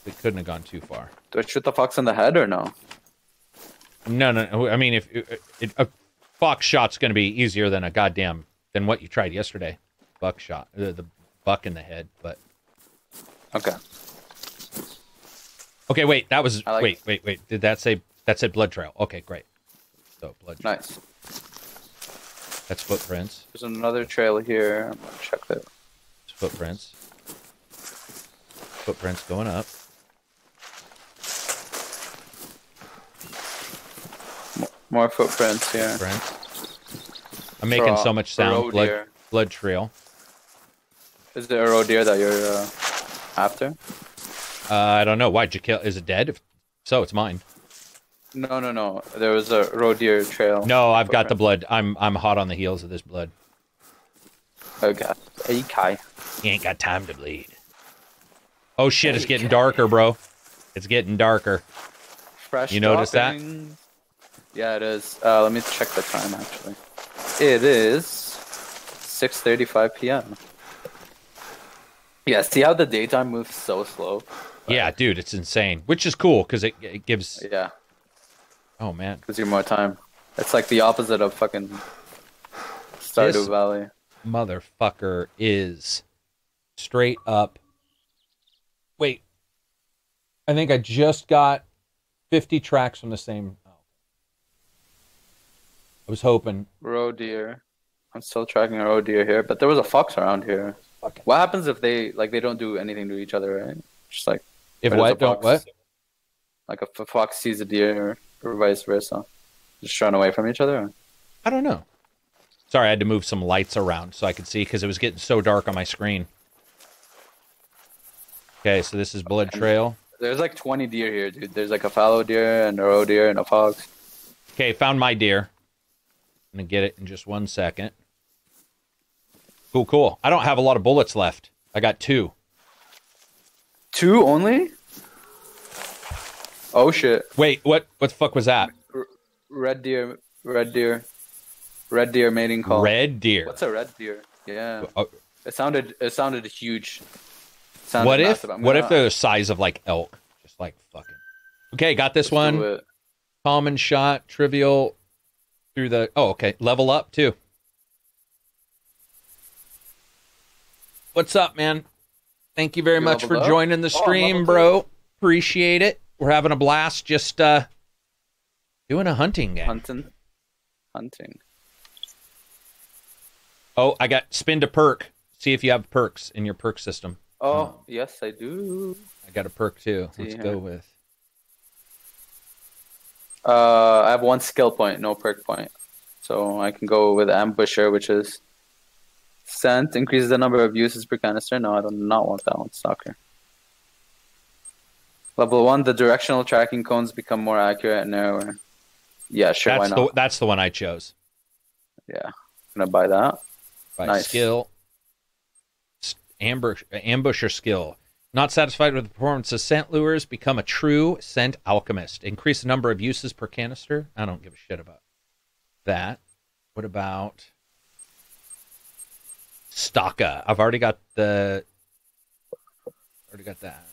We couldn't have gone too far. Do I shoot the fox in the head or no? No, no. no. I mean, if it, it, a fox shot's going to be easier than a goddamn than what you tried yesterday, buck shot, the, the buck in the head. But Okay. Okay, wait, that was like- wait, wait, wait. Did that say that said blood trail? Okay, great. So blood. trail. Nice. That's footprints. There's another trail here. I'm gonna check that. It's footprints. Footprints going up. More footprints here. Footprints. I'm making so much sound. Blood, deer. blood trail. Is there a roe deer that you're uh, after? Uh, I don't know. Why'd you kill? Is it dead? If so, it's mine. No, no, no. There was a roe deer trail. No, I've got the blood. I'm I'm hot on the heels of this blood. Okay. Okay. You ain't got time to bleed. Oh shit! It's getting darker, bro. It's getting darker. Fresh. You notice that? Yeah, it is. Uh, let me check the time actually. It is 6:35 p.m. Yeah, see how the daytime moves so slow? Yeah, dude, it's insane. Which is cool because it, it gives. Yeah, Oh man, gives you more time. It's like the opposite of fucking Stardew This- Valley. motherfucker is straight up. Wait, I think I just got fifty tracks from the same. Oh. I was hoping. Roe deer. I'm still tracking a roe deer here, but there was a fox around here. It. What happens if they like they don't do anything to each other, right? Just like If what? a Don't fox- what? like if a fox sees a deer or vice versa, just run away from each other. I don't know. Sorry, I had to move some lights around so I could see because it was getting so dark on my screen. Okay, so this is Blood Trail. There's like 20 deer here, dude. There's like a fallow deer and a roe deer and a fox. Okay, found my deer. I'm gonna get it in just one second. Cool, cool. I don't have a lot of bullets left. I got two. Two only? Oh shit! Wait, what? What the fuck was that? Red deer, red deer, red deer mating call. Red deer. What's a red deer? Yeah, Oh, it sounded it sounded huge. Sounded what if? What if they're the size of like elk? Just like fucking. Okay, got this let's one. Common shot, trivial. Through the. Oh, okay. Level up too. What's up, man? Thank you very You much for up? joining the Oh, stream, level bro. Appreciate it. We're having a blast. Just uh doing a hunting game. Hunting, hunting. Oh, I got spin to perk. See if you have perks in your perk system. Oh yes, I do. I got a perk too. See Let's here. go with. Uh, I have one skill point, no perk point, so I can go with ambusher, which is scent increases the number of uses per canister. No, I do not want that one. Stalker. Level one, the directional tracking cones become more accurate and narrower. Yeah, sure, That's why the not? that's the one I chose. Yeah, I'm gonna buy that. By Nice. skill. Ambush ambusher skill. Not satisfied with the performance of scent lures, become a true scent alchemist. Increase the number of uses per canister. I don't give a shit about that. What about Stalker? I've already got the already got that.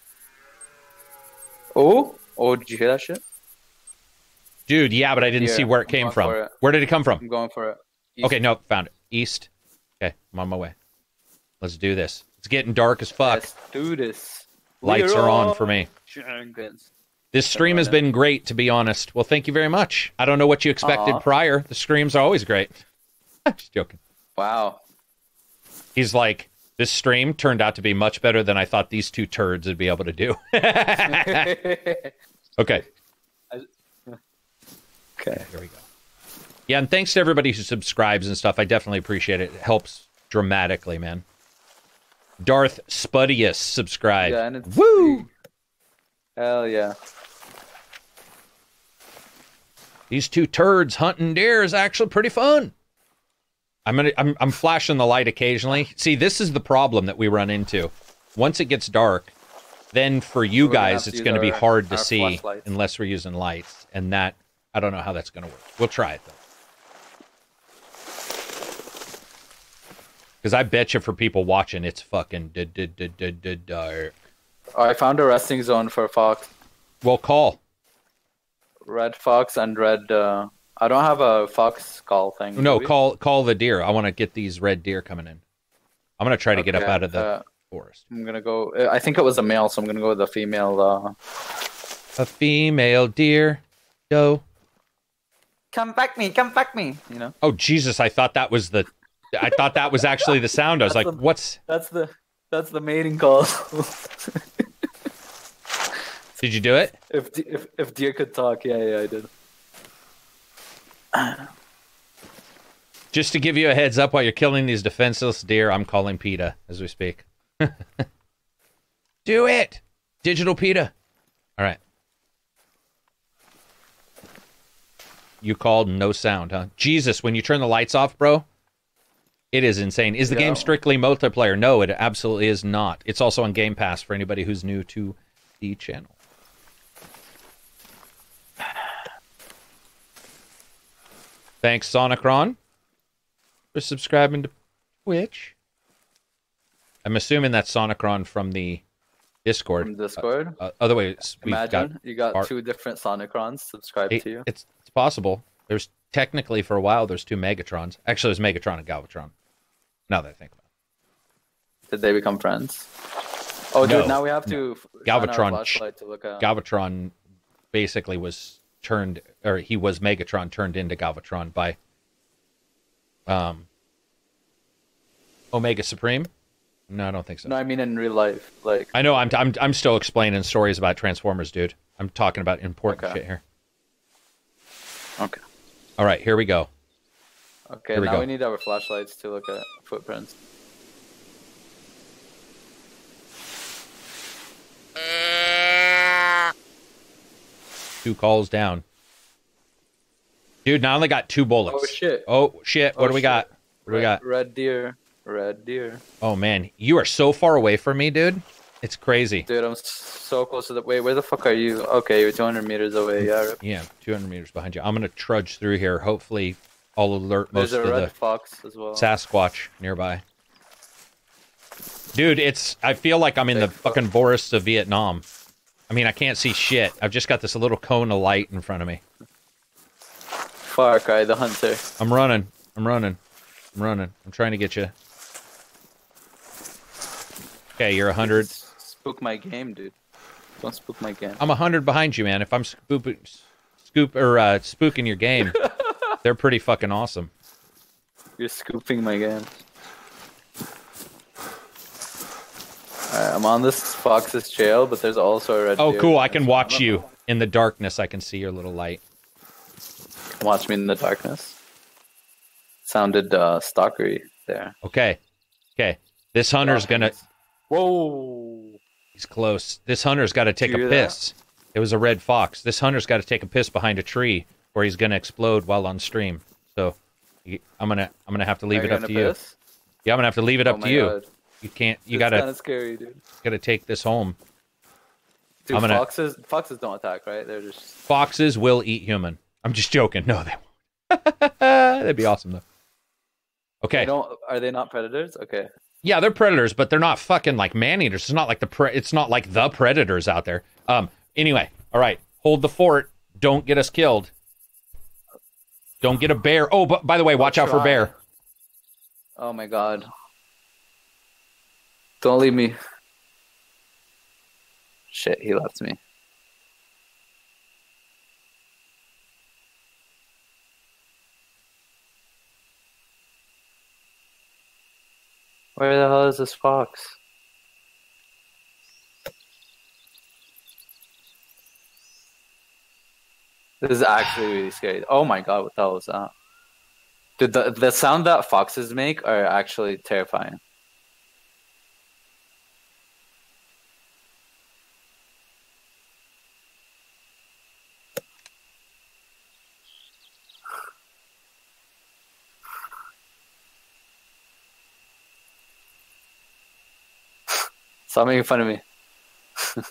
Oh, oh, did you hear that shit? Dude, yeah, but I didn't Yeah, see where it I'm came from. it. Where did it come from? I'm going for it. East. Okay, no, found it. East. Okay, I'm on my way. Let's do this. It's getting dark as fuck. Let's do this. Lights are on for me. Jenkins. This stream has been great, to be honest. Well, thank you very much. I don't know what you expected Aw. prior. The streams are always great. Just joking. Wow. He's like, this stream turned out to be much better than I thought these two turds would be able to do. okay, okay. here we go. Yeah, and thanks to everybody who subscribes and stuff. I definitely appreciate it. It helps dramatically, man. Darth Spudius subscribe. Yeah, and it's Woo! free. Hell yeah. These two turds hunting deer is actually pretty fun. I'm gonna I'm I'm flashing the light occasionally. See, this is the problem that we run into. Once it gets dark, then for you We're gonna guys it's gonna be hard to see unless we're using lights. And that I don't know how that's gonna work. We'll try it though. Because I bet you for people watching, it's fucking d- d- d- d- d- dark. I found a resting zone for fox, Well, call. red fox, and red. Uh, I don't have a fox call thing. No, do we? call call the deer. I want to get these red deer coming in. I'm gonna try to get up out of the uh, forest. I'm gonna go. uh, I think it was a male, so I'm gonna go with the female. Uh... A female deer. Go. Come back me, come back me. You know. Oh Jesus! I thought that was the. I thought that was actually the sound. I was like, the- "What's?" That's the that's the mating call. Did you do it? if if if deer could talk, yeah, yeah, I did. Just to give you a heads up, while you're killing these defenseless deer, I'm calling PETA as we speak. do it, digital PETA. All right. You called no sound, huh? Jesus, when you turn the lights off, bro, it is insane. Is the Yeah. game strictly multiplayer? No, it absolutely is not. It's also on Game Pass for anybody who's new to the channel. Thanks, Sonicron, for subscribing to Twitch. I'm assuming that's Sonicron from the Discord. From Discord. Uh, otherwise, we've Imagine got you got our- two different Sonicrons subscribed it- to you. it's it's possible. There's technically for a while there's two Megatrons. Actually, there's Megatron and Galvatron. Now that I think about it. Did they become friends? Oh, No, dude, now we have to f- shine our Galvatron to look at. Galvatron basically was turned, or he was Megatron turned into Galvatron by um Omega Supreme. No, I don't think so. no, I mean in real life, like I know I'm, I'm I'm still explaining stories about Transformers, dude. I'm talking about important Okay. shit here. okay, All right, here we go. okay. We now go. we need our flashlights to look at footprints. Two calls down. Dude, now I only got two bullets. Oh shit! Oh shit! What Oh, do we shit. got? What do we red, got? red deer, red deer. Oh man, you are so far away from me, dude. It's crazy. Dude, I'm so close to the. Wait, where the fuck are you? Okay, you're 200 meters away. Yeah. Yeah, 200 meters behind you. I'm gonna trudge through here. Hopefully, I'll alert most There's a of red the fox as well. Sasquatch nearby. Dude, it's. I feel like I'm in the Bigfoot. fucking forests of Vietnam. I mean, I can't see shit. I've just got this little cone of light in front of me. Far Cry, the hunter. I'm running. I'm running. I'm running. I'm trying to get you. Okay, you're 100. Spook my game, dude. Don't spook my game. I'm 100 behind you, man. If I'm scooping, scoop or uh, spooking your game, they're pretty fucking awesome. You're scooping my game. I'm on this fox's trail, but there's also a red Oh, cool. I can watch you in the darkness. I can see your little light. Watch me in the darkness. Sounded uh, stalkery there. Okay. Okay. This hunter's gonna. Whoa! He's close. This hunter's got to take a hear that? piss. It was a red fox. This hunter's got to take a piss behind a tree, or he's gonna explode while on stream. So, I'm gonna I'm gonna have to leave Are it up to you. Yeah, I'm gonna have to leave it Oh up to my you. You can't. You It's gotta kind of scary, dude. gotta take this home. Dude, gonna- foxes foxes don't attack, right? They're just Foxes will eat human. I'm just joking. No, they won't. That'd be awesome though. they Okay. don't. Are they not predators? Okay. Yeah, they're predators, but they're not fucking like man eaters. It's not like the pre- it's not like the predators out there. Um. Anyway, all right. Hold the fort. Don't get us killed. Don't get a bear. Oh, but by the way, watch out for bear. Oh my god. Don't leave me. Shit, he left me. Where the hell is this fox? This is actually really scary. Oh my god, what the hell was that? Dude, the, the sound that foxes make are actually terrifying. Stop making fun of me.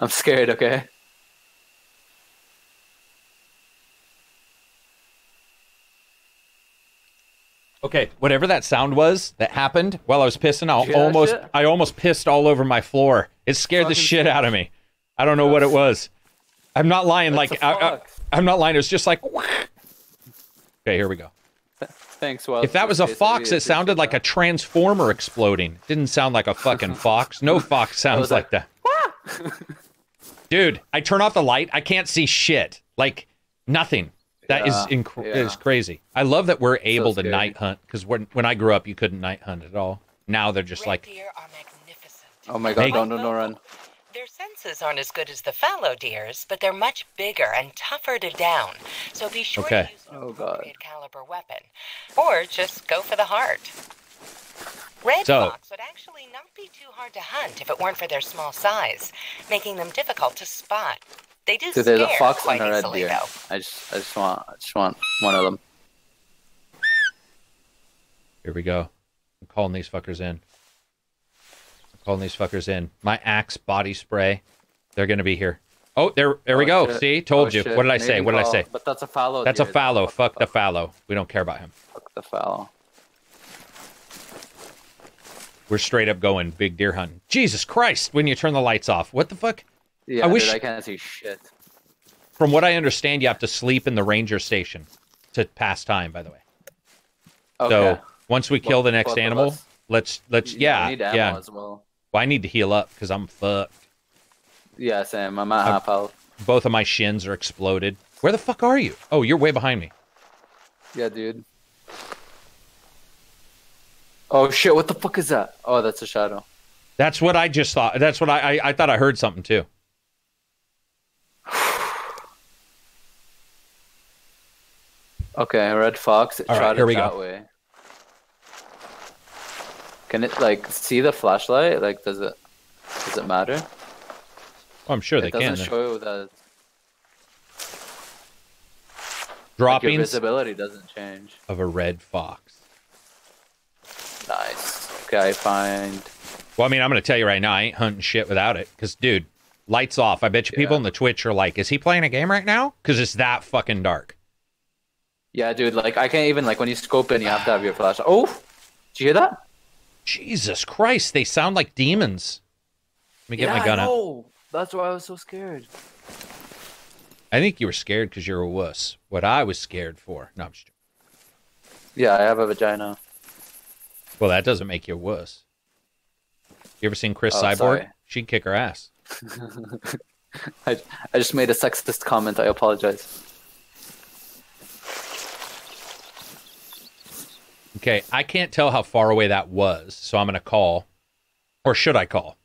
I'm scared, okay? Okay, whatever that sound was that happened while I was pissing, I Did you hear that almost? I almost pissed all over my floor. It scared the Fucking shit out of me. I don't know what it was. I'm not lying. Like I. I'm not lying. It was just like. Okay, here we go. Thanks, well. If that was a fox, it sounded like a transformer exploding. It didn't sound like a fucking fox. No fox sounds like like, that. Dude, I turn off the light. I can't see shit. Like nothing. That is Yeah, inc- yeah. is crazy. I love that we're able to night hunt because when when I grew up, you couldn't night hunt at all. Now they're just Red like, deer are magnificent. Oh my god, Make- don't, don't, don't run. Their senses aren't as good as the fallow deers, but they're much bigger and tougher to down. So be sure Okay. to use an Oh, caliber weapon, or just go for the heart. Red So- fox would actually not be too hard to hunt if it weren't for their small size, making them difficult to spot. They do Dude, there's a fox quite and a red easily, deer. though. I just, I just want, I just want one of them. here we go. I'm calling these fuckers in. I'm calling these fuckers in. My axe body spray. They're gonna be here. Oh, there, there we Oh, go. shit. See, told Oh, you. shit. What did I say? What did I say? But that's a fallow. That's a deer. fallow. Fuck Fuck the fallow. We don't care about him. Fuck the fallow. We're straight up going big deer hunting. Jesus Christ! When you turn the lights off, what the fuck? Yeah, I dude, wish- I can't see shit. From what I understand, you have to sleep in the ranger station to pass time. By the way. Okay. So once we kill the next animal, let's let's yeah yeah. well. Well, I need to heal up because I'm fucked. Yeah, Sam. I'm at half health. Both of my shins are exploded. Where the fuck are you? Oh, you're way behind me. Yeah, dude. Oh shit! What the fuck is that? Oh, that's a shadow. That's what I just thought. That's what I I, I thought I heard something too. Okay, red fox. It All right, here we that go. way. Can it like see the flashlight? Like, does it does it matter? Oh, I'm sure it they doesn't can. show that like, your visibility doesn't change. of a red fox. Nice. Okay, find. Well, I mean, I'm going to tell you right now, I ain't hunting shit without it. Because, dude, lights off. I bet you people Yeah. in the Twitch are like, is he playing a game right now? Because it's that fucking dark. Yeah, dude. Like, I can't even like when you scope in, you have to have your flashlight. Oh, did you hear that? Jesus Christ, they sound like demons. Let me get my gun out. out. That's why I was so scared. I think you were scared because you're a wuss. What I was scared for. No, I'm just Yeah, I have a vagina. Well, that doesn't make you a wuss. You ever seen Cris Oh, Cyborg? sorry. She'd kick her ass. I I just made a sexist comment. I apologize. Okay, I can't tell how far away that was, so I'm going to call. Or should I call?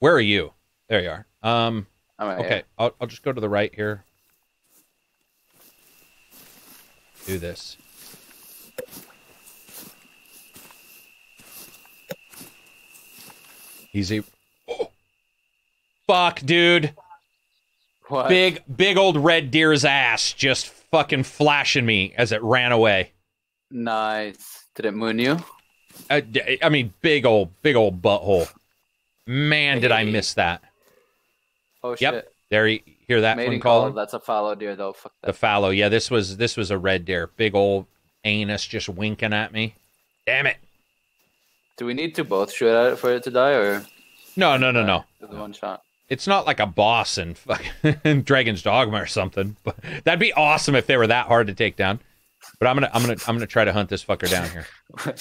Where are you? There you are. Um, right okay. I'll, I'll just go to the right here. Do this. Easy. Oh. Fuck, dude. What? Big, big old red deer's ass just fucking flashing me as it ran away. Nice. Did it moon you? Uh, I, I mean, big old, big old butthole. Man, did I miss that. Oh shit. Yep. There you hear that Mating one call. That's a fallow deer though. Fuck The that. fallow. Yeah, this was this was a red deer. Big old anus just winking at me. Damn it. Do we need to both shoot at it for it to die, or No, no, no, no. it one shot? It's not like a boss in fucking Dragon's Dogma or something. But that'd be awesome if they were that hard to take down. But I'm gonna I'm gonna I'm gonna try to hunt this fucker down here.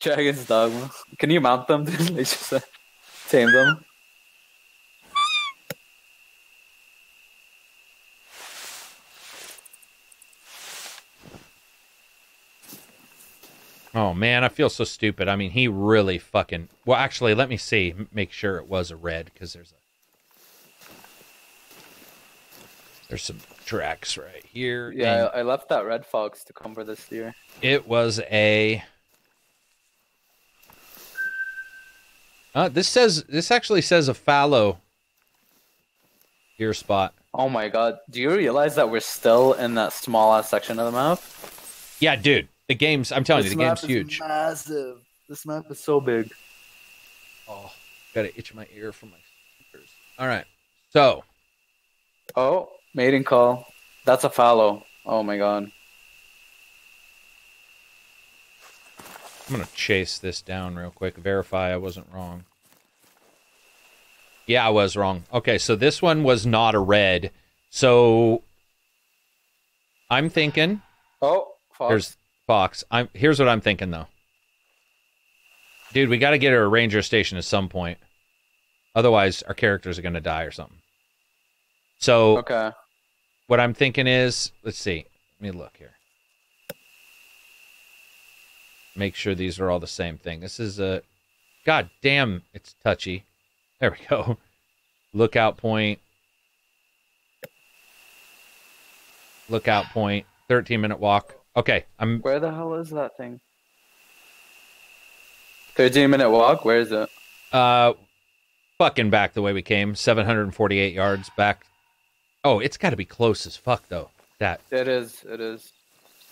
Dragon's dogma. Can you mount them? dude? like just uh, tame them. Oh man, I feel so stupid. I mean, he really fucking. Well, actually, let me see. Make sure it was a red because there's a. There's some tracks right here. Yeah, I, I left that red fox to come for this deer. it was a. Uh, this says this actually says a fallow. Deer spot. Oh my god! Do you realize that we're still in that small ass section of the map? Yeah, dude. The game's. I'm telling This you, the game's is huge. Massive. This map is so big. Oh, gotta itch my ear from my speakers. All right. So Oh, mating call. That's a fallow. Oh my god. I'm gonna chase this down real quick. Verify I wasn't wrong. Yeah, I was wrong. Okay, so this one was not a red. So I'm thinking Oh, Fox. Here's Fox. I'm here's what I'm thinking though. Dude, we got to get her a ranger station at some point. Otherwise, our characters are going to die or something. So, Okay. what I'm thinking is, let's see. Let me look here. Make sure these are all the same thing. This is a God damn, it's touchy. There we go. Lookout point. Lookout point. 13 minute walk. Okay, I'm Where the hell is that thing? 13 minute walk? Where is it? Uh, fucking back the way we came, 748 yards back. Oh, it's got to be close as fuck though. That It is. It is.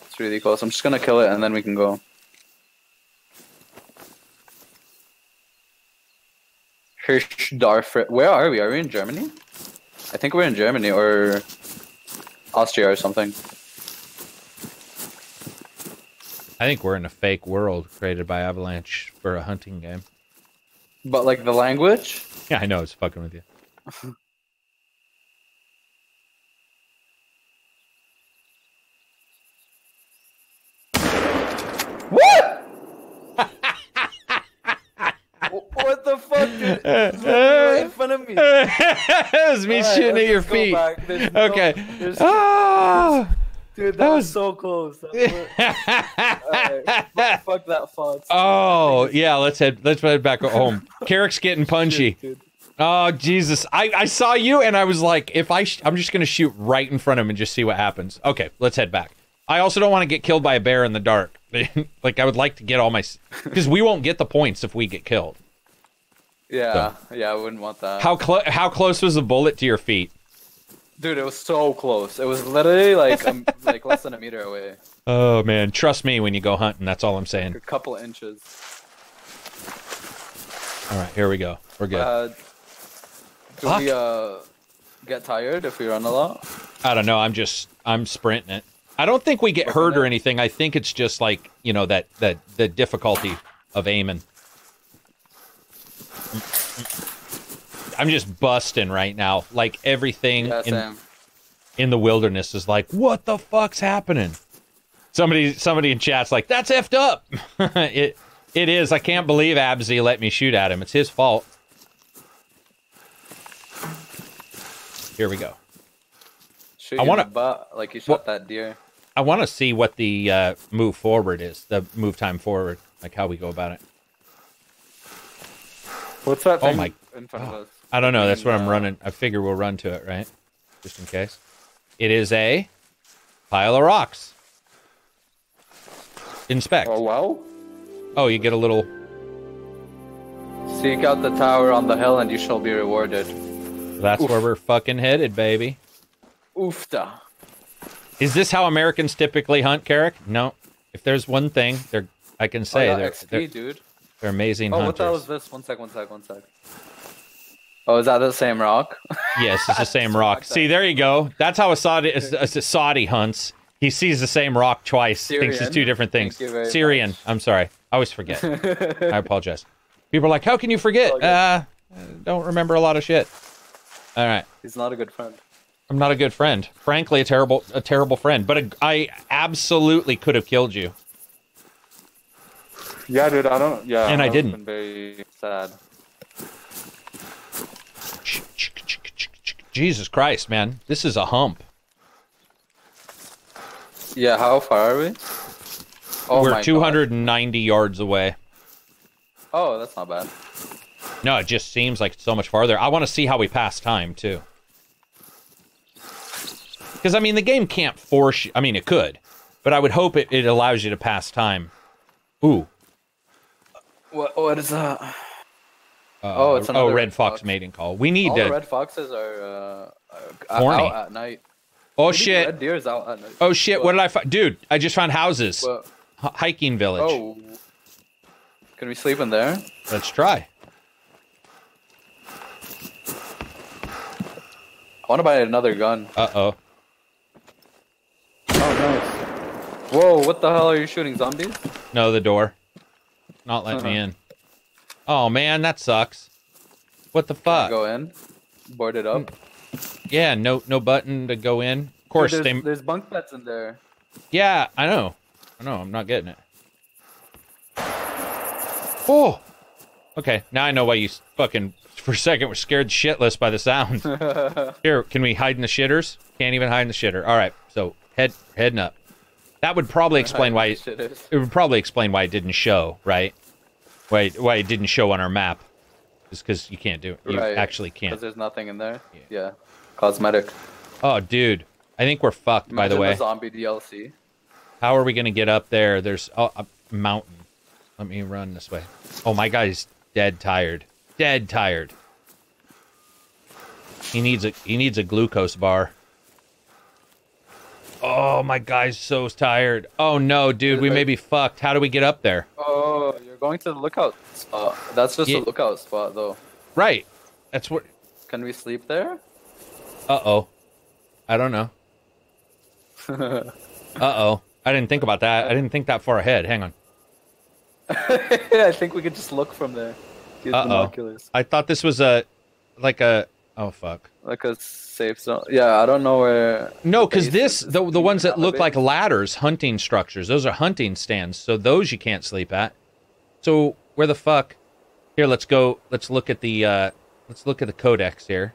It's really close. I'm just gonna kill it and then we can go. Hirschdorf. Where are we? Are we in Germany? I think we're in Germany or Austria or something. I think we're in a fake world created by Avalanche for a hunting game. But like the language? Yeah, I know it's fucking with you. What? what the fuck, dude? Right in front of me. it was me Alright, shooting let's at your feet. no- Okay. there's- Ah! Dude, that, That was, was- so close. That was- Alright, fuck, fuck that Fox. oh yeah, let's head let's head back home. Karak's getting punchy. Dude, Oh Jesus! I, I saw you and I was like, if I sh- I'm just gonna shoot right in front of him and just see what happens. Okay, let's head back. I also don't want to get killed by a bear in the dark. like I would like to get all my because we won't get the points if we get killed. Yeah, yeah, I wouldn't want that. How close how close was the bullet to your feet? Dude, it was so close. It was literally like um, like less than a meter away, Oh man, trust me when you go hunting. That's all I'm saying. a couple inches. All right, here we go. We're good. Uh, do Fuck. we uh get tired if we run a lot? I don't know. I'm just I'm sprinting it. I don't think we get hurt or anything. I think it's just like you know that that the difficulty of aiming. I'm just busting right now. Like everything Yeah, in, in the wilderness is like, what the fuck's happening? Somebody somebody in chat's like, that's effed up. it it is. I can't believe Abssii let me shoot at him. It's his fault. Here we go. Shoot I the butt like you shot that deer. I want to see what the uh, move forward is, the move time forward, like how we go about it. What's that Oh my- in front of us? I don't know. That's what I'm Uh, running. I figure we'll run to it, right? Just in case. It is a pile of rocks. Inspect. Oh well. Oh, you get a little. Seek out the tower on the hill and you shall be rewarded. That's where we're fucking headed, baby. Oofta. Is this how Americans typically hunt, Karak? No. If there's one thing they're, I can Oh, say yeah, they're, XP, they're, dude. They're amazing Oh, what the hell is this? One sec, one sec, one sec. Oh, is that the same rock? Yes, it's the same rock. See, there you go. That's how a Saudi, a, a Saudi hunts. He sees the same rock twice, thinks it's Syrian. two different things. You very Syrian. I'm sorry. I always forget. I apologize. People are like, "How can you forget?" all good. Uh, don't remember a lot of shit. All right. He's not a good friend. I'm not a good friend. Frankly, a terrible, a terrible friend. But a, I absolutely could have killed you. Yeah, dude, I don't. Yeah, And I didn't. Been very sad. Jesus Christ, man, this is a hump. Yeah, how far are we? Oh We're God. 290 yards away. Oh, that's not bad. No, it just seems like so much farther. I want to see how we pass time too. Because I mean, the game can't force you. I mean, it could, but I would hope it, it allows you to pass time. Ooh. What? What is that? Uh, Oh, it's oh, another red red fox fox. mating call. We need All to. red foxes are uh, uh, Horny. out at night. oh Maybe shit! Red deer's out at night. Oh shit! What did I find, dude? I just found houses. What? H- hiking village. Oh. Can we sleep in there? Let's try. I want to buy another gun. Uh oh. Oh, nice. Whoa, what the hell are you shooting? Zombies? No, the door. Not letting me uh-huh. in. Oh man, that sucks. What the fuck? Go in, board it up. Yeah, no no button to go in. Of course, there's, they. there's bunk beds in there. Yeah, I know. I know. I'm not getting it. Oh. Okay, now I know why you fucking for a second were scared shitless by the sound. Here, can we hide in the shitters? Can't even hide in the shitter. All right, so head heading up. That would probably explain why it, it would probably explain why it didn't show, right? Why why it didn't show on our map? Just because you can't do it. You Right, actually can't. Because there's nothing in there. Yeah. Cosmetic. Oh, dude, I think we're fucked. by the Imagine way, zombie DLC. how are we gonna get up there? There's oh, a mountain. Let me run this way. Oh, my guy's dead tired. Dead tired. He needs a he needs a glucose bar. Oh, my guy's so tired. Oh no, dude, we may be fucked. How do we get up there? Oh, you're going to the lookout spot. That's just Yeah. a lookout spot, though. Right. That's where... Can we sleep there? Uh oh. I don't know. Uh oh. I didn't think about that. I didn't think that far ahead. Hang on. I think we could just look from there. Uh oh. binoculars. I thought this was a like a. Oh fuck. Like a safe zone. Yeah, I don't know where. No, because this the the ones that look like ladders, hunting structures. Those are hunting stands. So those you can't sleep at. So where the fuck? Here, let's go. Let's look at the. uh Let's look at the codex here.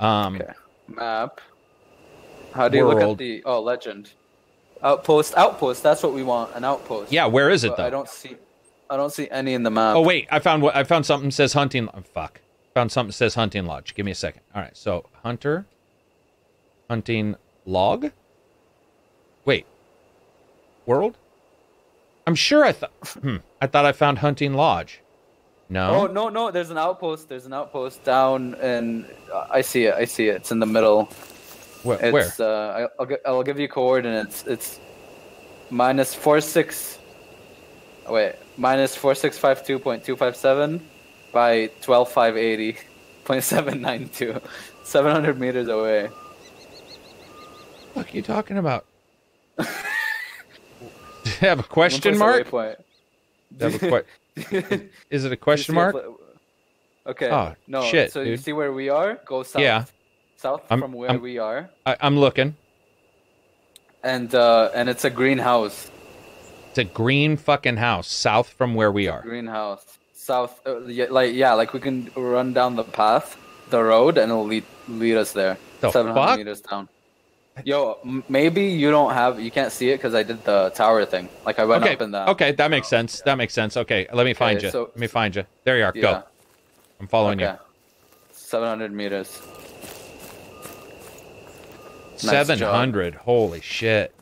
Um. Okay. Map. How do you look at the oh legend? Outpost, outpost. That's what we want. An outpost. Yeah. Where is it But though? I don't see. I don't see any in the map. Oh wait, I found what I found something says hunting. Oh, fuck, found something that says hunting lodge. Give me a second. All right, so hunter, hunting log. Wait, world. I'm sure I thought. Hmm, I thought I found hunting lodge. No. Oh No. no no! There's an outpost. There's an outpost down, and uh, I see it. I see it. It's in the middle. Where? It's where? uh, I'll I'll give you coordinates. It's minus four six. Wait, minus four six five two point two five seven by twelve five eighty point seven nine two. Seven hundred meters away. What are you talking about? Do you have a question mark? have a que- Is it a question mark? Okay. Oh, no. shit, so you see where we are? Go south. Yeah. South I'm- from where I'm- we are, I, I'm looking. and uh, and it's a greenhouse. It's a green fucking house south from where we are. Greenhouse. South, uh, yeah, like yeah, like we can run down the path, the road, and it'll lead lead us there. The 700 fuck? meters down. Yo, m- maybe you don't have, you can't see it because I did the tower thing. Like I went Okay. up in that. Okay, that makes sense. That makes sense. Okay, let me find Okay, you. so- let me find you. There you are. Yeah. Go. I'm following Okay. 700 meters. you. Nice Seven hundred. Holy shit.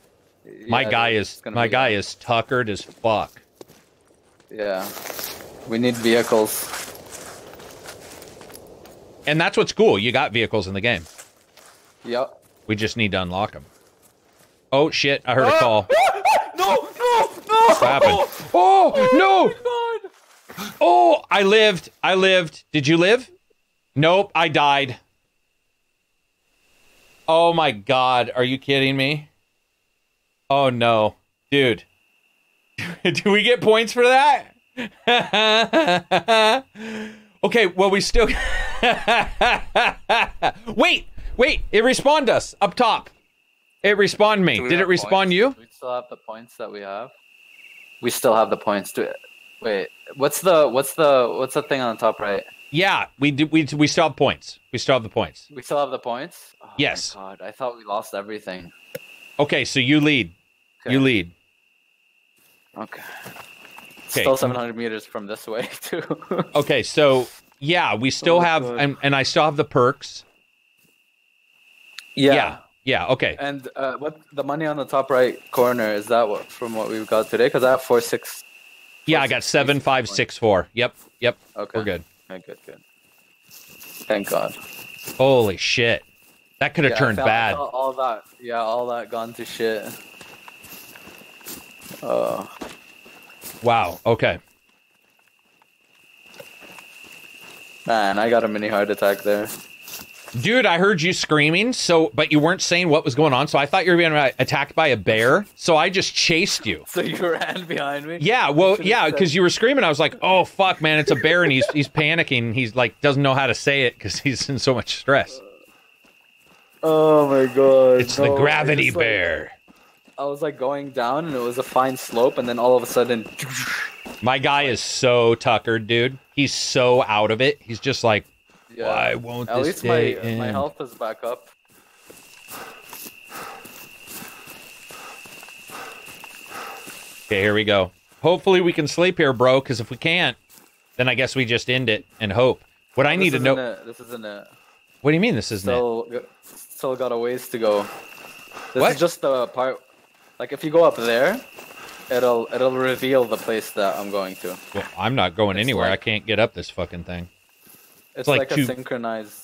My Yeah, guy is my guy is tuckered as fuck. Yeah. We need vehicles. And that's what's cool. You got vehicles in the game. Yep. We just need to unlock them. Oh shit! I heard a ah! call. no, no, no! What happened? Oh, oh no! Oh, oh, I lived. I lived. Did you live? Nope, I died. Oh my god, are you kidding me? Oh no. Dude. Do we get points for that? Okay, well we still Wait, wait, it respawned us up top. It respawned me. Did it respawn points? you? Do we still have the points that we have? We still have the points. Do it. Wait, what's the what's the what's the thing on the top right? Yeah, we do. We we still have points. We still have the points. We still have the points. Oh Yes. God, I thought we lost everything. Okay, so you lead. You lead. Okay. Okay. Still 700 meters from this way too. Okay, so yeah, we still Oh, have, and, and I still have the perks. Yeah, yeah. yeah Okay, And uh, what the money on the top right corner is that what from what we've got today? Because I have four six. yeah. I got seven five six four. Yep, yep. Okay. We're good. Okay, good, good. Thank God. Holy shit, that could have Yeah, turned bad. felt All that, yeah, all that gone to shit. Oh, Wow. Okay. man, I got a mini heart attack there. Dude, I heard you screaming, so but you weren't saying what was going on, so I thought you were being attacked by a bear. So I just chased you. So you ran behind me? Yeah, well, yeah, because you were screaming. I was like, "Oh fuck, man, it's a bear," and he's he's panicking. He's like doesn't know how to say it because he's in so much stress. Oh my god. It's the no, I gravity just, like, bear. I was like going down and it was a fine slope, and then all of a sudden, My guy is so tuckered, dude. He's so out of it. He's just like, yeah. why won't At this least day uh, my end? my health is back up. Okay, here we go. Hopefully we can sleep here, bro. Because if we can't, then I guess we just end it and hope. What I need to know. It. This isn't it. What do you mean this isn't it? Still, still got a ways to go. This What? is just the part. Like if you go up there, it'll it'll reveal the place that I'm going to. Well, I'm not going It's anywhere. like- I can't get up this fucking thing. It's like like, two- a synchronized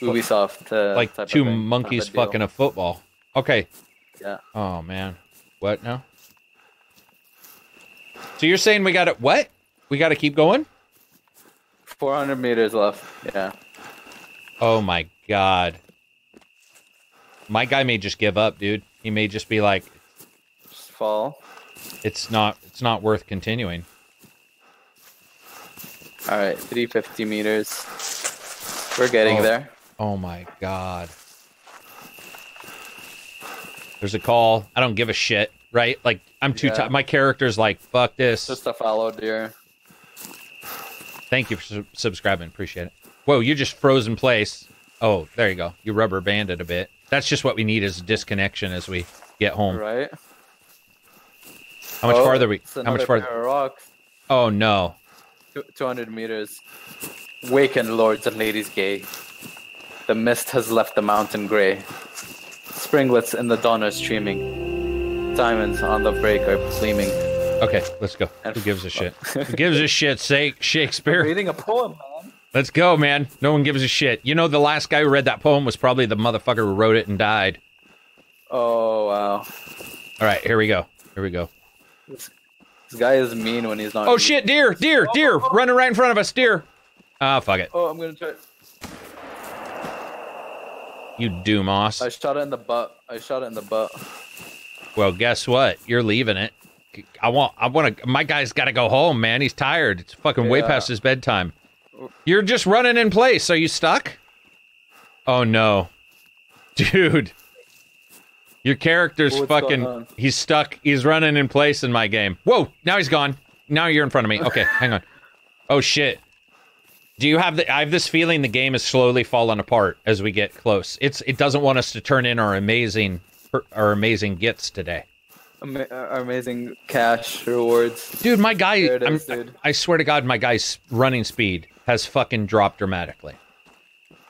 Ubisoft. Uh, Like type of two monkeys fucking a football. Okay. Yeah. Oh man. What now? So you're saying we got to what? We got to keep going? 400 meters left. Yeah. Oh my god. My guy may just give up, dude. He may just be like, Just fall. it's not, it's not worth continuing. All right, 350 meters. We're getting Oh. there. Oh my god. There's a call. I don't give a shit, right? Like I'm too Yeah. tired. My character's like, fuck this. Just a follow, dear. Thank you for su- subscribing. Appreciate it. Whoa, you just froze in place. Oh, there you go. You rubber banded a bit. That's just what we need is disconnection as we get home. Right. How much Oh, farther we? How much farther? rocks. Oh no. 200 meters. Waken, lords and ladies gay. The mist has left the mountain gray. Springlets in the dawn are streaming. Diamonds on the brake are gleaming. Okay, let's go. And- Who gives a shit? Who gives a shit? Say Shakespeare. Reading a poem. Let's go, man. No one gives a shit. You know, the last guy who read that poem was probably the motherfucker who wrote it and died. Oh wow. All right, here we go. Here we go. This, this guy is mean when he's not. Oh mean. shit, deer, deer, deer, running right in front of us, deer. Ah, fuck it. Oh, I'm gonna try. You do moss. I shot it in the butt. I shot it in the butt. Well, guess what? You're leaving it. I want. I want to. My guy's got to go home, man. He's tired. It's fucking way past his bedtime. You're just running in place. Are you stuck? Oh no, dude. Your character's What's fucking he's stuck. He's running in place in my game. Whoa! Now he's gone. Now you're in front of me. Okay, hang on. Oh shit. Do you have the? I have this feeling the game is slowly falling apart as we get close. It's. It doesn't want us to turn in our amazing, our amazing gets today. Ama- uh, amazing cash rewards. Dude, my guy, is, dude. I swear to God, my guy's running speed has fucking dropped dramatically.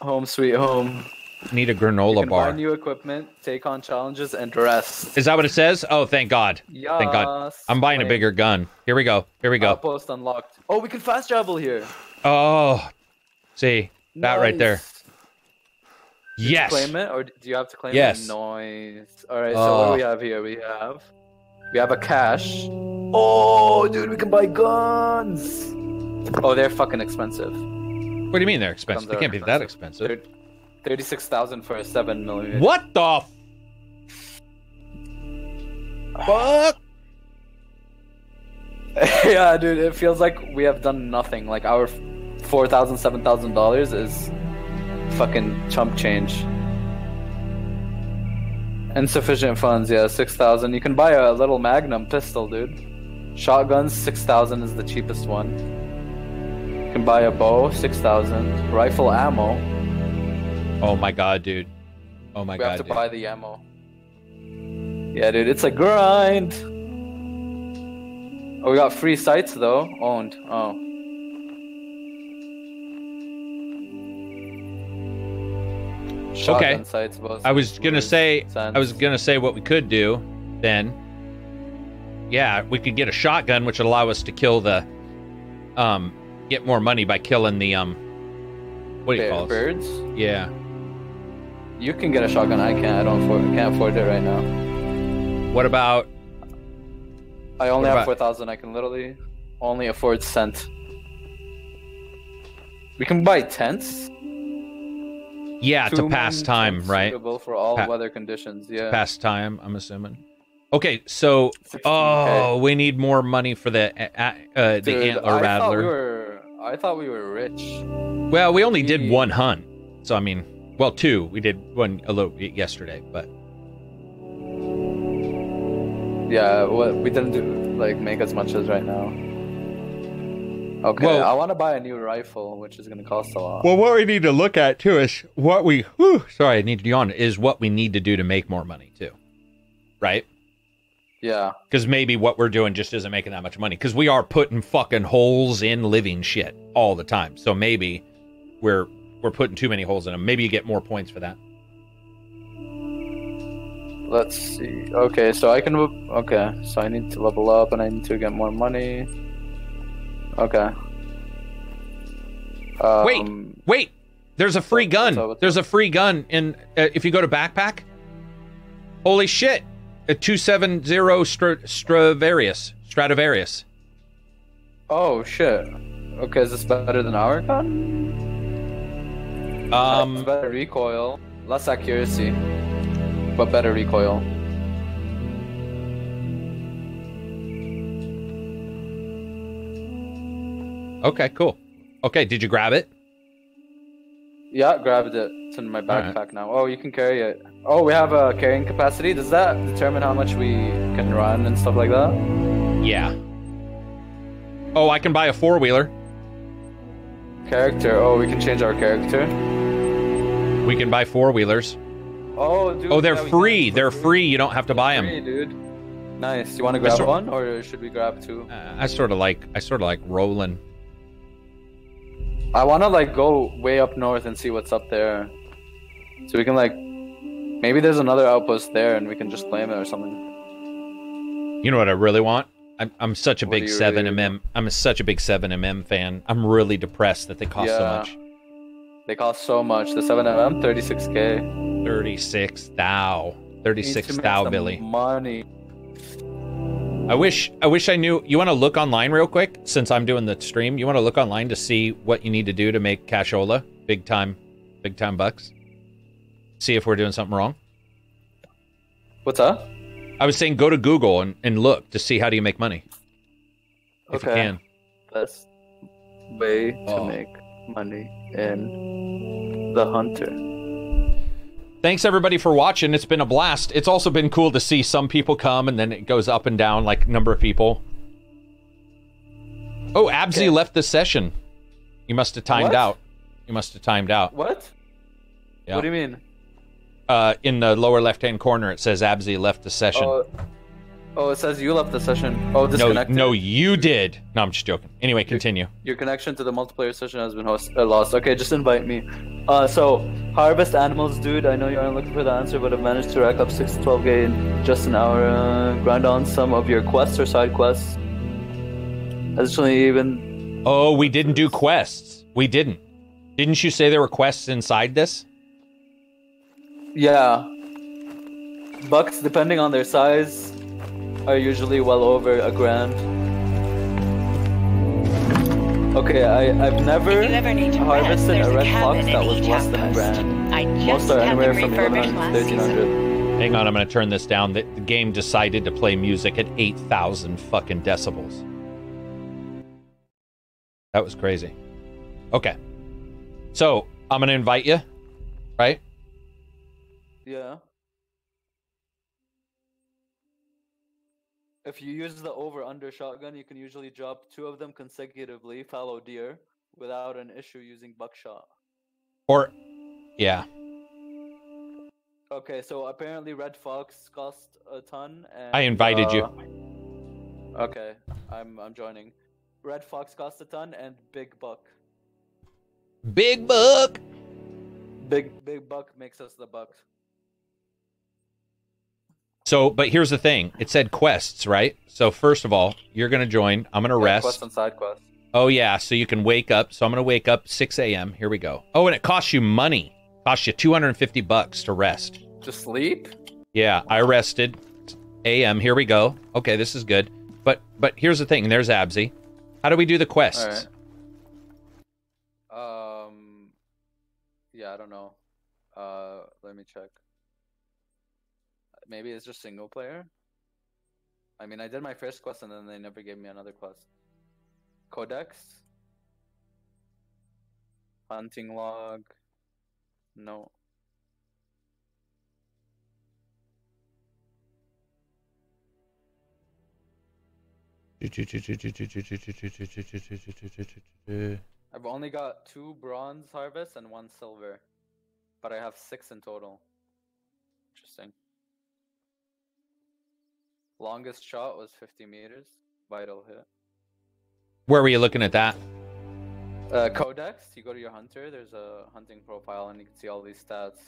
Home sweet home. Need a You granola can buy bar. new equipment, take on challenges, and rest. Is that what it says? Oh, thank God. Thank God. I'm buying a bigger gun. Here we go. Here we go. Outpost unlocked. Oh, we can fast travel here. Oh, see that right there. Nice. Yes. Claim it, or do you have to claim Yes. it? Noise. All right. So what Oh. do we oh. have here? We have we have a cash. Oh, dude, we can buy guns. Oh, they're fucking expensive. What do you mean they're expensive? They can't be that expensive. Thirty-six thousand for a seven millimeter. What the fuck? yeah, dude, it feels like we have done nothing. Like our four thousand, seven thousand dollars is fucking chump change. Insufficient funds, yeah, six thousand. You can buy a little Magnum pistol, dude. Shotguns, six thousand is the cheapest one. You can buy a bow, six thousand. Rifle ammo, Oh my God, dude. Oh my god. we have to dude. buy the ammo. Yeah, dude, it's a grind. Oh, we got free sights though, owned. Oh. Shotgun sights, both. I was gonna say, sense. I was gonna say what we could do then. Yeah, we could get a shotgun, which would allow us to kill the, um, get more money by killing the um, what do you call it? birds. Yeah. You can get a shotgun. I can't. I don't afford. Can't afford it right now. What about? I only have about- four thousand. I can literally only afford cent. We can buy tents. Yeah, to pass time, right? Suitable for all Pa- weather conditions. Yeah. Pass time, I'm assuming. Okay, so 16K. oh, we need more money for the uh, uh, the Dude, antler I rattler. I thought we were rich. Well, we only did one hunt, so I mean, well, two. We did one a little yesterday, but Yeah, what we didn't do like make as much as right now. Okay, Well- I want to buy a new rifle, which is gonna cost a lot. well, what we need to look at too is what we. Whew, sorry, I need to yawn. Is what we need to do to make more money too, right? Yeah, Because maybe what we're doing just isn't making that much money. Because we are putting fucking holes in living shit all the time. So maybe we're we're putting too many holes in them. Maybe you get more points for that. let's see. Okay, so I can. Okay, so I need to level up, and I need to get more money. Okay. Um, Wait, wait. There's a free gun. There's a free gun in uh, if you go to backpack. Holy shit! A two seven zero Stradivarius. Stradivarius. Oh shit. Okay, is this better than our gun? Um, better recoil, less accuracy, but better recoil. okay, cool. Okay, did you grab it? Yeah, grabbed it. It's in my backpack now. Oh, you can carry it. Oh, we have a carrying capacity. Does that determine how much we can run and stuff like that? Yeah. Oh, I can buy a four wheeler. Character. Oh, we can change our character. We can buy four wheelers. Oh, dude. Oh, they're yeah, free. They're free. You don't have to buy them. Free, dude. Nice. You want to grab sort- one, or should we grab two? Uh, I sort of like I sort of like rolling. I want to like go way up north and see what's up there, so we can like maybe there's another outpost there and we can just claim it or something. You know what I really want? I'm, I'm such a What big do you seven really mm. I'm such a big seven mm fan. I'm really depressed that they cost so much. They cost so much. The 7mm, 36k. Thirty six thou. Thirty Needs six to thou, Billy. Money. I wish I wish I knew. You want to look online real quick since I'm doing the stream. You want to look online to see what you need to do to make cashola big time, big time bucks. See if we're doing something wrong. What's up? I was saying go to Google and, and look to see how do you make money if you Okay. can. Best way to Oh. make money in the hunter. Thanks everybody for watching. It's been a blast. It's also been cool to see some people come and then it goes up and down like number of people. Oh, Abssii Okay. left the session. You must have timed What? out. You must have timed out. What? Yeah. What do you mean? Uh, in the lower left-hand corner, it says Abssii left the session. Oh, oh, it says you left the session. Oh, no, disconnected. no, you did. No, I'm just joking. Anyway, continue. Your connection to the multiplayer session has been host- uh, lost. Okay, just invite me. Uh, so harvest animals, dude. I know you aren't looking for the answer, but I've managed to rack up six to twelve k in just an hour. Uh, grind on some of your quests or side quests. Additionally, even Oh, we didn't do quests. We didn't. Didn't you say there were quests inside this? Yeah, bucks depending on their size are usually well over a grand. Okay, I I've never If need to rest, harvested there's a a red fox cabin that in was each less than a outpost. grand. I Most just are anywhere from refurbished 1100 to 1300. Hang on, I'm going to turn this down. The, the game decided to play music at 8,000 fucking decibels. That was crazy. Okay. So, I'm going to invite you, right? Yeah. If you use the over under shotgun, you can usually drop two of them consecutively, fallow deer, without an issue using buckshot. Or, yeah. Okay, so apparently red fox cost a ton. And, I invited you. uh, Okay, I'm I'm joining. Red fox cost a ton, and big buck. Big Buck. Big big buck makes us the buck. So, but here's the thing. It said quests, right? So, first of all, you're going to join. I'm going to Yeah, rest. Quest and side quest. Oh yeah, so you can wake up. So I'm gonna wake up 6 a.m. Here we go. Oh, and it costs you money. Costs you 250 bucks to rest. To sleep? Yeah, I rested. A.M. Here we go. Okay, this is good. But but here's the thing. There's Abssii. How do we do the quests? Um. Yeah, I don't know. Uh, let me check. Maybe it's just single player. I mean, I did my first quest and then they never gave me another quest. Codex. Hunting log. No. I've only got two bronze harvests and one silver, but I have six in total. Interesting. Longest shot was 50 meters. Vital hit. Where were you looking at that? Uh, Codex, you go to your hunter, there's a hunting profile, and you can see all these stats.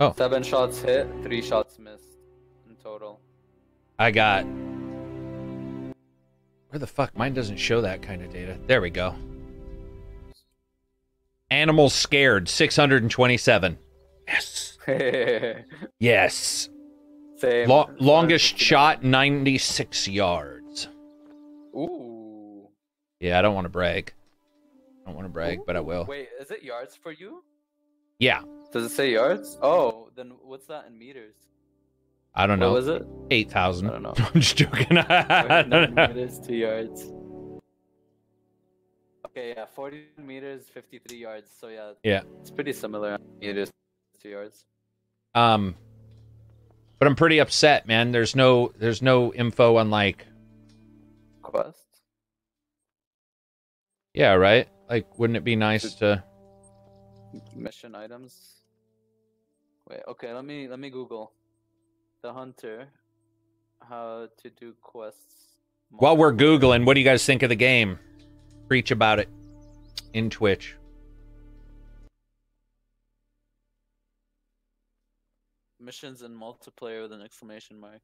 Oh. Seven shots hit, three shots missed in total. I got. Where the fuck? Mine doesn't show that kind of data. There we go. Animals scared, 627. Yes. Yes. Same. Lo- longest shot, 96 yards. Ooh. Yeah, I don't want to brag. I don't want to brag, but I will. Wait, is it yards for you? Yeah, Does it say yards? Oh, then what's that in meters? I don't What know. was it? 8,000. I don't know. I'm just joking. I don't know. meters, two yards. Okay, yeah, 40 meters, 53 yards. So yeah, Yeah. it's pretty similar. Meters, two yards. Um, but I'm pretty upset, man. There's no, there's no info on like, Quest. yeah, right? Like, wouldn't it be nice to? mission items. Wait, okay, let me let me Google the hunter. How to do quests. While we're googling, what do you guys think of the game? Preach about it in Twitch. Missions in multiplayer with an exclamation mark.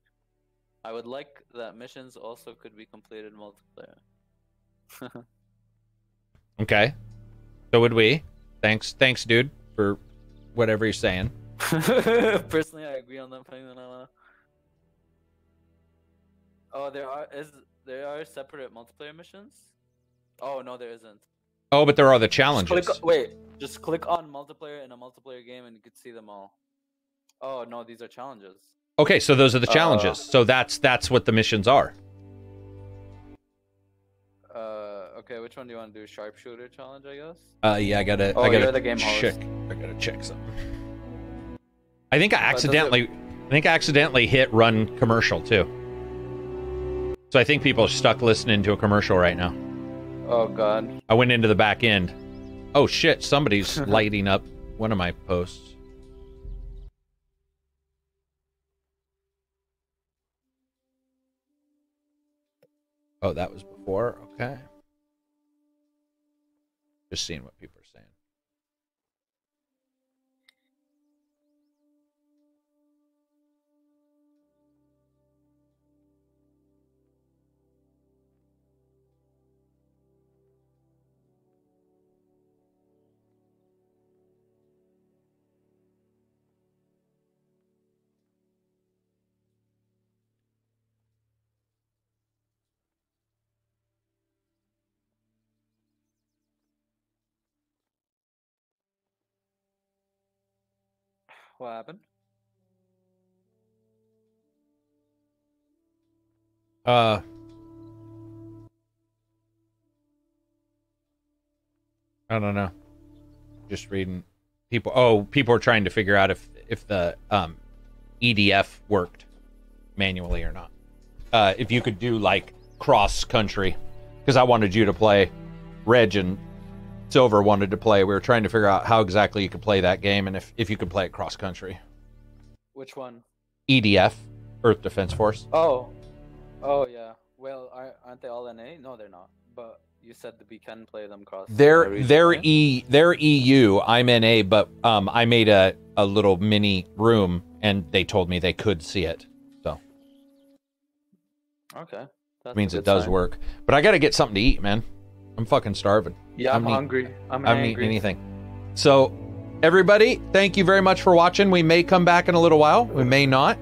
I would like that missions also could be completed multiplayer. Okay. So would we. Thanks, thanks, dude, for whatever you're saying. Personally, I agree on that. Pangana. Oh, there are is there are separate multiplayer missions? Oh no, there isn't. Oh, but there are the Just challenges. click, wait, just click on multiplayer in a multiplayer game and you can see them all. Oh no, these are challenges. Okay, so those are the Uh, challenges. so that's that's what the missions are. Uh, okay, which one do you want to do? Sharpshooter challenge, I guess. Uh, yeah, I gotta, Oh, I gotta the game host. check. I gotta check something. I think I it- accidentally, I think I accidentally hit run commercial too. So I think people are stuck listening to a commercial right now. Oh god. I went into the back end. Oh shit! Somebody's lighting up one of my posts. Oh, that was before. Okay. Just seeing what people are What happened? Uh. I don't know. Just reading people. Oh, people are trying to figure out if if the um, EDF worked manually or not. Uh, if you could do like cross country, because I wanted you to play. Reg and Silver wanted to play. We were trying to figure out how exactly you could play that game and if if you could play it cross country. Which one? EDF, Earth Defense Force. Oh. Oh yeah. Well, are, aren't they all NA? No, they're not. But you said that we can play them cross. They're region, they're right? E they're EU. I'm NA, but um I made a a little mini room and they told me they could see it. So Okay. That's a means it does sign. work. But I got to get something to eat, man. I'm fucking starving. Yeah, I'm, I'm hungry. I'm, I'm hungry. anything. So, everybody, thank you very much for watching. We may come back in a little while. We may not.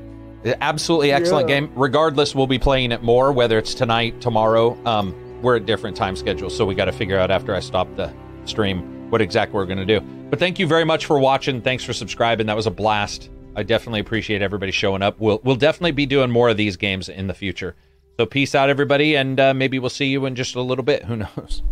Absolutely excellent yeah. game. Regardless, we'll be playing it more, whether it's tonight, tomorrow. Um, we're at different time schedules, so we got to figure out after I stop the stream what exactly we're going to do. But thank you very much for watching. Thanks for subscribing. That was a blast. I definitely appreciate everybody showing up. We'll we'll definitely be doing more of these games in the future. So peace out, everybody, and uh, maybe we'll see you in just a little bit. Who knows?